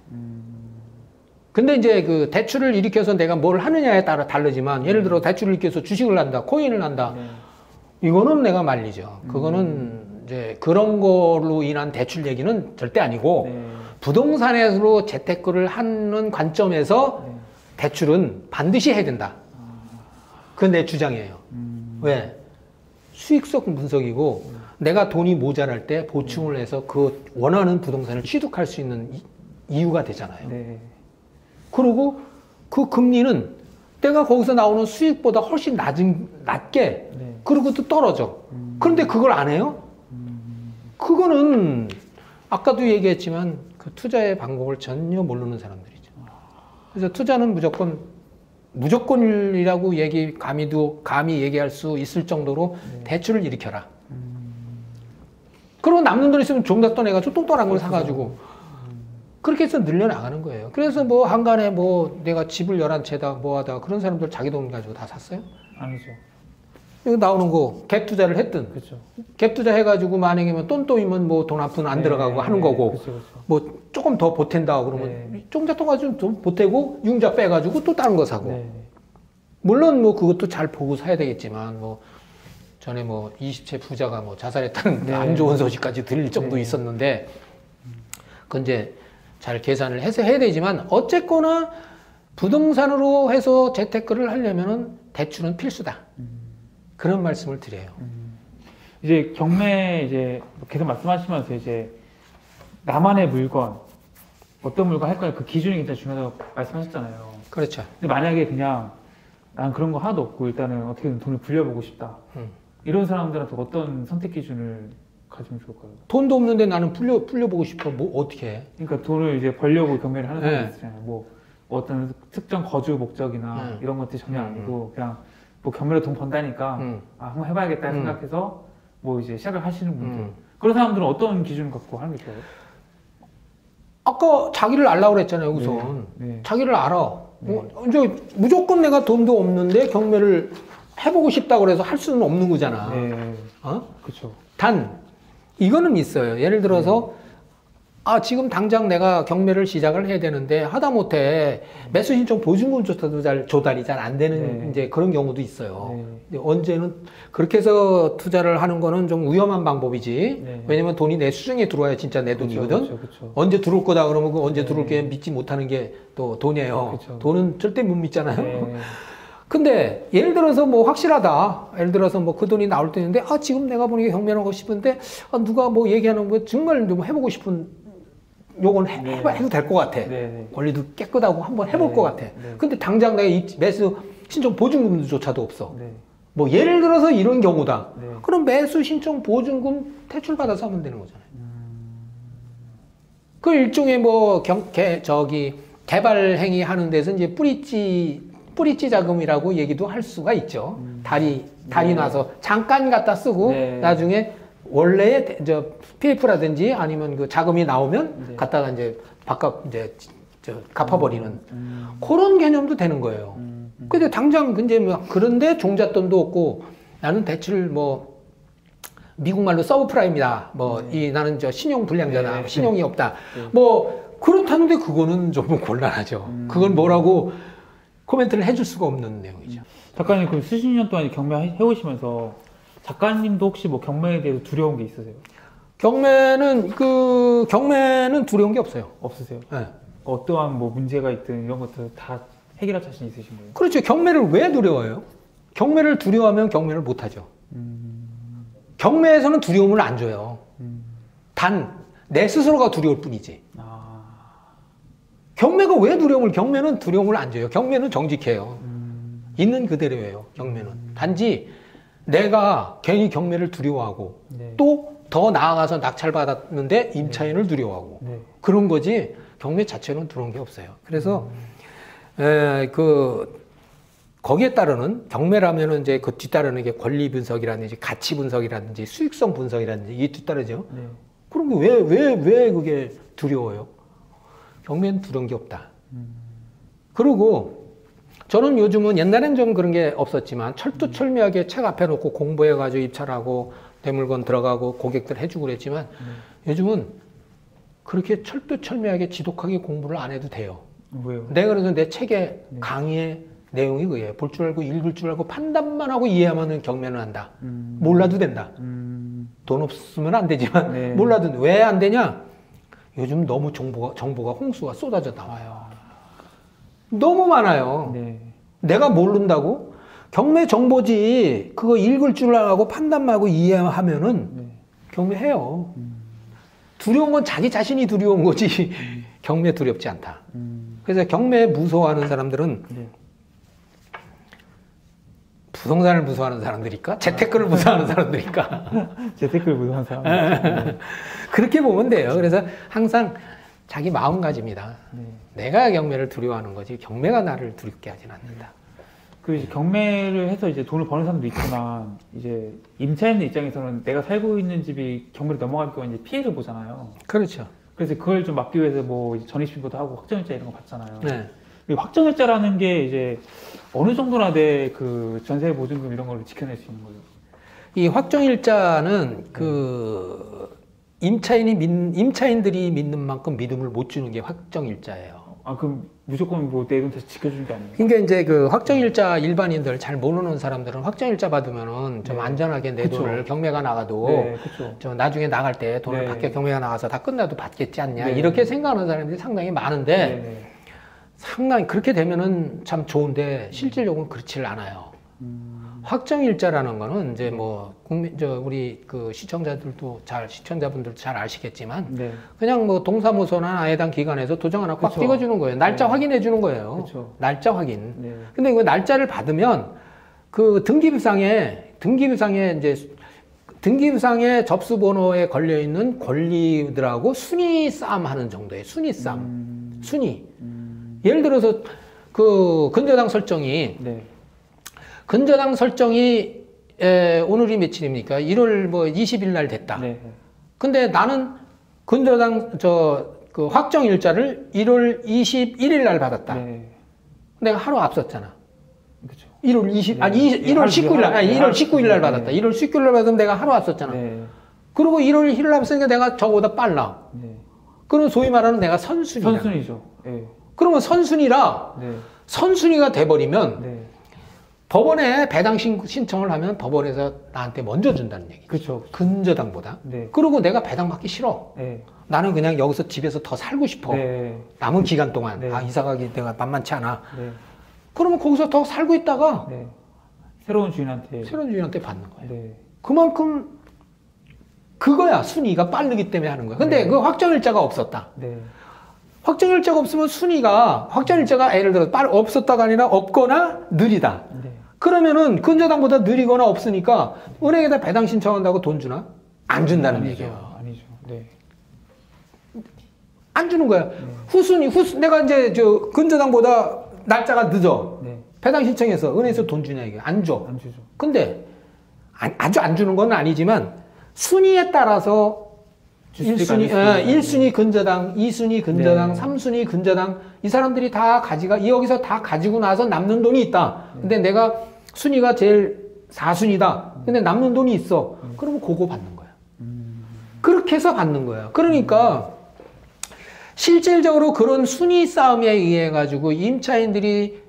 근데 이제 그 대출을 일으켜서 내가 뭘 하느냐에 따라 다르지만 예를 들어 대출을 일으켜서 주식을 한다, 코인을 한다. 네. 이거는 내가 말리죠. 그거는 이제 그런 걸로 인한 대출 얘기는 절대 아니고 네. 부동산으로 재테크를 하는 관점에서 네. 대출은 반드시 해야 된다. 그건 내 주장이에요. 음. 왜? 수익성 분석이고 내가 돈이 모자랄 때 보충을 해서 그 원하는 부동산을 취득할 수 있는 이- 이유가 되잖아요. 네. 그리고 그 금리는 내가 거기서 나오는 수익보다 훨씬 낮은, 낮게 네. 그리고 또 떨어져. 음. 그런데 그걸 안 해요? 그거는 아까도 얘기했지만 그 투자의 방법을 전혀 모르는 사람들이죠. 그래서 투자는 무조건 무조건이라고 얘기 감히도 감히 얘기할 수 있을 정도로 대출을 일으켜라. 그리고 남는 돈 있으면 종잣돈 해가지고 똥똥한 걸 사가지고 그렇게 해서 늘려나가는 거예요. 그래서 뭐 한간에 뭐 내가 집을 열한 채다 뭐하다 그런 사람들 자기 돈 가지고 다 샀어요. 아니죠. 여기 나오는 거 갭 투자를 했든 그렇죠. 갭 투자 해가지고 만약에 뭐 똔똔이면 뭐 돈 한 푼 안 들어가고 하는 거고 그렇죠. 그렇죠. 뭐 조금 더 보탠다 그러면 네. 종잣돈 가지고 좀 보태고 융자 빼가지고 또 다른 거 사고 네. 물론 뭐 그것도 잘 보고 사야 되겠지만 뭐 전에 뭐 20채 부자가 뭐 자살했다는 네. 안 좋은 소식까지 들릴 정도 네. 있었는데 그건 이제 잘 계산을 해서 해야 되지만 어쨌거나 부동산으로 해서 재테크를 하려면은 대출은 필수다 그런 말씀을 드려요. 이제 경매 이제 계속 말씀하시면서 이제 나만의 물건 어떤 물건 할 거냐 그 기준이 굉장히 중요하다고 말씀하셨잖아요. 그렇죠. 근데 만약에 그냥 난 그런 거 하나도 없고 일단은 어떻게든 돈을 불려보고 싶다. 음. 이런 사람들한테 어떤 선택 기준을 가지면 좋을까요? 돈도 없는데 나는 풀려 풀려보고 싶어. 뭐 어떻게 해? 그러니까 돈을 이제 벌려고 경매를 하는 사람이 네. 있잖아요. 뭐 어떤 특정 거주 목적이나 네. 이런 것들이 전혀 음, 아니고 그냥 뭐 경매로 돈 번다니까 음. 아, 한번 해봐야겠다 음. 생각해서 뭐 이제 시작을 하시는 분들 음. 그런 사람들은 어떤 기준을 갖고 하는 게 좋아요? 아까 자기를 알라고 그랬잖아요. 우선 네. 자기를 알아. 네. 어, 이제 무조건 내가 돈도 없는데 경매를 해보고 싶다 그래서 할 수는 없는 거잖아. 네. 어? 그렇죠. 단 이거는 있어요. 예를 들어서 아 지금 당장 내가 경매를 시작을 해야 되는데 하다못해 매수 신청 보증금조차도 잘 조달이 잘 안 되는 네. 이제 그런 경우도 있어요. 네. 언제는 그렇게 해서 투자를 하는 거는 좀 위험한 방법이지. 네. 왜냐면 돈이 내 수중에 들어와야 진짜 내 돈이거든. 그렇죠. 그렇죠. 언제 들어올 거다 그러면 그 언제 네. 들어올 게 믿지 못하는 게 또 돈이에요. 그쵸. 돈은 절대 못 믿잖아요. 네. 근데 예를 들어서 뭐 확실하다. 예를 들어서 뭐 그 돈이 나올 때 있는데 아 지금 내가 보니까 경매하고 싶은데 아, 누가 뭐 얘기하는 거 정말 좀 해보고 싶은 요건 해, 네. 해봐- 해도 될 것 같아. 네. 네. 권리도 깨끗하고 한번 해볼 네. 것 같아. 네. 근데 당장 내가 이 매수 신청 보증금조차도 없어. 네. 뭐 예를 들어서 이런 경우다. 네. 그럼 매수 신청 보증금 대출 받아서 하면 되는 거잖아요. 그 일종의 뭐 경, 개, 저기 개발 행위 하는 데서 이제 뿌리찌 뿌리찌 자금이라고 얘기도 할 수가 있죠. 다리 다리 네. 놔서 잠깐 갖다 쓰고 네. 나중에 원래의 대- 저 PF라든지 아니면 그 자금이 나오면 네. 갖다가 이제 바깥 이제 저 갚아버리는 음, 그런 개념도 되는 거예요. 음, 음. 근데 당장 근데 뭐 그런데 종잣돈도 없고 나는 대출 뭐 미국 말로 서브프라임이다. 뭐이 나는 저 신용 불량자다. 네. 신용이 없다. 네. 뭐 그렇다는데 그거는 좀 곤란하죠. 음. 그건 뭐라고 코멘트를 해줄 수가 없는 내용이죠. 작가님 그럼 수십 년 동안 경매 해오시면서 작가님도 혹시 뭐 경매에 대해서 두려운 게 있으세요? 경매는 그 경매는 두려운 게 없어요. 없으세요? 예. 어떠한 뭐 문제가 있든 이런 것들 다 해결할 자신 있으신 거예요? 그렇죠. 경매를 왜 두려워해요? 경매를 두려워하면 경매를 못 하죠. 음, 경매에서는 두려움을 안 줘요. 음, 단내 스스로가 두려울 뿐이지. 아, 경매가 왜 두려움을 경매는 두려움을 안 줘요. 경매는 정직해요. 음, 있는 그대로예요. 경매는 단지 내가 괜히 경매를 두려워하고 네. 또더 나아가서 낙찰받았는데 임차인을 두려워하고 네. 그런 거지 경매 자체는 두려운 게 없어요. 그래서 에, 그 거기에 따르는 경매라면은 이제 그 뒤따르는 게 권리 분석이라든지 가치 분석이라든지 수익성 분석이라든지 이게 뒤따르죠. 네. 그럼 왜왜 왜 그게 두려워요? 경매는 두려운 게 없다. 음, 그리고 저는 요즘은 옛날엔 좀 그런 게 없었지만 철두철미하게 책 앞에 놓고 공부해가지고 입찰하고 대물건 들어가고 고객들 해주고 그랬지만 요즘은 그렇게 철두철미하게 지독하게 공부를 안 해도 돼요. 왜요? 내가 그래서 내 책의 네. 강의의 내용이 그예요. 볼줄 알고 읽을 줄 알고 판단만 하고 이해하면 경매는 한다. 음, 몰라도 된다. 음, 돈 없으면 안 되지만 네. 몰라도 왜 안 되냐? 요즘 너무 정보가 정보가 홍수가 쏟아져 나와요. 너무 많아요. 네. 내가 모른다고 경매 정보지 그거 읽을 줄 알고 판단만 하고 이해하면은 네. 경매해요. 음, 두려운 건 자기 자신이 두려운 거지 경매 두렵지 않다. 음, 그래서 경매 무서워하는 사람들은 네. 부동산을 무서워하는 사람들일까? 재테크를 무서워하는 사람들일까? 재테크를 무서워한 사람. 네. 그렇게 보면 돼요. 그래서 항상 자기 마음가짐이다. 네. 내가 경매를 두려워하는 거지 경매가 나를 두렵게 하진 않는다. 그 이제 경매를 해서 이제 돈을 버는 사람도 있지만 이제 임차인 입장에서는 내가 살고 있는 집이 경매로 넘어갈 경우에 이제 피해를 보잖아요. 그렇죠. 그래서 그걸 좀 막기 위해서 뭐 전입신고도 하고 확정일자 이런 거 받잖아요. 네. 이 확정일자라는 게 이제 어느 정도나 내 그 전세 보증금 이런 걸 지켜낼 수 있는 거예요. 이 확정일자는 그 임차인이 믿, 임차인들이 믿는 만큼 믿음을 못 주는 게 확정일자예요. 아 그럼 무조건 뭐내돈 다시 지켜주는 게 아니에요? 그러니까 이제 그 확정일자 일반인들 잘 모르는 사람들은 확정일자 받으면은 좀 네. 안전하게 내 그쵸. 돈을 경매가 나가도 네. 저 나중에 나갈 때 돈을 네. 받게 경매가 나가서 다 끝나도 받겠지 않냐 네. 이렇게 생각하는 사람들이 상당히 많은데 네. 네. 상당히 그렇게 되면은 참 좋은데 실질적으로 그렇지를 않아요. 음, 확정 일자라는 거는 이제 뭐 국민 저 우리 그 시청자들도 잘 시청자분들도 잘 아시겠지만 네. 그냥 뭐 동사무소나 해당 기관에서 도장 하나 꽉 그쵸. 찍어주는 거예요. 날짜 네. 확인해 주는 거예요. 그쵸. 날짜 확인. 네. 근데 그 날짜를 받으면 그 등기부상에 등기부상에 이제 등기부상에 접수 번호에 걸려 있는 권리들하고 순위 싸움하는 정도의 순위 싸움, 음, 순위. 음, 예를 들어서 그 근저당 설정이 네. 근저당 설정이 에, 오늘이 며칠입니까? 1월 뭐 20일 날 됐다. 네. 근데 나는 근저당 저 그 확정 일자를 1월 21일 날 받았다. 네. 내가 하루 앞섰잖아. 그렇죠. 1월 20 네. 아니 이- 1월 하루 19일 날 아니 네, 1월 하루 19일 날 네. 받았다. 1월 19일 날 받으면 내가 하루 앞섰잖아. 네. 그리고 1월 1일 날 받으니까 내가 저보다 빨라. 네. 그럼 소위 말하는 내가 선순위다. 선순위죠. 네. 그러면 선순위라 네. 선순위가 돼 버리면 네. 법원에 배당 신- 신청을 하면 법원에서 나한테 먼저 준다는 얘기. 그렇죠. 근저당보다. 네. 그리고 내가 배당 받기 싫어. 네. 나는 그냥 여기서 집에서 더 살고 싶어. 네. 남은 기간 동안. 네. 아, 이사 가기 내가 만만치 않아. 네. 그러면 거기서 더 살고 있다가 네. 새로운 주인한테. 새로운 주인한테 받는 거예요. 네. 그만큼 그거야. 순위가 빠르기 때문에 하는 거야. 근데 네. 그 확정일자가 없었다. 네. 확정일자가 없으면 순위가 확정일자가 예를 들어 빨 없었다가 아니라 없거나 느리다. 네. 그러면은 근저당보다 느리거나 없으니까 은행에다 배당 신청한다고 돈 주나? 안 준다는 아니죠. 얘기예요. 아니죠. 네. 안 주는 거야. 네. 후순위, 후순, 내가 이제 저 근저당보다 날짜가 늦어. 네. 배당 신청해서 은행에서 돈 주냐 이게 안 줘. 안 주죠. 근데 안- 아주 안 주는 건 아니지만 순위에 따라서 줄 수도 1순위, 있고 어, 안줄 수도 1순위 근저당, 2순위 근저당, 네. 3순위 근저당 이 사람들이 다 가지가 여기서 다 가지고 나서 남는 돈이 있다. 근데 내가 순위가 제일 4순위다. 근데 남는 돈이 있어. 그러면 그거 받는 거야. 그렇게 해서 받는 거야. 그러니까 실질적으로 그런 순위 싸움에 의해 가지고 임차인들이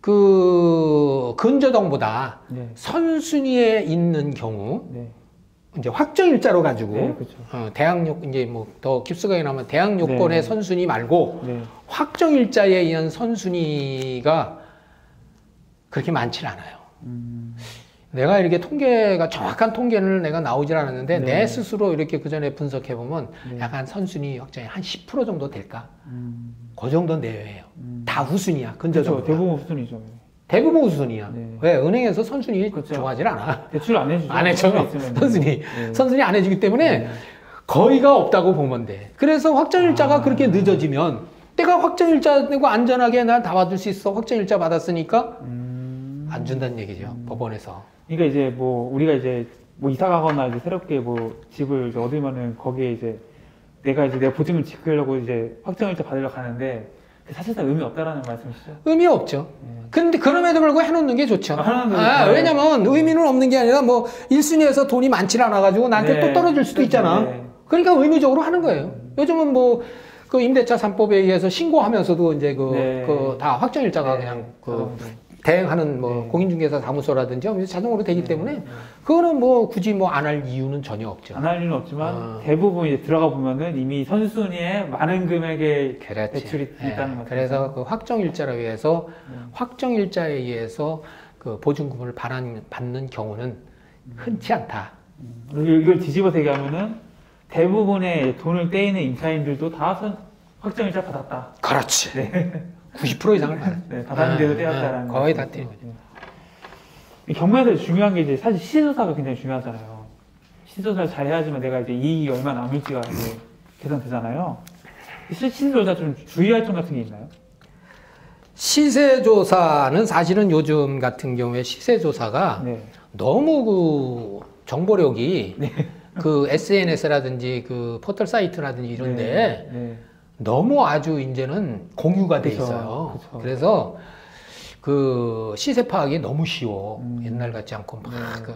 그 근저당보다 네. 선순위에 있는 경우 네. 이제 확정 일자로 가지고 네, 그렇죠. 어, 대학 요 이제 뭐 더 깊숙하게 나면 대학 요건의 네. 선순위 말고 네. 확정 일자에 의한 선순위가 그렇게 많지 않아요. 음. 내가 이렇게 통계가 정확한 통계를 내가 나오질 않았는데 네. 내 스스로 이렇게 그 전에 분석해 보면 네. 약간 선순위 확정이 한 10% 정도 될까? 음. 그 정도 내외예요. 음. 다 후순위야. 그렇죠. 근저당 대부분 수준이죠. 대부분 후순위야. 네. 왜 은행에서 선순위 그렇죠. 좋아하질 않아. 대출 안 해주죠. 안 해줘. 있으면. 선순위. 네. 선순위 안 해주기 때문에 네. 거의가 없다고 보면 돼. 그래서 확정일자가 아. 그렇게 늦어지면 내가 확정일자 내고 안전하게 난 다 받을 수 있어. 확정일자 받았으니까 음. 안 준다는 얘기죠. 법원에서. 그러니까 이제 뭐 우리가 이제 뭐 이사 가거나 이제 새롭게 뭐 집을 이제 얻으면은 거기에 이제 내가 이제 내 보증을 지키려고 이제 확정일자 받으러 가는데 사실상 의미 없다라는 말씀이시죠? 의미 없죠. 네. 근데 그럼에도 불구하고 해놓는 게 좋죠. 아, 아. 왜냐면 의미는 없는 게 아니라 뭐 1순위에서 돈이 많지 않아가지고 나한테 네. 또 떨어질 수도. 있잖아. 네. 그러니까 의무적으로 하는 거예요. 요즘은 뭐 그 임대차 3법에 의해서 신고하면서도 이제 그, 네. 그다 확정일자가 네. 그냥 그. 대행하는 뭐 네. 공인중개사 사무소라든지 하면서 자동으로 되기 네. 때문에 그거는 뭐 굳이 뭐 안 할 이유는 전혀 없죠. 안할 일은 없지만 어. 대부분 이제 들어가 보면은 이미 선순위에 많은 금액의 그렇지. 대출이 예, 있다는 거죠. 그래서 그 확정 일자로 의해서 네. 확정 일자에 의해서 그 보증금을 받는, 받는 경우는 흔치 않다. 그리고 이걸 뒤집어서 얘기하면은 대부분의 돈을 떼이는 임차인들도 다 선, 확정일자 받았다. 그렇지. 90% 이상을. 네, 다 다른 데도 떼었다라는. 예, 거의 다. 떼는 거죠. 네. 이 경매에서 중요한 게 이제 사실 시조사가 굉장히 중요하잖아요. 시조사를 잘 해야지만 내가 이제 이익이 얼마 남을지가 이제 계산되잖아요. 시- 시조사 좀 주의할 점 같은 게 있나요? 시세조사는 사실은 요즘 같은 경우에 시세조사가 네. 너무 그 정보력이 그 SNS라든지 그 포털 사이트라든지 이런데 네. 네. 너무 아주 이제는 공유가 돼 그쵸, 있어요. 그쵸. 그래서 그 시세 파악이 너무 쉬워. 음. 옛날 같지 않고 막 네. 그.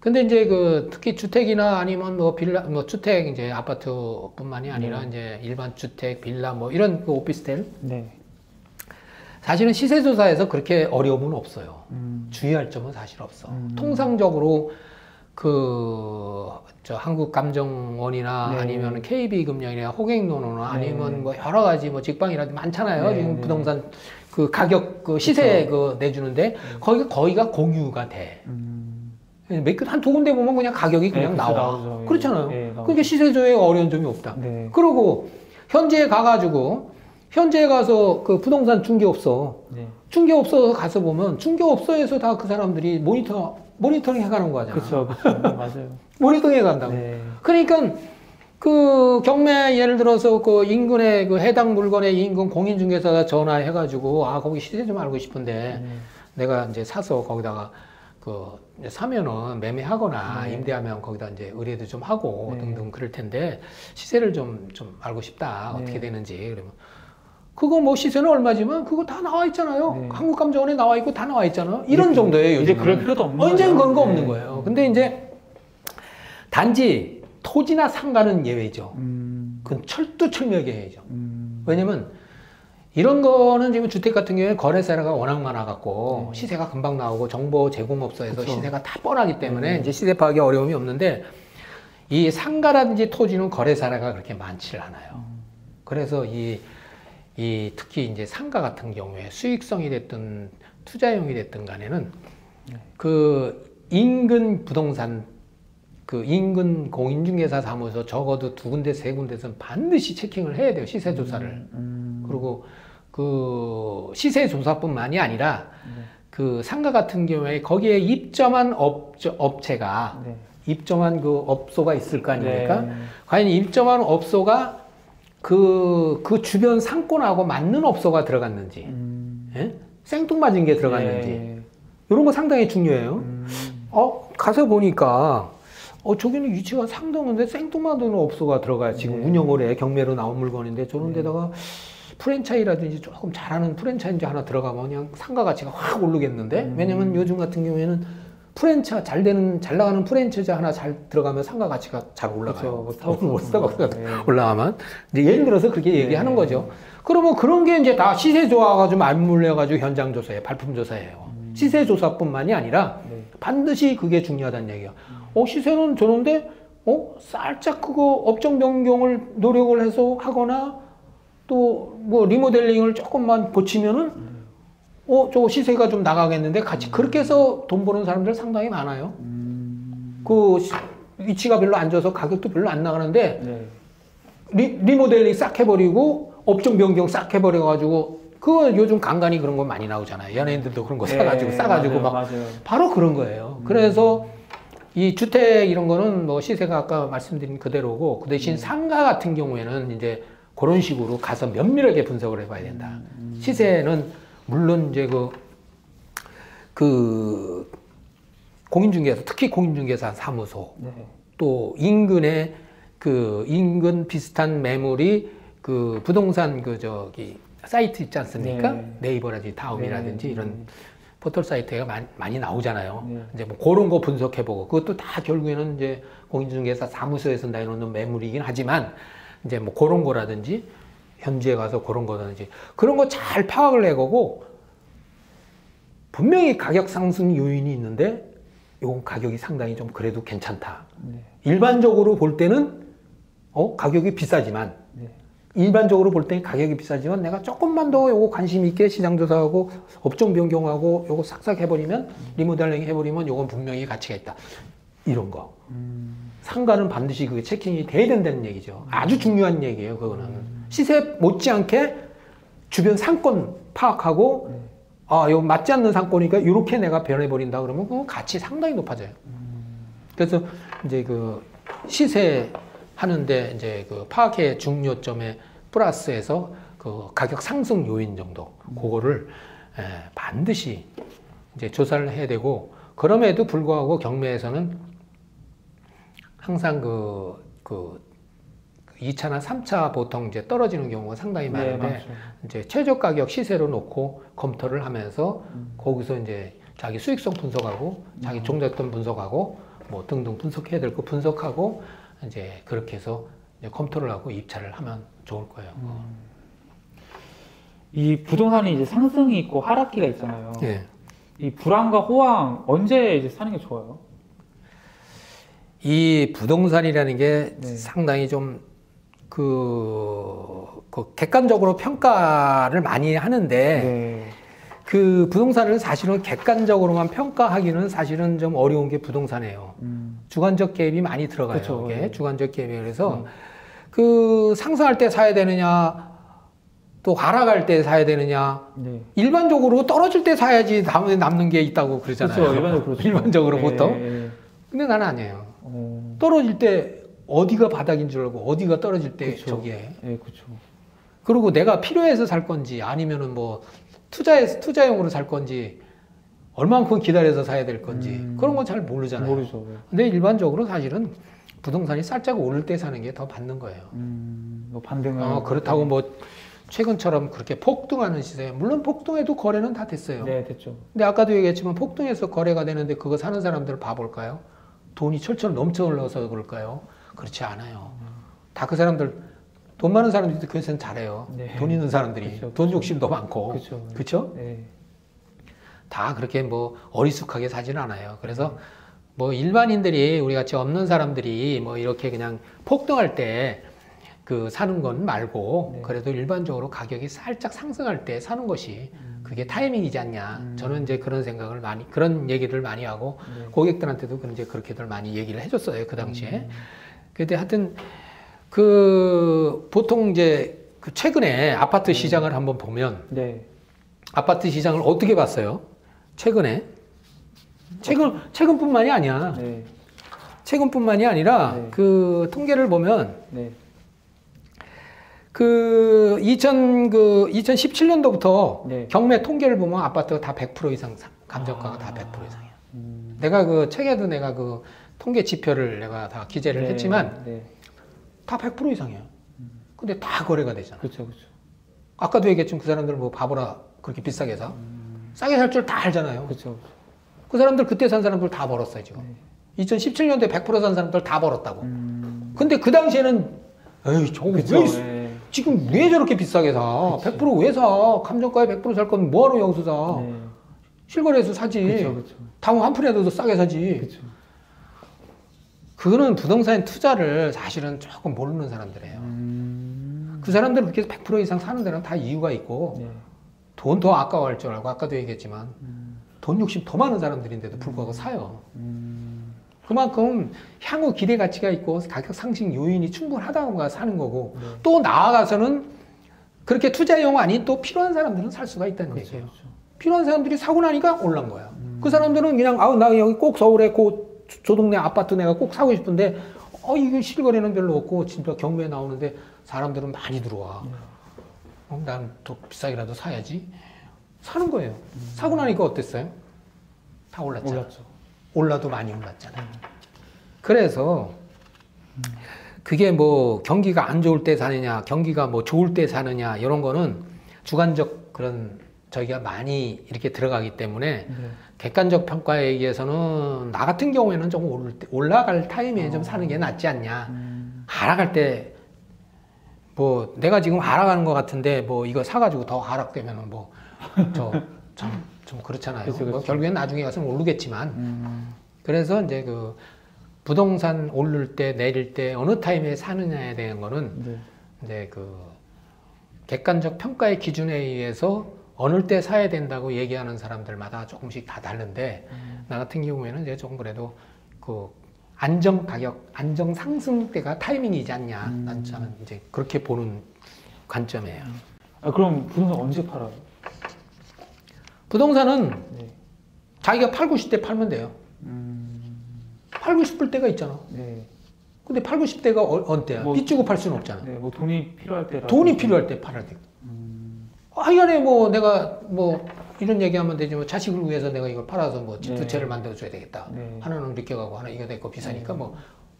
근데 이제 그 특히 주택이나 아니면 뭐 빌라, 뭐 주택 이제 아파트뿐만이 아니라 네. 이제 일반 주택, 빌라 뭐 이런 그 오피스텔 네. 사실은 시세 조사에서 그렇게 어려움은 없어요. 음. 주의할 점은 사실 없어. 음. 통상적으로 그, 저 한국감정원이나 네. 아니면 KB금융이나 호갱노노나 네. 아니면 뭐 여러 가지 뭐 직방이라든지 많잖아요. 네, 지금 네. 부동산 그 가격 그 시세 그 내주는데 거기가 거기가 공유가 돼. 음. 몇한두 군데 보면 그냥 가격이 네, 그냥 그쵸, 나와. 나오죠. 예. 그렇잖아요. 예. 그러니까 시세 조회에 어려운 점이 없다. 네. 그리고 현지에 가가지고 현지에 가서 그 부동산 중개업소 네. 중개업소 가서 보면 중개업소에서 다 그 사람들이 모니터 모니터링 해가는 거잖아. 그렇죠. 그렇죠. 맞아요. 모니터링 해간다고. 네. 그러니까 그 경매 예를 들어서 그 인근에 그 해당 물건의 인근 공인중개사가 전화해가지고 아 거기 시세 좀 알고 싶은데 네. 내가 이제 사서 거기다가 그 사면은 매매하거나 네. 임대하면 거기다 이제 의뢰도 좀 하고 네. 등등 그럴 텐데 시세를 좀 좀 알고 싶다 네. 어떻게 되는지 그러면 그거 뭐 시세는 얼마지만 그거 다 나와 있잖아요 네. 한국감정원에 나와 있고 다 나와 있잖아 이런 정도예요 이제 요즘은. 그럴 필요도 없는 언제는 거예요. 그런 거 네. 없는 거예요 근데 이제 단지 토지나 상가는 예외죠 음. 그건 철두철미하게 예외죠 음. 왜냐면 이런 거는 지금 주택 같은 경우에 거래세가 워낙 많아갖고 네. 시세가 금방 나오고 정보 제공업소에서 그쵸. 시세가 다 뻔하기 때문에 네. 이제 시세 파악에 어려움이 없는데 이 상가라든지 토지는 거래사례가 그렇게 많지를 않아요. 그래서 이, 이 특히 이제 상가 같은 경우에 수익성이 됐든 투자용이 됐든 간에는 네. 그 인근 부동산 그 인근 공인중개사 사무소 적어도 두 군데 세 군데선 반드시 체킹을 해야 돼요 시세 조사를. 음. 그리고 그 시세 조사뿐만이 아니라 네. 그 상가 같은 경우에 거기에 입점한 업, 업체가 네. 입점한 그 업소가 있을 거 아닙니까? 네. 과연 입점한 업소가 그, 그 주변 상권하고 맞는 업소가 들어갔는지, 음. 예? 생뚱맞은 게 들어갔는지, 예. 이런 거 상당히 중요해요. 음. 어, 가서 보니까, 어, 저기는 위치가 상당한데 생뚱맞은 업소가 들어가요. 지금 네. 운영을 해. 경매로 나온 물건인데, 저런 데다가 프랜차이라든지 조금 잘하는 프랜차이즈 하나 들어가면 그냥 상가 가치가 확 오르겠는데? 음. 왜냐면 요즘 같은 경우에는 프랜차, 잘 되는, 잘 나가는 프랜차이즈 하나 잘 들어가면 상가 가치가 잘 올라가요. 그렇죠. 뭐 스타벅스 뭐 스타벅스가 네. 올라가면 이제 예를 들어서 그렇게 얘기하는 네. 거죠. 그러면 그런 게 이제 다 시세 조화가지고 맞물려가지고 현장 조사에 발품 조사예요. 시세 조사뿐만이 아니라 네. 반드시 그게 중요하다는 얘기야. 어 시세는 저런데 어 살짝 그거 업종 변경을 노력을 해서 하거나 또 뭐 리모델링을 조금만 고치면은 어 저 시세가 좀 나가겠는데 같이 그렇게 해서 돈 버는 사람들 상당히 많아요. 음. 그 시- 위치가 별로 안 좋아서 가격도 별로 안 나가는데 네. 리, 리모델링 싹 해버리고 업종 변경 싹 해버려가지고 그거 요즘 간간히 그런 거 많이 나오잖아요. 연예인들도 그런 거 사가지고 네, 싸가지고 맞아요, 막 맞아요. 바로 그런 거예요. 그래서 이 주택 이런 거는 뭐 시세가 아까 말씀드린 그대로고 그 대신 상가 같은 경우에는 이제 그런 식으로 가서 면밀하게 분석을 해봐야 된다. 시세는 물론 이제 그, 그 공인중개사 특히 공인중개사 사무소 네. 또 인근에 그 인근 비슷한 매물이 그 부동산 그 저기 사이트 있지 않습니까? 네. 네이버라든지 다음이라든지 네. 이런 포털 사이트가 많이, 많이 나오잖아요. 네. 이제 뭐 그런 거 분석해보고 그것도 다 결국에는 이제 공인중개사 사무소에서 내놓는 매물이긴 하지만 이제 뭐 그런 거라든지 현지에 가서 그런 거라든지 그런 거 잘 파악을 해보고 분명히 가격 상승 요인이 있는데 이건 가격이 상당히 좀 그래도 괜찮다. 네. 일반적으로 볼 때는 어 가격이 비싸지만 네. 일반적으로 볼 때는 가격이 비싸지만 내가 조금만 더 요거 관심 있게 시장 조사하고 업종 변경하고 요거 싹싹 해버리면 리모델링 해버리면 요건 분명히 가치가 있다. 이런 거. 음. 상가는 반드시 그게 체킹이 돼야 된다는 얘기죠. 아주 중요한 얘기예요. 그거는 시세 못지않게 주변 상권 파악하고 네. 아, 이거 맞지 않는 상권이니까 이렇게 내가 변해버린다 그러면 그 가치 상당히 높아져요. 그래서 이제 그 시세 하는데 이제 그 파악의 중요점에 플러스해서 그 가격 상승 요인 정도 그거를 에, 반드시 이제 조사를 해야 되고 그럼에도 불구하고 경매에서는 항상 그, 그 2차나 3차 보통 이제 떨어지는 경우가 상당히 네, 많은데 맞죠. 이제 최저 가격 시세로 놓고 검토를 하면서 음. 거기서 이제 자기 수익성 분석하고 자기 종잣돈 분석하고 뭐 등등 분석해야 될 거 분석하고 이제 그렇게 해서 이제 검토를 하고 입찰을 하면 좋을 거예요. 이 부동산이 이제 상승이 있고 하락기가 있잖아요. 예. 이 불안과 호황 언제 이제 사는 게 좋아요? 이 부동산이라는 게 네. 상당히 좀 그, 그 객관적으로 평가를 많이 하는데 네. 그 부동산을 사실은 객관적으로만 평가하기는 사실은 좀 어려운 게 부동산이에요. 음. 주관적 개입이 많이 들어가요. 그쵸, 네. 주관적 개입이 그래서 음. 그 상승할 때 사야 되느냐 또 하락할 때 사야 되느냐 네. 일반적으로 떨어질 때 사야지 다음에 남는 게 있다고 그러잖아요. 그렇죠. 일반적으로 그렇죠. 일반적으로 예, 보통. 예, 예. 근데 나는 아니에요. 어. 떨어질 때 어디가 바닥인 줄 알고 어디가 떨어질 때 그쵸. 저기에. 예, 그렇죠. 그리고 내가 필요해서 살 건지 아니면은 뭐 투자해서 투자용으로 살 건지 얼만큼 기다려서 사야 될 건지 음. 그런 건 잘 모르잖아요. 모르죠. 예. 근데 일반적으로 사실은 부동산이 살짝 오를 때 사는 게 더 받는 거예요. 음, 뭐 반등을. 어, 그렇다고 뭐 최근처럼 그렇게 폭등하는 시세 물론 폭등해도 거래는 다 됐어요. 네, 됐죠. 근데 아까도 얘기했지만 폭등해서 거래가 되는데 그거 사는 사람들 봐볼까요? 돈이 철철 넘쳐 흘러서 그럴까요? 그렇지 않아요. 다 그 사람들 돈 많은 사람들이 그것은 잘해요. 네. 돈 있는 사람들이 그쵸, 돈 욕심도 많고 그렇죠. 그렇죠? 네. 다 그렇게 뭐 어리숙하게 사지는 않아요. 그래서 뭐 일반인들이 우리 같이 없는 사람들이 뭐 이렇게 그냥 폭등할 때 그 사는 건 말고 네. 그래도 일반적으로 가격이 살짝 상승할 때 사는 것이 그게 타이밍이지 않냐. 음. 저는 이제 그런 생각을 많이 그런 얘기를 많이 하고 네. 고객들한테도 그런 이제 그렇게들 많이 얘기를 해줬어요 그 당시에. 음. 근데 하여튼 그 보통 이제 그 최근에 아파트 시장을 한번 보면 네. 아파트 시장을 어떻게 봤어요? 최근에? 최근, 최근뿐만이 아니야. 네. 최근뿐만이 아니라 네. 그 통계를 보면 네. 그 2000, 그 2017년도부터 네. 경매 통계를 보면 아파트가 다 100% 이상 상- 감정가가 다100% 이상이야. 음. 내가 그 책에도 내가 그 통계 지표를 내가 다 기재를 네, 했지만 네. 다 100% 이상이야. 근데 다 거래가 되잖아. 그렇죠, 그렇죠. 아까도 얘기했지만 그 사람들 뭐 바보라 그렇게 비싸게 사? 싸게 살 줄 다 알잖아요. 그렇죠. 그 사람들 그때 산 사람들 다 벌었어요, 지금. 네. 2017년도에 100%산 사람들 다 벌었다고. 음. 근데 그 당시에는 에이, 저거 그렇죠. 왜, 네. 지금 왜 저렇게 비싸게 사? 100%왜 사? 감정가에 100%살 거면 뭐하러 여기서 사? 네. 실거래에서 사지. 그렇죠, 그렇죠. 다음 한 푼이라도 싸게 사지. 그렇죠. 그거는 부동산 투자를 사실은 조금 모르는 사람들이에요. 음. 그 사람들 그렇게 100% 이상 사는 데는 다 이유가 있고 네. 돈더 아까워할 줄 알고 아까도 얘기했지만 음. 돈 욕심 더 많은 사람들인데도 불구하고 사요. 음. 그만큼 향후 기대 가치가 있고 가격 상승 요인이 충분하다고 사는 거고 네. 또 나아가서는 그렇게 투자용 아닌 또 필요한 사람들은 살 수가 있다는 그렇죠, 얘기예요. 그렇죠. 필요한 사람들이 사고 나니까 올란 거야. 음. 그 사람들은 그냥 아우 나 여기 꼭 서울에 그 조 동네 아파트 내가 꼭 사고 싶은데 어 이거 실거래는 별로 없고 진짜 경매에 나오는데 사람들은 많이 들어와. 네. 어, 난더 비싸게라도 사야지. 사는 거예요. 사고 나니까 어땠어요? 다 올랐잖아. 올랐죠. 올라도 많이 올랐잖아요. 그래서 그게 뭐 경기가 안 좋을 때 사느냐, 경기가 뭐 좋을 때 사느냐 이런 거는 주관적 그런 저희가 많이 이렇게 들어가기 때문에 네. 객관적 평가에 의해서는 나 같은 경우에는 좀 올라갈 타임에 좀 사는 게 낫지 않냐. 음. 하락할 때 뭐 내가 지금 하락하는 것 같은데 뭐 이거 사가지고 더 하락되면은 뭐 뭐저참 좀 그렇잖아요. 그쵸, 뭐 그쵸. 결국엔 나중에 가서는 오르겠지만 음. 그래서 이제 그 부동산 오를 때 내릴 때 어느 타임에 사느냐에 대한 거는 네. 이제 그 객관적 평가의 기준에 의해서 어느 때 사야 된다고 얘기하는 사람들마다 조금씩 다 다른데 나 같은 경우에는 이제 조금 그래도 그 안정 가격, 안정 상승 때가 타이밍이지 않냐. 음. 난 저는 이제 그렇게 보는 관점이에요. 아, 그럼 부동산 언제 팔아요? 부동산은 네. 자기가 팔고 싶을 때 팔면 돼요. 음. 팔고 싶을 때가 있잖아. 네. 근데 팔고 싶을 때가 어, 언때야? 뭐- 빚주고 팔 수는 없잖아. 네. 뭐 돈이 필요할 때라. 돈이 필요할 때 팔아야 돼. 음. 하여간에 뭐 내가 뭐 이런 얘기하면 되지 뭐 자식을 위해서 내가 이걸 팔아서 뭐집두 네. 채를 만들어 줘야 되겠다. 네. 하나는 이렇게 가고 하나 이거 내거 비싸니까 뭐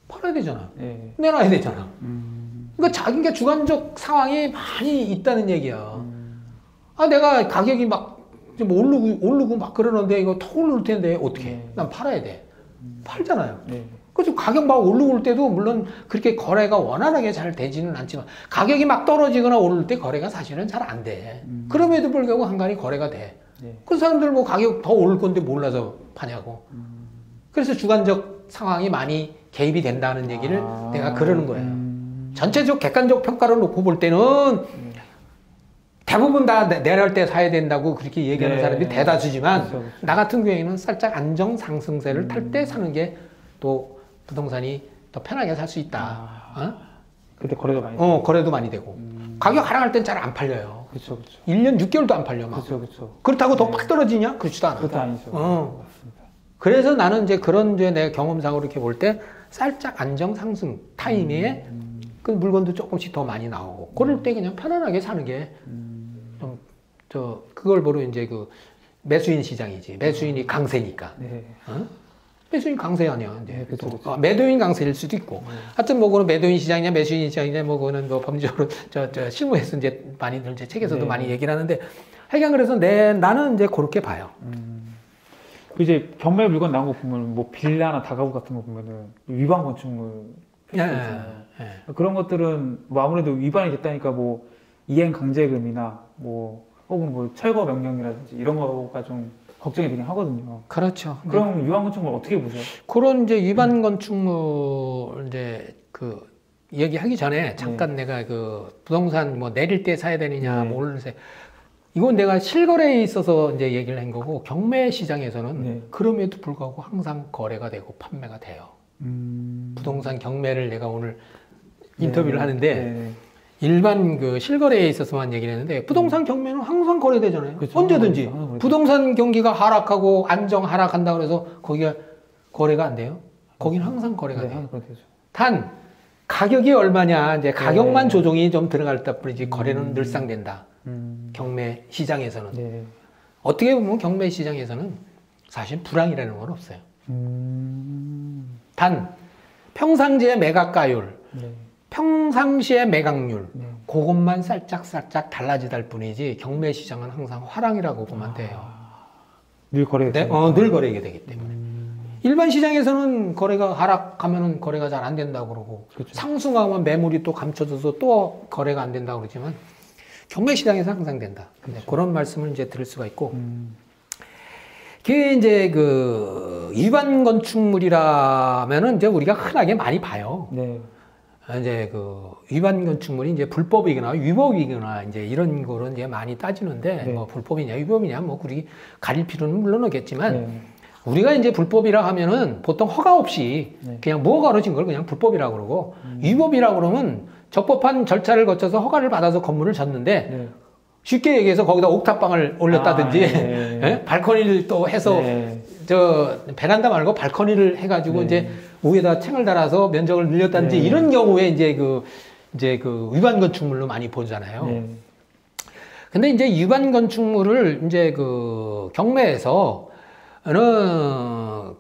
팔아야 되잖아. 네. 내놔야 되잖아. 음. 그러니까 자기가 주관적 상황이 많이 있다는 얘기야. 음. 아 내가 가격이 막 좀 오르고 오르고 막 그러는데 이거 더 오를 텐데 어떻게? 네. 난 팔아야 돼. 팔잖아요. 네. 그래서 가격 막 오르고 올 때도 물론 그렇게 거래가 원활하게 잘 되지는 않지만 가격이 막 떨어지거나 오를 때 거래가 사실은 잘 안 돼. 음. 그럼에도 불구하고 한간히 거래가 돼. 네. 그 사람들 뭐 가격 더 오를 건데 몰라서 파냐고. 음. 그래서 주관적 상황이 많이 개입이 된다는 얘기를 아. 내가 그러는 거예요. 음. 전체적 객관적 평가를 놓고 볼 때는 네. 대부분 다 내- 내려올 때 사야 된다고 그렇게 얘기하는 네. 사람이 대다수지만 그렇죠, 그렇죠. 나 같은 경우에는 살짝 안정 상승세를 탈 음. 때 사는 게또 부동산이 더 편하게 살 수 있다. 아. 그때 거래가 많이. 어? 어, 거래도 많이 되고. 음. 가격 하락할 땐 잘 안 팔려요. 그렇죠, 그렇죠. 1년 6개월도 안 팔려 막. 그렇죠, 그렇죠. 그렇다고 더팍 떨어지냐? 그렇지도 않아. 그것도 아니죠. 어. 맞습니다. 그래서 나는 이제 그런 이제 내 경험상으로 이렇게 볼 때 살짝 안정 상승 타이밍에 음. 그 물건도 조금씩 더 많이 나오고 그럴 때 그냥 편안하게 사는 게 음. 저 그걸 보러 이제 그 매수인 시장이지 매수인이 강세니까 네. 어? 매수인 강세 아니야 이제 네, 그쵸, 또, 그쵸. 어, 매도인 강세일 수도 있고 하여튼 뭐 그는 매도인 시장이냐 매수인 시장이냐 뭐 그거는 뭐 법률적으로 저, 저 실무에서 이제 많이들 이제 책에서도 네. 많이 얘기를 하는데 하여간 그래서 내 나는 이제 그렇게 봐요 음. 그 이제 경매 물건 나온 거 보면 뭐 빌라나 다가구 같은 거 보면은 위반 건축물 있잖아요. 예. 그런 것들은 뭐 아무래도 위반이 됐다니까 뭐 이행 강제금이나 뭐 혹은 뭐 철거 명령이라든지 이런 거가 좀 걱정이 되긴 하거든요. 그렇죠 그럼 위반 건축물 어떻게 보세요? 그런 이제 위반 건축물 이제 그 얘기하기 전에 잠깐 내가 그 부동산 뭐 내릴 때 사야 되느냐 네. 뭐 오를 때 이건 내가 실거래에 있어서 이제 얘기를 한 거고 경매 시장에서는 네. 그럼에도 불구하고 항상 거래가 되고 판매가 돼요. 음. 부동산 경매를 내가 오늘 인터뷰를 네, 하는데 네. 일반 그 실거래에 있어서만 얘기를 했는데 부동산 경매는 항상 거래되잖아요. 그렇죠. 언제든지. 부동산 경기가 하락하고 안정 하락한다 그래서 거기가 거래가 안 돼요. 거기는 항상 거래가 네, 돼요. 단 가격이 얼마냐 이제 가격만 네. 조정이 좀 들어갈 뿐이지 거래는 음. 늘상 된다. 음. 경매 시장에서는 네. 어떻게 보면 경매 시장에서는 사실 불황이라는 건 없어요. 음. 단 평상시의 매각가율, 네. 평상시의 매각률 네. 그것만 살짝 살짝 달라지다 뿐이지 경매 시장은 항상 화랑이라고 보면 돼요. 늘 거래. 네, 어, 늘 거래가 되기 때문에. 음. 일반 시장에서는 거래가 하락하면은 거래가 잘 안 된다고 그러고 그렇죠. 상승하면 매물이 또 감춰져서 또 거래가 안 된다고 그러지만 경매 시장에서 항상 된다. 네, 그런 말씀을 이제 들을 수가 있고 음. 그게 이제 그 위반 건축물이라면은 이제 우리가 흔하게 많이 봐요. 네. 이제 그 위반 건축물이 이제 불법이거나 위법이거나 이제 이런 거를 이제 많이 따지는데 네. 뭐 불법이냐 위법이냐 뭐 우리 가릴 필요는 물론 없겠지만 네. 우리가 이제 불법이라 하면은 보통 허가 없이 네. 그냥 뭐가 걸어진 걸 그냥 불법이라고 그러고 위법이라고 그러면 적법한 절차를 거쳐서 허가를 받아서 건물을 졌는데 네. 쉽게 얘기해서 거기다 옥탑방을 올렸다든지 아, 네. 예? 발코니를 또 해서 네. 저 베란다 말고 발코니를 해가지고 네. 이제 위에다 챙을 달아서 면적을 늘렸다든지 네. 이런 경우에 이제 그 이제 그 위반 건축물로 많이 보잖아요. 네. 근데 이제 위반 건축물을 이제 그 경매에서 어느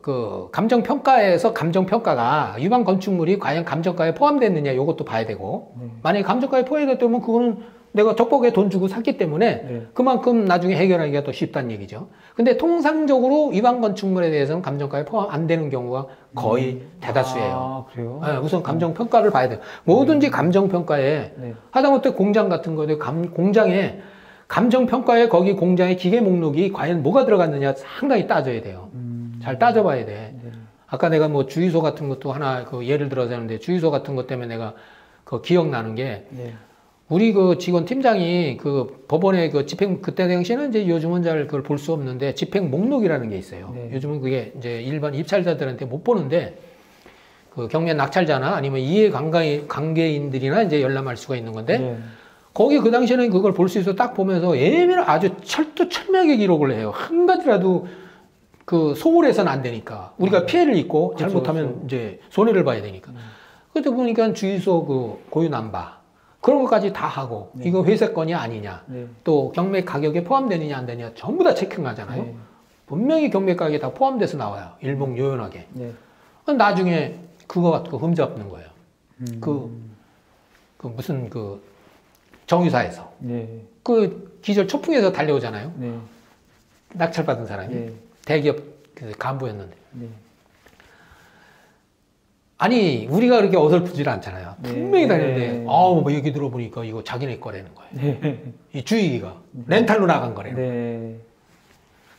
그 감정 평가에서 감정 평가가 위반 건축물이 과연 감정가에 포함됐느냐 이것도 봐야 되고 네. 만약에 감정가에 포함됐다면 그거는 내가 적법하게 돈 주고 샀기 때문에 네. 그만큼 나중에 해결하기가 더 쉽다는 얘기죠. 근데 통상적으로 위반 건축물에 대해서는 감정가에 포함 안 되는 경우가 거의 대다수예요. 아, 그래요? 네, 우선 감정 평가를 봐야 돼요. 뭐든지 감정 평가에 네. 하다못해 공장 같은 거도 감, 공장에 감정 평가에 거기 공장의 기계 목록이 과연 뭐가 들어갔느냐 상당히 따져야 돼요. 음. 잘 따져봐야 돼. 네. 아까 내가 뭐 주유소 같은 것도 하나 그 예를 들어서 하는데 주유소 같은 것 때문에 내가 그 기억나는 게 네. 우리 그 직원 팀장이 그 법원에 그 집행 그때 당시에는 이제 요즘은 잘 그걸 볼 수 없는데 집행 목록이라는 게 있어요. 네. 요즘은 그게 이제 일반 입찰자들한테 못 보는데 그 경매 낙찰자나 아니면 이해 관계 관계인들이나 이제 열람할 수가 있는 건데 네. 거기 그 당시에는 그걸 볼 수 있어 딱 보면서 예민을 아주 철두 철미하게 기록을 해요. 한 가지라도 그 소홀해서는 안 되니까 우리가 피해를 입고 그렇죠, 잘못하면 그렇죠. 이제 손해를 봐야 되니까. 그때 보니까 주유소 그 고유 남바 그런 것까지 다 하고 네. 이거 회사 건이 아니냐 네. 또 경매 가격에 포함되느냐 안 되느냐 전부 다 체킹하잖아요. 네. 분명히 경매 가격에 다 포함돼서 나와요. 일목요연하게. 네. 나중에 그거 갖고 흠잡는 거예요. 음. 그, 그 무슨 그 정유사에서 네. 그 기절 초풍에서 달려오잖아요. 네. 낙찰받은 사람이 네. 대기업 그 간부였는데 네. 아니 우리가 그렇게 어설프질 않잖아요. 네. 분명히 다니는데 네. 아우 뭐 얘기 들어보니까 이거 자기네 거라는 거예요. 네. 이 주의기가 렌탈로 나간 거래요. 네.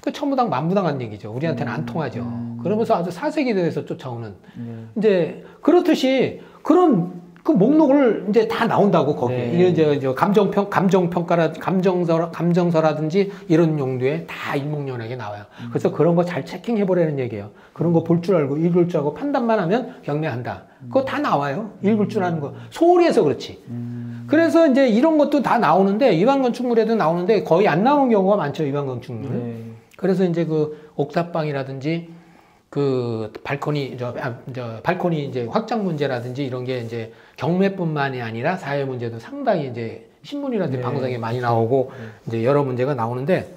그 천무당 만무당한 얘기죠. 우리한테는 안 통하죠. 음. 그러면서 아주 사색이 돼서 쫓아오는 네. 이제 그렇듯이 그런 그 목록을 이제 다 나온다고 거기에 네. 이게 이제 저 감정평 감정평가라 감정서 감정서라든지 이런 용도에 다 일목요연하게 나와요. 음. 그래서 그런 거 잘 체킹해 보라는 얘기예요. 그런 거 볼 줄 알고 읽을 줄 알고 판단만 하면 경매한다. 그거 다 나와요. 읽을 줄 아는 거 소홀히 해서 그렇지. 음. 그래서 이제 이런 것도 다 나오는데 위반 건축물에도 나오는데 거의 안 나오는 경우가 많죠. 위반 건축물. 네. 그래서 이제 그 옥탑방이라든지 그 발코니 저, 아, 저 발코니 이제 확장 문제라든지 이런 게 이제 경매뿐만이 아니라 사회 문제도 상당히 이제 신문이라든지 네. 방송에 많이 나오고 네. 이제 여러 문제가 나오는데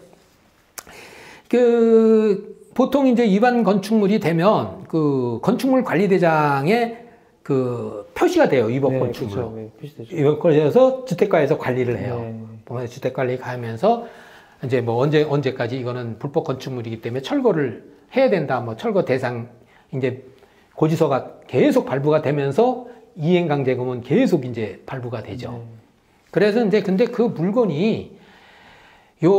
그 보통 이제 위반 건축물이 되면 그 건축물 관리대장에 그 표시가 돼요 위법 네, 건축물로 그렇죠. 네, 표시되죠. 거에서 주택가에서 관리를 해요. 네. 보면 주택 관리 가면서 이제 뭐 언제 언제까지 이거는 불법 건축물이기 때문에 철거를 해야 된다. 뭐 철거 대상 이제 고지서가 계속 발부가 되면서 이행강제금은 계속 이제 발부가 되죠. 네. 그래서 이제 근데 그 물건이 요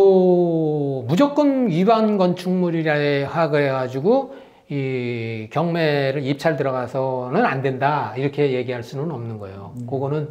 무조건 위반 건축물이라 해가지고 이 경매를 입찰 들어가서는 안 된다 이렇게 얘기할 수는 없는 거예요. 그거는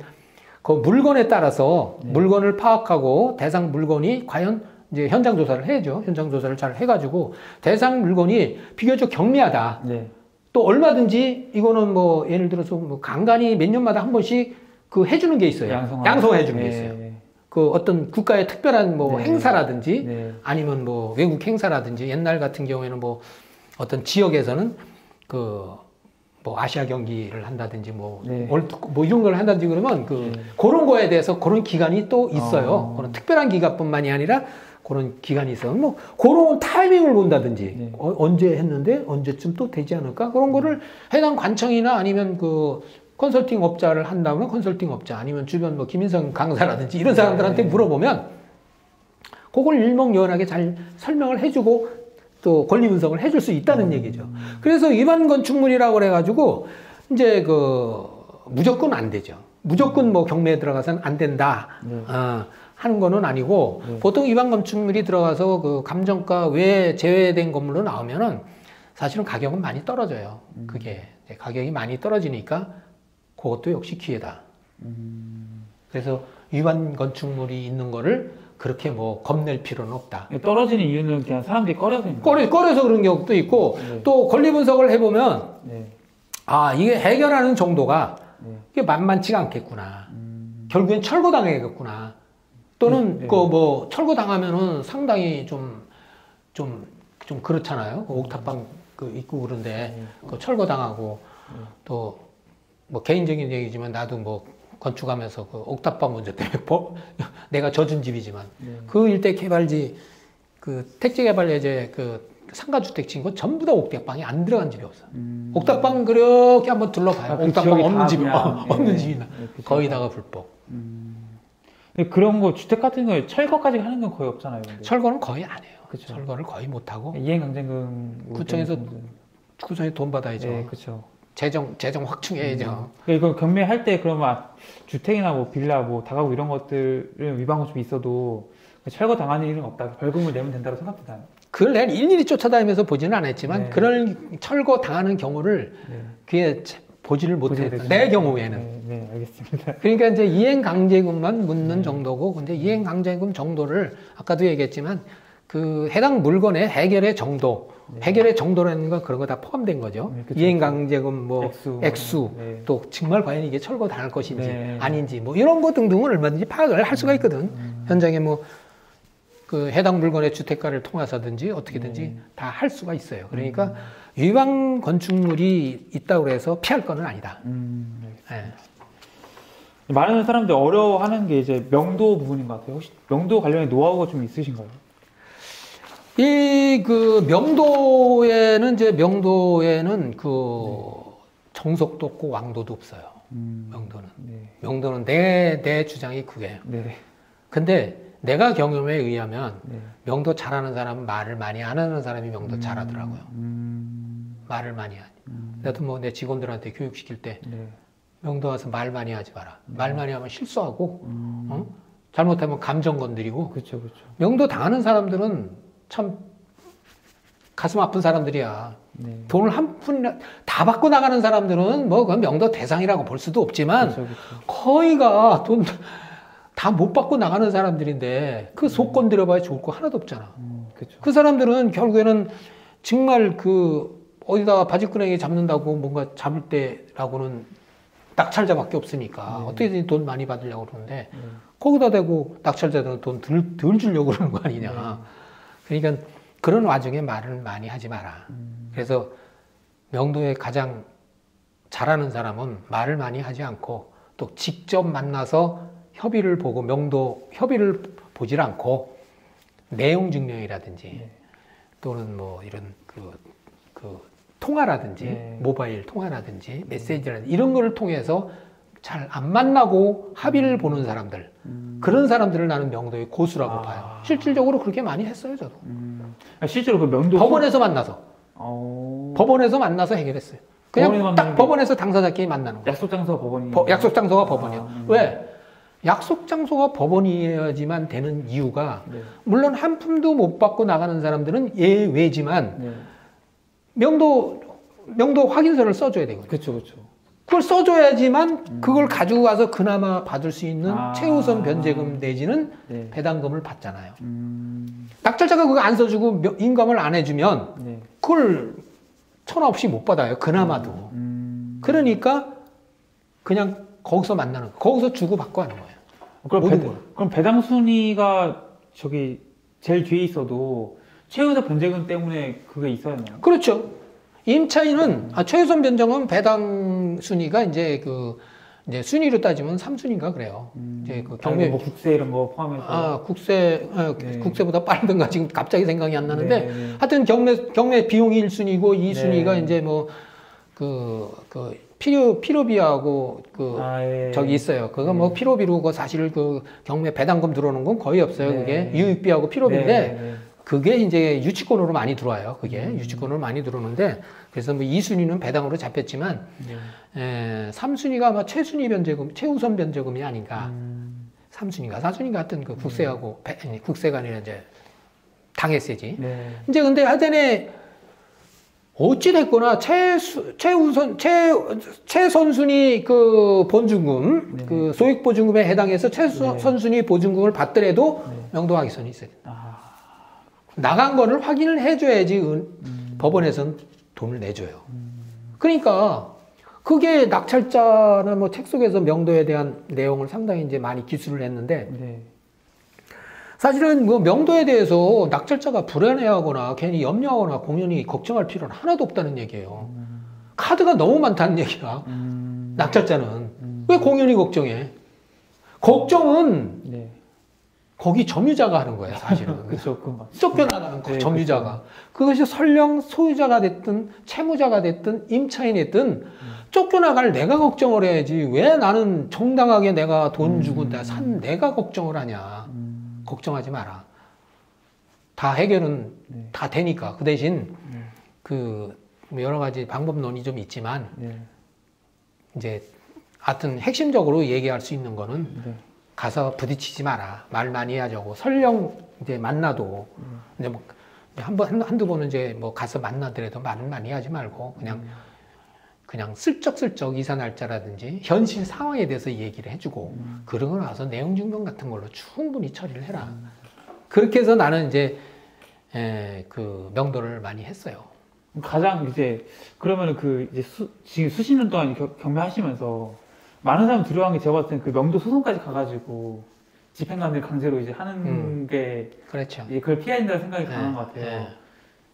그 물건에 따라서 네. 물건을 파악하고 대상 물건이 과연 이제 현장 조사를 해야죠. 현장 조사를 잘 해가지고 대상 물건이 비교적 경미하다. 네. 또 얼마든지 이거는 뭐 예를 들어서 뭐 간간히 몇 년마다 한 번씩 그 해주는 게 있어요. 양성하는 해 주는 게 네. 있어요. 그 어떤 국가의 특별한 뭐 네. 행사라든지 네. 아니면 뭐 외국 행사라든지 옛날 같은 경우에는 뭐 어떤 지역에서는 그 뭐 아시아 경기를 한다든지 뭐 네. 월드컵 뭐 이런 걸 한다든지 그러면 그 네. 그런 거에 대해서 그런 기간이 또 있어요. 어. 그런 특별한 기간뿐만이 아니라 그런 기간이 있어요. 뭐 그런 타이밍을 본다든지 네. 어, 언제 했는데 언제쯤 또 되지 않을까 그런 거를 해당 관청이나 아니면 그 컨설팅 업자를 한다면 컨설팅 업자 아니면 주변 뭐 김인성 강사라든지 이런 사람들한테 네. 물어보면 그걸 일목요연하게 잘 설명을 해주고 또 권리 분석을 해줄 수 있다는 얘기죠. 그래서 위반 건축물이라고 그래가지고 이제 그 무조건 안 되죠. 무조건 뭐 경매에 들어가서는 안 된다. 네. 어, 하는 거는 아니고 네. 보통 위반 건축물이 들어가서 그 감정가 외에 제외된 건물로 나오면은 사실은 가격은 많이 떨어져요. 그게 네, 가격이 많이 떨어지니까 그것도 역시 기회다. 그래서 위반 건축물이 있는 거를 그렇게 뭐 겁낼 필요는 없다. 떨어지는 이유는 그냥 사람들이 거예요. 꺼려, 꺼려서 그런 경우도 있고 네. 또 권리 분석을 해보면 네. 아 이게 해결하는 정도가 네. 만만치가 않겠구나. 음. 결국엔 철거당하겠구나. 또는 네, 네. 그뭐 철거 당하면은 상당히 좀 좀 좀 그렇잖아요. 그 옥탑방 그 있고 그런데 네. 그 철거 당하고 또 뭐 개인적인 얘기지만 나도 뭐 건축하면서 그 옥탑방 문제 때문에 버- 내가 져준 집이지만 네. 그 일대 개발지 그 택지 개발 예제 그 상가주택 친거 전부 다 옥탑방이 안 들어간 집이 없어. 음. 옥탑방 그렇게 한번 둘러봐요. 아, 그 옥탑방 없는 다 집이 없는 네. 집이 나. 네, 그쵸. 거의 다가 불법. 근데 그런 거 주택 같은 거에 철거까지 하는 건 거의 없잖아요. 근데. 철거는 거의 안 해요. 그쵸. 철거를 거의 못 하고 이행 강제금 뭐 구청에서. 구청에 돈 받아야죠. 네, 그렇죠. 재정 재정 확충해야죠. 이거 경매할 때 그러면 아, 주택이나 뭐 빌라 뭐 다가구 이런 것들을 위반 건축이 있어도 철거 당하는 일은 없다. 벌금을 내면 된다고 생각되나요? 그걸 내가 일일이 쫓아다니면서 보지는 않았지만 네. 그럴 철거 당하는 경우를 네. 그게 차- 보지를 보지 못했다. 내 경우에는. 네, 네, 알겠습니다. 그러니까 이제 이행 강제금만 묻는 네. 정도고 근데 이행 강제금 정도를 아까도 얘기했지만 그 해당 물건의 해결의 정도, 해결의 정도라는 건 그런 거 다 포함된 거죠. 네, 그쵸, 이행. 강제금 뭐 액수. 액수, 네. 또 정말 과연 이게 철거 당할 것인지 네. 아닌지 뭐 이런 거 등등을 얼마든지 파악을 할 수가 있거든. 음. 현장에 뭐 그 해당 물건의 주택가를 통해서든지 어떻게든지 네. 다할 수가 있어요. 그러니까 위반 건축물이 있다고 해서 피할 거는 아니다. 음, 네. 예. 많은 사람들이 어려워하는 게 이제 명도 부분인 것 같아요. 혹시 명도 관련해 노하우가 좀 있으신가요? 이 그 명도에는 이제 명도에는 그 정석도 없고 왕도도 없어요. 음, 명도는 네. 명도는 내 내 주장이 그게요. 네. 근데 내가 경험에 의하면 네. 명도 잘하는 사람은 말을 많이 안 하는 사람이 명도 잘하더라고요. 음, 말을 많이 하니. 음, 나도 뭐 내 직원들한테 교육시킬 때 네. 명도 와서 말 많이 하지 마라. 말 많이 하면 실수하고 음, 어? 잘못하면 감정 건드리고 그렇죠, 그렇죠. 명도 당하는 사람들은 참 가슴 아픈 사람들이야. 네. 돈을 한 푼 다 받고 나가는 사람들은 뭐 그건 명도 대상이라고 볼 수도 없지만 그렇죠, 그렇죠. 거의가 돈 다 못 받고 나가는 사람들인데 그속 건드려봐야 좋을 거 하나도 없잖아. 음, 그렇죠. 그 사람들은 결국에는 정말 그 어디다가 바지끄레기 잡는다고 뭔가 잡을 때라고는 낙찰자밖에 없으니까 네. 어떻게든 돈 많이 받으려고 그러는데 네. 거기다 대고 낙찰자들은 돈덜 덜 주려고 그러는 거 아니냐. 그러니까 그런 와중에 말을 많이 하지 마라. 음, 그래서 명도에 가장 잘하는 사람은 말을 많이 하지 않고 또 직접 만나서 협의를 보고 명도 협의를 보질 않고 내용 증명이라든지 네. 또는 뭐 이런 그, 그 통화라든지 네. 모바일 통화라든지 메시지라든지 이런 거를 통해서 잘 안 만나고 합의를 보는 사람들 음, 그런 사람들을 나는 명도의 고수라고 아. 봐요. 실질적으로 그렇게 많이 했어요, 저도. 음. 아, 실제로 그 명도 법원에서 만나서 어... 법원에서 만나서 해결했어요. 그냥 딱 법원에서 당사자끼리 만나는 거예요. 약속 장소 법원이 법- 약속 장소가. 아, 음. 왜? 약속 장소가 법원이어야지만 되는 이유가 네. 물론 한 푼도 못 받고 나가는 사람들은 예외지만 네. 명도 명도 확인서를 써줘야 되거든요. 그렇죠, 그렇죠. 그걸 써줘야지만 그걸 가지고 가서 그나마 받을 수 있는 아. 최우선 변제금 내지는 네. 배당금을 받잖아요. 음, 낙찰자가 그거 안 써주고 명- 인감을 안 해주면 네. 그걸 천하 없이 못 받아요. 그나마도. 음. 그러니까 그냥 거기서 만나는 거. 거기서 주고 받고 하는 거예요. 그럼, 배, 걸. 그럼 배당 순위가 저기 제일 뒤에 있어도 최우선 변제금 때문에 그게 있어야 하나요? 그렇죠. 임차인은 아, 최우선 변정은 배당 순위가 이제 그 이제 순위로 따지면 3순위인가 그래요. 이제 그 경매 뭐 국세 이런 거 포함해서 아 국세 어, 네. 국세보다 빠르든가 지금 갑자기 생각이 안 나는데 네, 네. 하여튼 경매 경매 비용이 1순위고 2순위가 네. 이제 뭐그그 필요 필요비하고 그 아, 예. 저기 있어요. 그거 뭐 네. 필요비로 그 사실 그 경매 배당금 들어오는 건 거의 없어요. 네. 그게 유익비하고 필요비인데 네, 네. 그게 이제 유치권으로 많이 들어와요. 그게 음. 유치권으로 많이 들어오는데 그래서 뭐 2순위는 배당으로 잡혔지만 네. 에, 3순위가 아마 최순위 변제금, 최우선 변제금이 아닌가. 음, 3순위가 4순위가 하여튼 그 국세하고 배- 아니, 국세가 아니라 이제 당했세지. 네. 이제 근데 하여튼에 어찌됐거나 최수, 최우선, 최, 최선순위 그 보증금, 네. 그 소액보증금에 해당해서 최선순위 보증금을 받더라도 네. 명도확인선이 있어야 돼. 아, 나간 거를 확인을 해줘야지 은- 음, 법원에서는 돈을 내줘요. 그러니까 그게 낙찰자나 뭐 책 속에서 명도에 대한 내용을 상당히 이제 많이 기술을 했는데 네. 사실은 뭐 명도에 대해서 낙찰자가 불안해하거나 괜히 염려하거나 공연히 걱정할 필요는 하나도 없다는 얘기예요. 카드가 너무 많다는 얘기야. 음, 낙찰자는 음, 왜 공연히 걱정해? 걱정은 네. 거기 점유자가 하는 거야 사실은. 그렇죠. 그 맞. 쫓겨나가는 거, 네, 점유자가. 그것이 설령 소유자가 됐든 채무자가 됐든 임차인이 됐든 쫓겨나갈 내가 걱정을 해야지 왜 나는 정당하게 내가 돈 주고 내가 산 내가 걱정을 하냐. 음, 걱정하지 마라. 다 해결은 네. 다 되니까. 그 대신 네. 그 여러 가지 방법론이 좀 있지만 네. 이제 하여튼 핵심적으로 얘기할 수 있는 거는 네. 가서 부딪히지 마라. 말 많이 하자고. 설령 이제 만나도 이제 뭐 한번 한두 번은 이제 뭐 가서 만나더라도 말은 많이 하지 말고 그냥 그냥 슬쩍슬쩍 이사 날짜라든지 현실 상황에 대해서 얘기를 해주고 그러고 나서 내용 증명 같은 걸로 충분히 처리를 해라. 그렇게 해서 나는 이제 에, 그 명도를 많이 했어요. 가장 이제 그러면은 그 이제 수, 지금 수십 년 동안 겨- 경매하시면서 많은 사람 두려워한 게 제가 봤을 땐 그 명도 소송까지 가가지고 집행관들 강제로 이제 하는 음. 게 그렇죠. 이제 그걸 피해야 된다는 생각이 네, 강한 것 같아요. 네.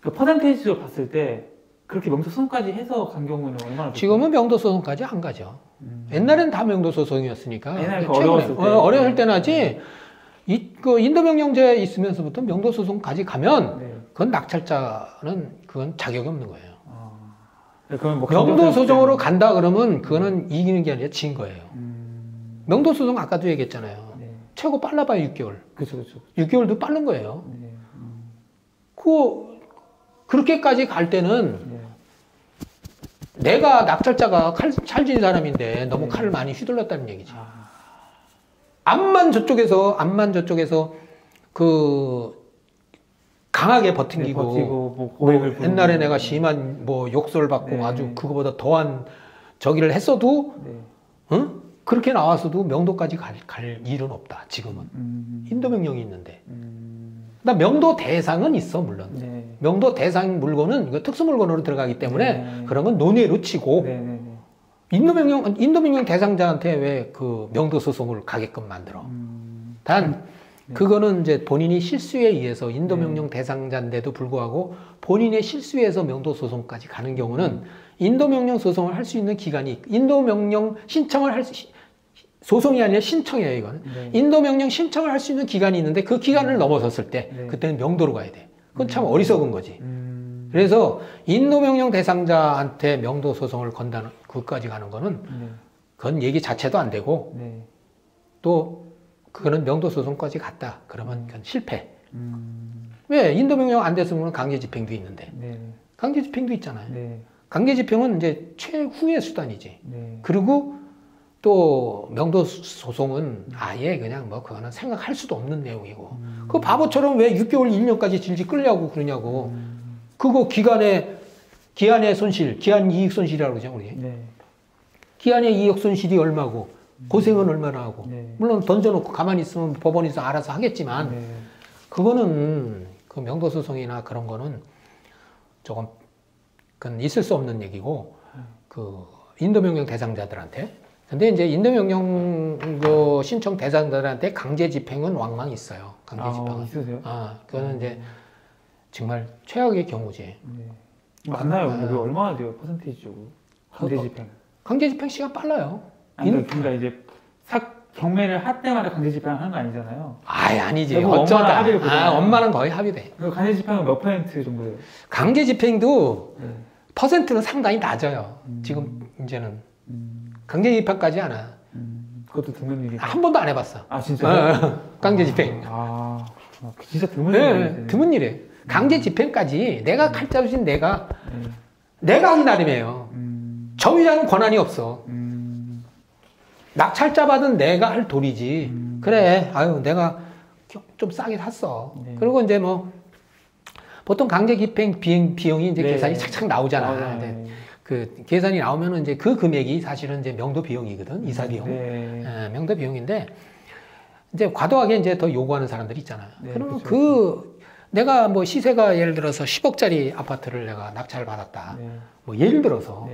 그 퍼센테이지로 봤을 때 그렇게 명도 소송까지 해서 간 경우는 얼마나? 지금은 명도 소송까지 안 가죠. 음. 옛날엔 다 명도 소송이었으니까. 옛날에 그 어려웠을 때. 어, 어려울 때는 하지. 이, 그 인도명령제 있으면서부터 명도 소송까지 가면 네. 그건 낙찰자는 그건 자격이 없는 거예요. 아. 네, 뭐 명도 소송으로. 간다 그러면 그거는 이기는 게 아니라 진 거예요. 음. 명도 소송 아까도 얘기했잖아요. 네. 최고 빨라봐야 6개월. 그렇죠, 그렇죠. 6개월도 빠른 거예요. 네. 음. 그 그렇게까지 갈 때는 네. 내가 낙찰자가 칼, 찰진 사람인데 너무 네. 칼을 많이 휘둘렀다는 얘기지. 아. 암만 저쪽에서 암만 저쪽에서 그 강하게 네, 버팅기고 버티고 뭐 뭐. 옛날에 내가 심한 뭐 욕설 받고 네. 아주 그거보다 더한 저기를 했어도 네. 응? 그렇게 나왔어도 명도까지 갈, 갈 일은 없다 지금은 음. 인도 명령이 있는데 음. 나 명도 대상은 있어 물론 네. 명도 대상 물건은 이거 특수 물건으로 들어가기 때문에 네. 그런 건 논의로 치고 네. 인도 명령 인도 명령 대상자한테 왜 그 명도 소송을 가게끔 만들어 음. 단 네. 그거는 이제 본인이 실수에 의해서 인도 네. 명령 대상자인데도 불구하고 본인의 실수에서 명도 소송까지 가는 경우는 인도 명령 소송을 할 수 있는 기간이 인도 명령 신청을 할 수, 소송이 아니라 신청이에요 이거는 네. 인도 명령 신청을 할 수 있는 기간이 있는데 그 기간을 넘어섰을 때 네. 그때는 명도로 가야 돼. 그건 참 어리석은 거지. 음. 그래서 인도 명령 대상자한테 명도 소송을 건다는 그까지 가는 거는 네. 그건 얘기 자체도 안 되고 네. 또 그거는 명도 소송까지 갔다 그러면 그건 실패. 음. 왜 인도 명령 안 됐으면 강제 집행도 있는데 네. 강제 집행도 있잖아요. 네. 강제 집행은 이제 최후의 수단이지. 네. 그리고 또 명도 소송은 아예 그냥 뭐 그거는 생각할 수도 없는 내용이고 음. 그 바보처럼 왜 6개월 1년까지 질질 끌려고 그러냐고 음. 그거 기간에 기한의 손실 기한 이익 손실이라고 그러죠 우리 네. 기한의 이익 손실이 얼마고 고생은 얼마나 하고 네. 물론 던져놓고 가만히 있으면 법원에서 알아서 하겠지만 네. 그거는 그 명도 소송이나 그런 거는 조금 그건 있을 수 없는 얘기고 그 인도 명령 대상자들한테 근데 이제 인도 명령 그 신청 대상자들한테 강제 집행은 왕왕 있어요. 강제 아, 집행은. 있으세요? 아, 그거는 이제 정말 최악의 경우지. 네. 맞나요? 아. 그게 얼마나 돼요? 퍼센테이지적으로 강제 어, 집행. 강제 집행 시간 빨라요. 인- 그러니까 이제 사, 경매를 할 때마다 강제 집행하는 거 아니잖아요. 아예 아니지. 결국 엄마랑 어쩌다. 합의를 보잖아요. 아, 엄마는 거의 합의돼. 그 강제 집행은 몇 퍼센트 정도예요? 강제 집행도 네. 퍼센트는 상당히 낮아요. 음. 지금 이제는 음, 강제 집행까지 안 해. 음, 그것도 드문 일이. 한 번도 안 해봤어. 아 진짜요? 어, 강제 집행. 아, 아, 진짜 드문 네, 일이네. 드문 일이에요. 강제 집행까지 내가 음. 칼자루신 내가 네. 내가 하기 나름이에요. 음, 점유자는 권한이 없어. 음, 낙찰자 받은 내가 할 도리지. 음. 그래, 아유, 내가 좀 싸게 샀어. 네. 그리고 이제 뭐, 보통 강제 집행 비행, 비용이 이제 네. 계산이 착착 나오잖아. 나오잖아요. 네. 그 계산이 나오면은 이제 그 금액이 사실은 이제 명도 비용이거든. 이사 비용. 네. 예, 명도 비용인데, 이제 과도하게 이제 더 요구하는 사람들이 있잖아요. 네, 그러면 그쵸, 그, 내가 뭐 시세가 예를 들어서 10억짜리 아파트를 내가 낙찰을 받았다. 네. 뭐 예를 들어서.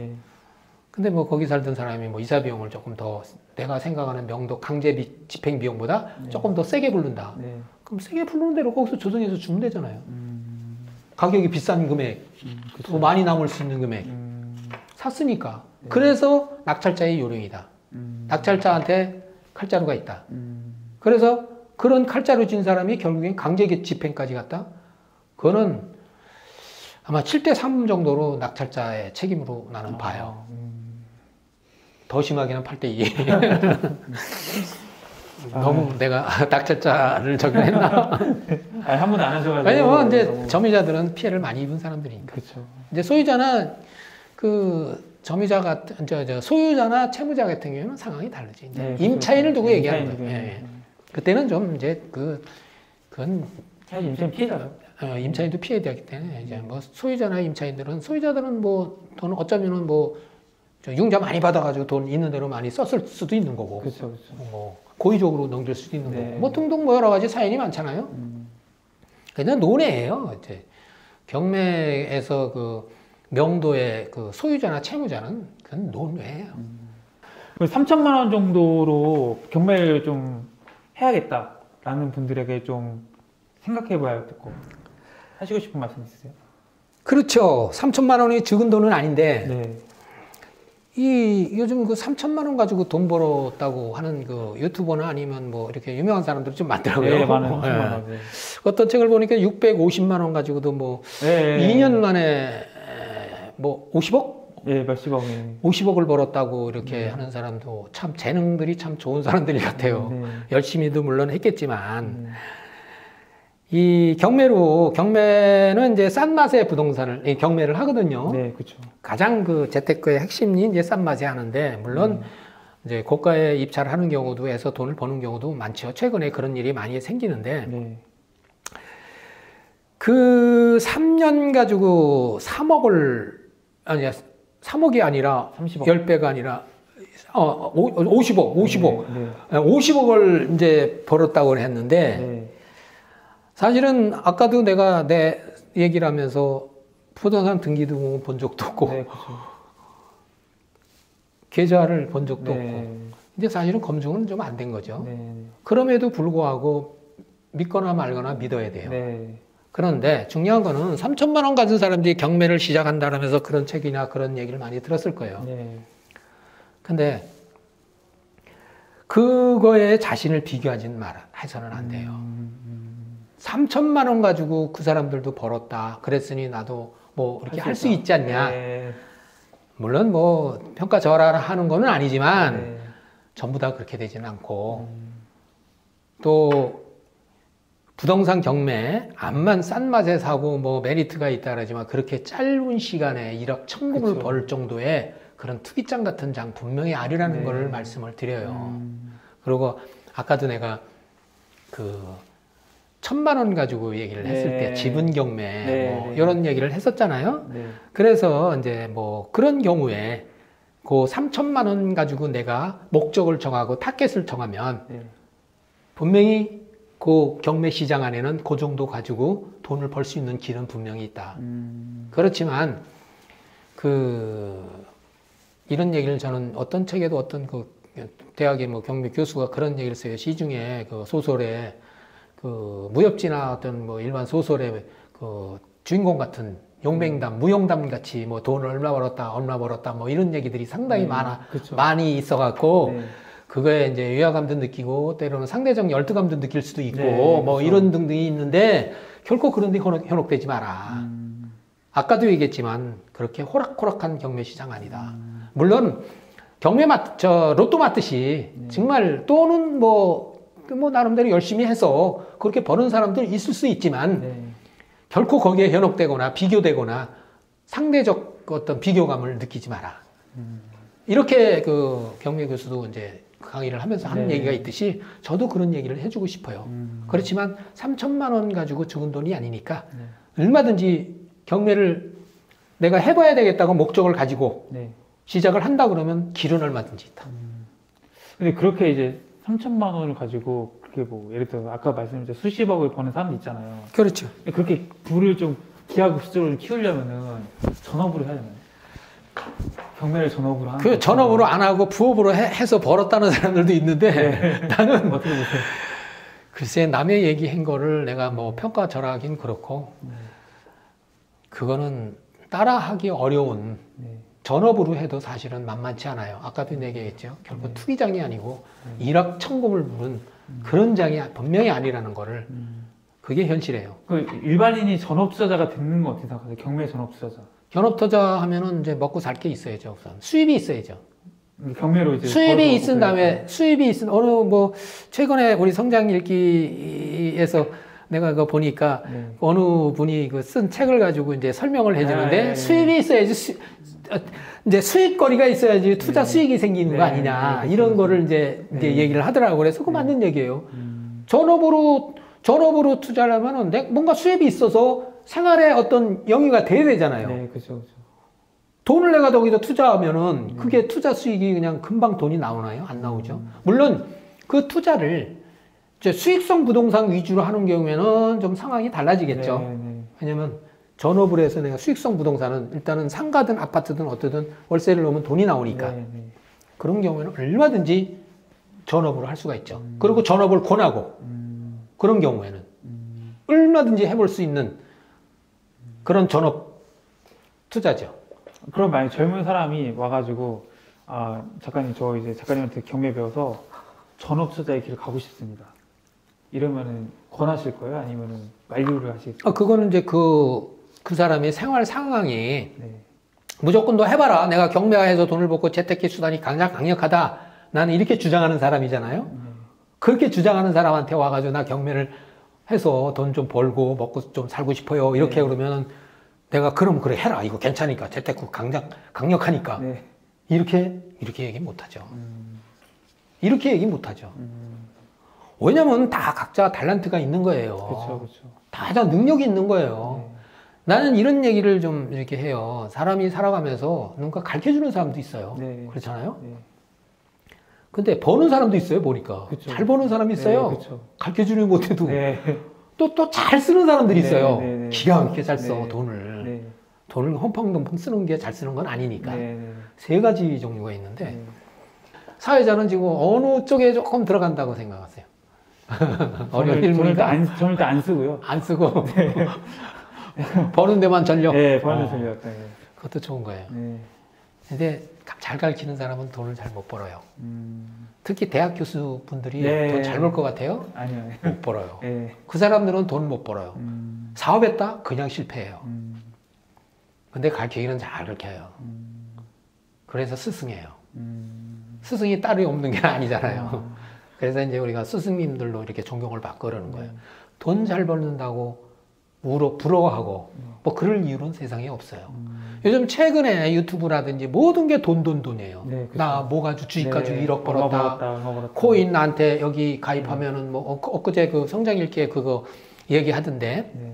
네. 근데 뭐 거기 살던 사람이 뭐 이사 비용을 조금 더 내가 생각하는 명도 강제 비- 집행 비용보다 네. 조금 더 세게 부른다. 네. 그럼 세게 부르는 대로 거기서 조정해서 주면 되잖아요. 음, 가격이 비싼 금액, 음. 더 많이 남을 수 있는 금액 음, 샀으니까. 네. 그래서 낙찰자의 요령이다. 음, 낙찰자한테 칼자루가 있다. 음, 그래서 그런 칼자루 진 사람이 결국엔 강제 집행까지 갔다. 그거는 아마 7대 3 정도로 낙찰자의 책임으로 나는 봐요. 음. 더 심하게는 8대 2. 아. 너무 내가 낙찰자를 적용했나? 아니 한 번도 안 하셔가지고. 왜냐면 이제 너무- 점유자들은 피해를 많이 입은 사람들이니까. 그렇죠. 이제 소유자나 그 점유자 같은 저, 저 소유자나 채무자 같은 경우는 상황이 다르지. 이제 네, 임차인을 그렇죠. 두고 얘기하는 임차인 거예요. 두고. 예, 예. 그때는 좀 이제 그 그건 사실 임차인 피해자요. 어, 임차인도 피해되기 때문에 이제 뭐 소유자나 임차인들은 소유자들은 뭐돈 어쩌면은 뭐저 융자 많이 받아가지고 돈 있는 대로 많이 썼을 수도 있는 거고 그렇죠, 그렇죠. 뭐 고의적으로 넘길 수도 있는 네. 거고 뭐 등등 뭐 여러 가지 사연이 많잖아요. 음, 그냥 논외예요. 이제 경매에서 그 명도의 그 소유자나 채무자는 그건 논외예요. 그 3천만 원 정도로 경매를 좀 해야겠다라는 분들에게 좀 생각해봐야 할 거. 하시고 싶은 말씀 있으세요? 그렇죠. 3천만 원이 적은 돈은 아닌데 네. 이 요즘 그 3천만 원 가지고 돈 벌었다고 하는 그 유튜버나 아니면 뭐 이렇게 유명한 사람들이 좀 많더라고요. 네, 많아요. 예. 3천만 원. 네. 어떤 책을 보니까 650만 원 가지고도 뭐 네. 2년 만에 뭐 50억? 예, 몇십억에. 50억을 벌었다고 이렇게 하는 사람도 참 재능들이 참 좋은 사람들이 같아요. 네. 열심히도 물론 했겠지만 음, 이 경매로 경매는 이제 싼 맛의 부동산을 이 경매를 하거든요. 네, 그렇죠. 가장 그 재테크의 핵심이 이제 싼 맛에 하는데 물론 음. 이제 고가에 입찰을 하는 경우도 해서 돈을 버는 경우도 많죠. 최근에 그런 일이 많이 생기는데 네. 그 3년 가지고 3억을 아니야 3억이 아니라 30억. 10배가 아니라 어 50억 50억 네. 50억을 이제 벌었다고 네. 했는데 네. 사실은 아까도 내가 내 얘기를 하면서 부동산 등기도 본 적도 없고 네, 그렇죠. 계좌를 본 적도 없고 네. 이제 사실은 검증은 좀 안 된 거죠. 네. 그럼에도 불구하고 믿거나 말거나 믿어야 돼요. 네. 그런데 중요한 거는 3천만 원 가진 사람들이 경매를 시작한다면서 그런 책이나 그런 얘기를 많이 들었을 거예요. 네. 근데 그거에 자신을 비교하지는 말 해서는 안 돼요. 음, 3천만 원 가지고 그 사람들도 벌었다. 그랬으니 나도 뭐 이렇게 할 수 있지 않냐. 네. 물론 뭐 평가 절하하는 거는 아니지만 네. 전부 다 그렇게 되지는 않고 음, 또 부동산 경매 암만 싼 맛에 사고 뭐 메리트가 있다 그러지만 그렇게 짧은 시간에 1억 천금을 그쵸. 벌 정도의 그런 투기장 같은 장 분명히 아니라는 네. 걸 말씀을 드려요. 음, 그리고 아까도 내가 그 천만 원 가지고 얘기를 했을 네. 때 지분 경매 네, 뭐 네. 이런 얘기를 했었잖아요. 네. 그래서 이제 뭐 그런 경우에 그 3천만 원 가지고 내가 목적을 정하고 타겟을 정하면 네. 분명히 그 경매 시장 안에는 그 정도 가지고 돈을 벌 수 있는 길은 분명히 있다. 음, 그렇지만 그 이런 얘기를 저는 어떤 책에도 어떤 그 대학의 뭐 경매 교수가 그런 얘기를 써요. 시중에 그 소설에 그 무협지나 어떤 뭐 일반 소설의 그 주인공 같은 용맹담, 무용담 같이 뭐 돈을 얼마 벌었다, 얼마 벌었다 뭐 이런 얘기들이 상당히 네, 많아 그쵸. 많이 있어갖고 네. 그거에 이제 위화감도 느끼고 때로는 상대적 열등감도 느낄 수도 있고 네, 뭐 그쵸. 이런 등등이 있는데 결코 그런 데 현혹, 현혹되지 마라. 음, 아까도 얘기했지만 그렇게 호락호락한 경매 시장 아니다. 음. 물론 경매 맞, 저 로또 맞듯이 네. 정말 또는 뭐, 뭐 나름대로 열심히 해서 그렇게 버는 사람들 있을 수 있지만 네. 결코 거기에 현혹되거나 비교되거나 상대적 어떤 비교감을 느끼지 마라. 음. 이렇게 그 경매 교수도 이제 강의를 하면서 하는 네. 얘기가 있듯이 저도 그런 얘기를 해주고 싶어요. 음. 그렇지만 3천만 원 가지고 죽은 돈이 아니니까 네. 얼마든지 경매를 내가 해봐야 되겠다고 목적을 가지고 네. 시작을 한다 그러면 길은 얼마든지 있다. 근데 그렇게 이제 3천만 원을 가지고 그렇게 뭐 예를 들어 아까 말씀드린 수십억을 버는 사람 있잖아요. 그렇죠. 그렇게 부를 좀 기하급 수적으로 키우려면은 전업으로 해야 되나요? 경매를 전업으로 하는 그거 전업으로 안 하고 부업으로 해, 서 벌었다는 사람들도 있는데 나는 어떻게 보세요? 글쎄 남의 얘기한 거를 내가 뭐 평가 절하긴 그렇고 네. 그거는 따라하기 어려운 네. 전업으로 해도 사실은 만만치 않아요. 아까도 얘기했죠. 결국 투기장이 아니고 일확천금을 부른 그런 장이 분명히 아니라는 거를 음. 그게 현실이에요. 그 일반인이 전업 투자자가 되는 거 어떻게 생각하세요? 경매 전업 투자자. 현업 투자 하면은 이제 먹고 살 게 있어야죠. 우선 수입이 있어야죠. 경매로 이제 수입이 있은 다음에 수입이 있은 어느 뭐 최근에 우리 성장 읽기에서 내가 그거 보니까 네. 어느 분이 그 쓴 책을 가지고 이제 설명을 해주는데 네. 수입이 있어야지 수, 어, 이제 수입거리가 있어야지 투자 네. 수익이 생기는 거 네, 아니냐 네, 이런 그렇죠. 거를 이제, 이제 네. 얘기를 하더라고 그래서 그거 맞는 얘기예요. 음. 전업으로 전업으로 투자를 하면은 내- 뭔가 수입이 있어서 생활에 어떤 영위가 돼야 되잖아요. 네, 그렇죠. 돈을 내가 거기다 투자하면은 그게 투자 수익이 그냥 금방 돈이 나오나요? 안 나오죠. 물론 그 투자를 이제 수익성 부동산 위주로 하는 경우에는 좀 상황이 달라지겠죠. 네, 네. 왜냐면 전업을 해서 내가 수익성 부동산은 일단은 상가든 아파트든 어떻든 월세를 넣으면 돈이 나오니까 네, 네. 그런 경우에는 얼마든지 전업으로 할 수가 있죠. 그리고 전업을 권하고 음, 그런 경우에는 음. 얼마든지 해볼 수 있는 그런 전업 투자죠. 그럼 만약 젊은 사람이 와가지고 아 작가님 저 이제 작가님한테 경매 배워서 전업 투자의 길을 가고 싶습니다. 이러면은 권하실 거예요? 아니면은 만류를 하시겠어요? 아, 그거는 이제 그, 그 사람의 생활 상황이 네. 무조건 너 해봐라. 내가 경매화해서 돈을 벌고 재테크 수단이 강력, 강력하다. 나는 이렇게 주장하는 사람이잖아요. 네. 그렇게 주장하는 사람한테 와가지고 나 경매를 해서 돈 좀 벌고 먹고 좀 살고 싶어요. 이렇게 네. 그러면은 내가 그럼 그래 해라. 이거 괜찮으니까. 재테크 강력, 강력하니까. 네. 이렇게, 이렇게 얘기 못 하죠. 음, 이렇게 얘기 못 하죠. 음, 왜냐면 다 각자 달란트가 있는 거예요. 그렇죠, 그렇죠. 다 다 능력이 있는 거예요. 나는 이런 얘기를 좀 이렇게 해요. 사람이 살아가면서 누군가 가르쳐 주는 사람도 있어요. 네. 그렇잖아요? 네. 근데 버는 사람도 있어요, 보니까. 그쵸. 잘 버는 사람이 있어요. 네, 그렇죠. 가르쳐 주는 못해도. 네. 또, 또 잘 쓰는 사람들이 네, 있어요. 네, 네. 기가 막히게 잘 써, 네. 돈을. 네. 돈을 험펑dom펑 쓰는 게 잘 쓰는 건 아니니까. 네. 네. 세 가지 종류가 있는데, 네. 사회자는 지금 어느 쪽에 조금 들어간다고 생각하세요? 어려운 저는, 저는. 일단 안, 저는 일단 안 쓰고요. 안 쓰고. 버는 데만 전력. 네, 버는 어, 전략. 네. 그것도 좋은 거예요. 네. 근데 잘 가르치는 사람은 돈을 잘 못 벌어요. 음, 특히 대학 교수 분들이 네. 돈잘 벌 것 같아요? 아니요. 못 벌어요. 네. 그 사람들은 돈 못 벌어요. 음, 사업했다? 그냥 실패해요. 음, 근데 가르치기는 잘 가르쳐요. 음, 그래서 스승이에요. 음. 스승이 딸이 없는 게 아니잖아요. 그래서 이제 우리가 스승님들로 이렇게 존경을 받고 그러는 거예요. 네. 돈잘 벌는다고 울어, 부러워하고 뭐 그럴 이유는 세상에 없어요. 음. 요즘 최근에 유튜브라든지 모든 게 돈, 돈, 돈이에요. 네, 그쵸. 나뭐 가지고 주식 가지고 네, 1억 얼마 벌었다. 벌었다, 얼마 벌었다. 코인 나한테 여기 가입하면은 뭐 엊- 엊그제 그 성장일기에 그거 얘기하던데 네.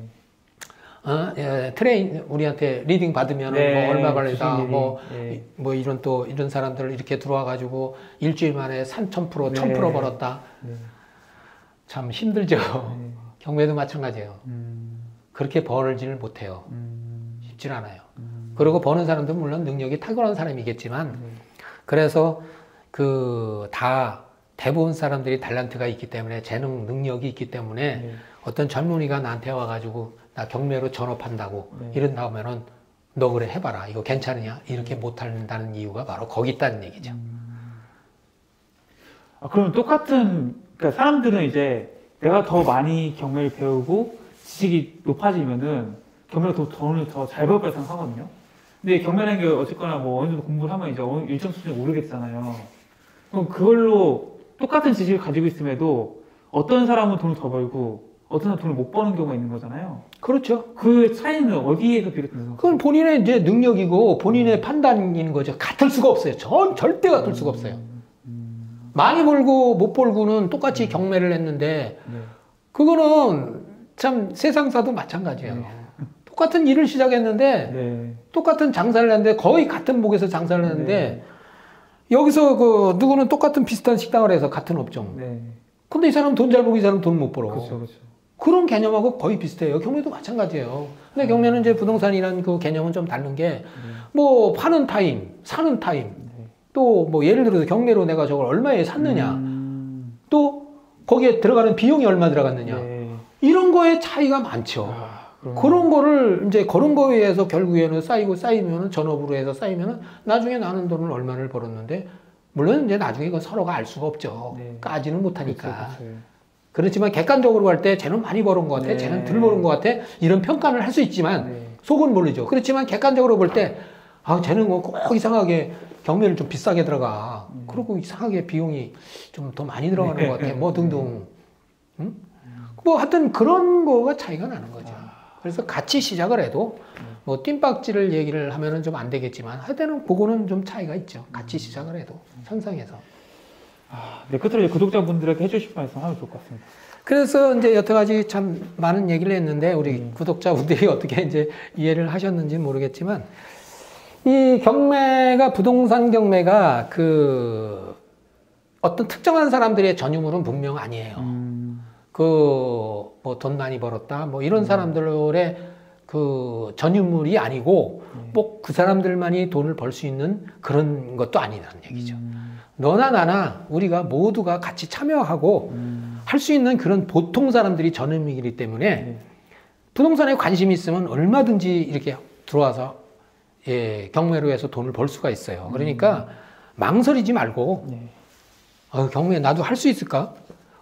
어? 예, 트레인 우리한테 leading 받으면 네, 뭐 얼마 주식 벌다 leading. 뭐, 네. 이- 뭐 이런 또 이런 사람들 이렇게 들어와 가지고 일주일 만에 3,000% 네. 1,000% 벌었다. 네. 참 힘들죠. 네. 경매도 마찬가지예요. 음, 그렇게 벌지를 못해요. 음, 쉽질 않아요. 음. 그리고 버는 사람도 물론 능력이 탁월한 사람이겠지만 네. 그래서 그 다 대부분 사람들이 달란트가 있기 때문에 재능 능력이 있기 때문에 네. 어떤 젊은이가 나한테 와가지고 나 경매로 전업한다고 네. 이런 나오면은 너 그래 해봐라 이거 괜찮으냐 이렇게 못한다는 이유가 바로 거기 있다는 얘기죠. 아, 그럼 똑같은 그러니까 사람들은 이제 내가 더 많이 경매를 배우고 지식이 높아지면은 경매를 더 돈을 더 잘 벌 거라 생각하거든요. 근데 경매라는 게 어쨌거나 뭐 어느 정도 공부를 하면 이제 어느 일정 수준에 오르겠잖아요. 그럼 그걸로 똑같은 지식을 가지고 있음에도 어떤 사람은 돈을 더 벌고 어떤 사람은 돈을 못 버는 경우가 있는 거잖아요. 그렇죠. 그 차이는 어디에서 비롯된다고 그건 본인의 이제 능력이고 본인의 판단인 거죠. 같을 수가 없어요. 전 절대 같을 수가 없어요. 많이 벌고 못 벌고는 똑같이 경매를 했는데 네. 그거는 참 세상사도 마찬가지예요. 똑같은 일을 시작했는데 네. 똑같은 장사를 했는데 거의 같은 목에서 장사를 했는데 여기서 그 누구는 똑같은 비슷한 식당을 해서 같은 업종. 네. 근데 이 사람 돈 잘 벌고 이 사람 돈 못 벌어. 그렇죠, 그렇죠. 그런 개념하고 거의 비슷해요. 경매도 마찬가지예요. 근데 경매는 이제 부동산이라는 그 개념은 좀 다른 게 뭐 파는 타임, 사는 타임, 네. 또뭐 예를 들어서 경매로 내가 저걸 얼마에 샀느냐, 음, 또 거기에 들어가는 비용이 얼마 들어갔느냐 네. 이런 거에 차이가 많죠. 아, 그런 거를 이제 그런 거에 의해서 결국에는 쌓이고 쌓이면은 전업으로 해서 쌓이면은 나중에 나는 돈을 얼마를 벌었는데 물론 이제 나중에 그 서로가 알 수가 없죠. 네. 까지는 못하니까. 그렇죠, 그렇죠. 그렇지만 객관적으로 할 때 쟤는 많이 벌은 것 같아, 네. 쟤는 덜 벌은 것 같아 이런 평가를 할 수 있지만 네. 속은 모르죠. 그렇지만 객관적으로 볼 때 아, 쟤는 뭐꼭 이상하게 경매를 좀 비싸게 들어가. 음. 그리고 이상하게 비용이 좀 더 많이 들어가는 것 같아. 뭐 등등. 응? 뭐 하여튼 그런 거가 차이가 나는 거죠. 그래서 같이 시작을 해도 뭐 뜀박질을 얘기를 하면은 좀 안 되겠지만 하여튼은 그거는 좀 차이가 있죠. 같이 시작을 해도 선상에서. 아, 네, 끝으로 이제 구독자분들에게 해주실 말씀 하면 좋을 것 같습니다. 그래서 이제 여태까지 참 많은 얘기를 했는데 우리 음. 구독자분들이 어떻게 이제 이해를 하셨는지 는 모르겠지만 이 경매가 부동산 경매가 그 어떤 특정한 사람들의 전유물은 분명 아니에요. 음, 그 뭐 돈 많이 벌었다 뭐 이런 사람들의 그 전유물이 아니고 꼭 그 사람들만이 돈을 벌 수 있는 그런 것도 아니라는 얘기죠. 음, 너나 나나 우리가 모두가 같이 참여하고 음, 할수 있는 그런 보통 사람들이 전음이기 때문에 네. 부동산에 관심이 있으면 얼마든지 이렇게 들어와서 예, 경매로 해서 돈을 벌 수가 있어요. 그러니까 망설이지 말고 네. 아유, 경매 나도 할 수 있을까?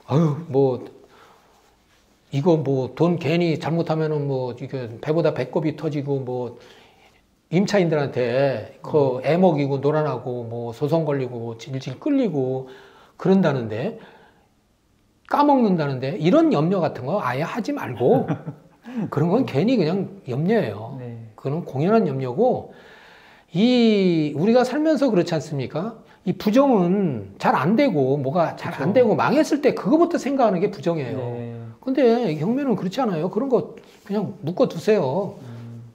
아유, 뭐 이거 뭐 돈 괜히 잘못하면은 뭐 이게 배보다 배꼽이 터지고 뭐 임차인들한테 그 애먹이고 놀아나고 뭐 소송 걸리고 질질 끌리고 그런다는데 까먹는다는데 이런 염려 같은 거 아예 하지 말고 그런 건 괜히 그냥 염려예요. 네. 그건 공연한 염려고 이 우리가 살면서 그렇지 않습니까? 이 부정은 잘 안 되고 뭐가 잘 안. 되고 망했을 때 그거부터 생각하는 게 부정이에요. 네. 근데 경매는 그렇지 않아요. 그런 거 그냥 묶어 두세요.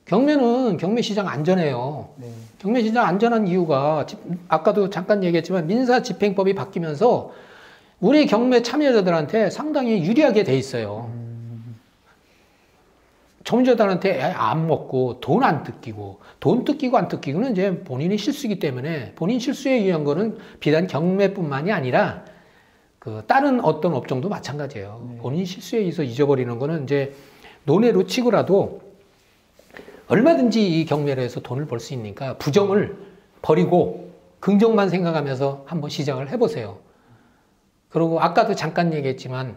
경매는 경매 시장 안전해요. 네. 경매 시장 안전한 이유가 집- 아까도 잠깐 얘기했지만 민사 집행법이 바뀌면서 우리 경매 참여자들한테 상당히 유리하게 돼 있어요. 점유자들한테 안 먹고 돈 안 뜯기고 돈 뜯기고 안 뜯기고는 이제 본인의 실수이기 때문에 본인 실수에 의한 거는 비단 경매뿐만이 아니라 그 다른 어떤 업종도 마찬가지예요. 네. 본인 실수에 의해서 잊어버리는 거는 이제 논외로 치고라도 얼마든지 이 경매를 해서 돈을 벌 수 있으니까 부정을 버리고 긍정만 생각하면서 한번 시작을 해보세요. 그리고 아까도 잠깐 얘기했지만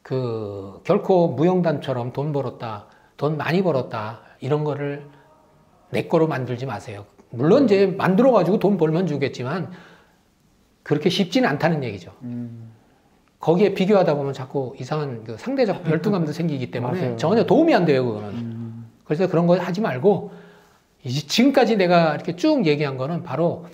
그 결코 무용단처럼 돈 벌었다, 돈 많이 벌었다 이런 거를 내 거로 만들지 마세요. 물론 이제 만들어 가지고 돈 벌면 주겠지만 그렇게 쉽지는 않다는 얘기죠. 음, 거기에 비교하다 보면 자꾸 이상한 그 상대적 열등감도 생기기 때문에 맞아요. 전혀 도움이 안 돼요, 그거는. 음, 그래서 그런 거 하지 말고 이제 지금까지 내가 이렇게 쭉 얘기한 거는 바로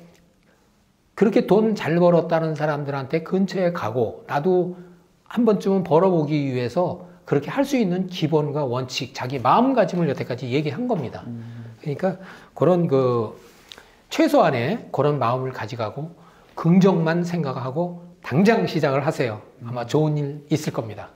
그렇게 돈 잘 벌었다는 사람들한테 근처에 가고 나도 한 번쯤은 벌어보기 위해서 그렇게 할 수 있는 기본과 원칙, 자기 마음가짐을 여태까지 얘기한 겁니다. 그러니까 그런 그 최소한의 그런 마음을 가져가고 긍정만 생각하고 당장 시작을 하세요. 아마 좋은 일 있을 겁니다.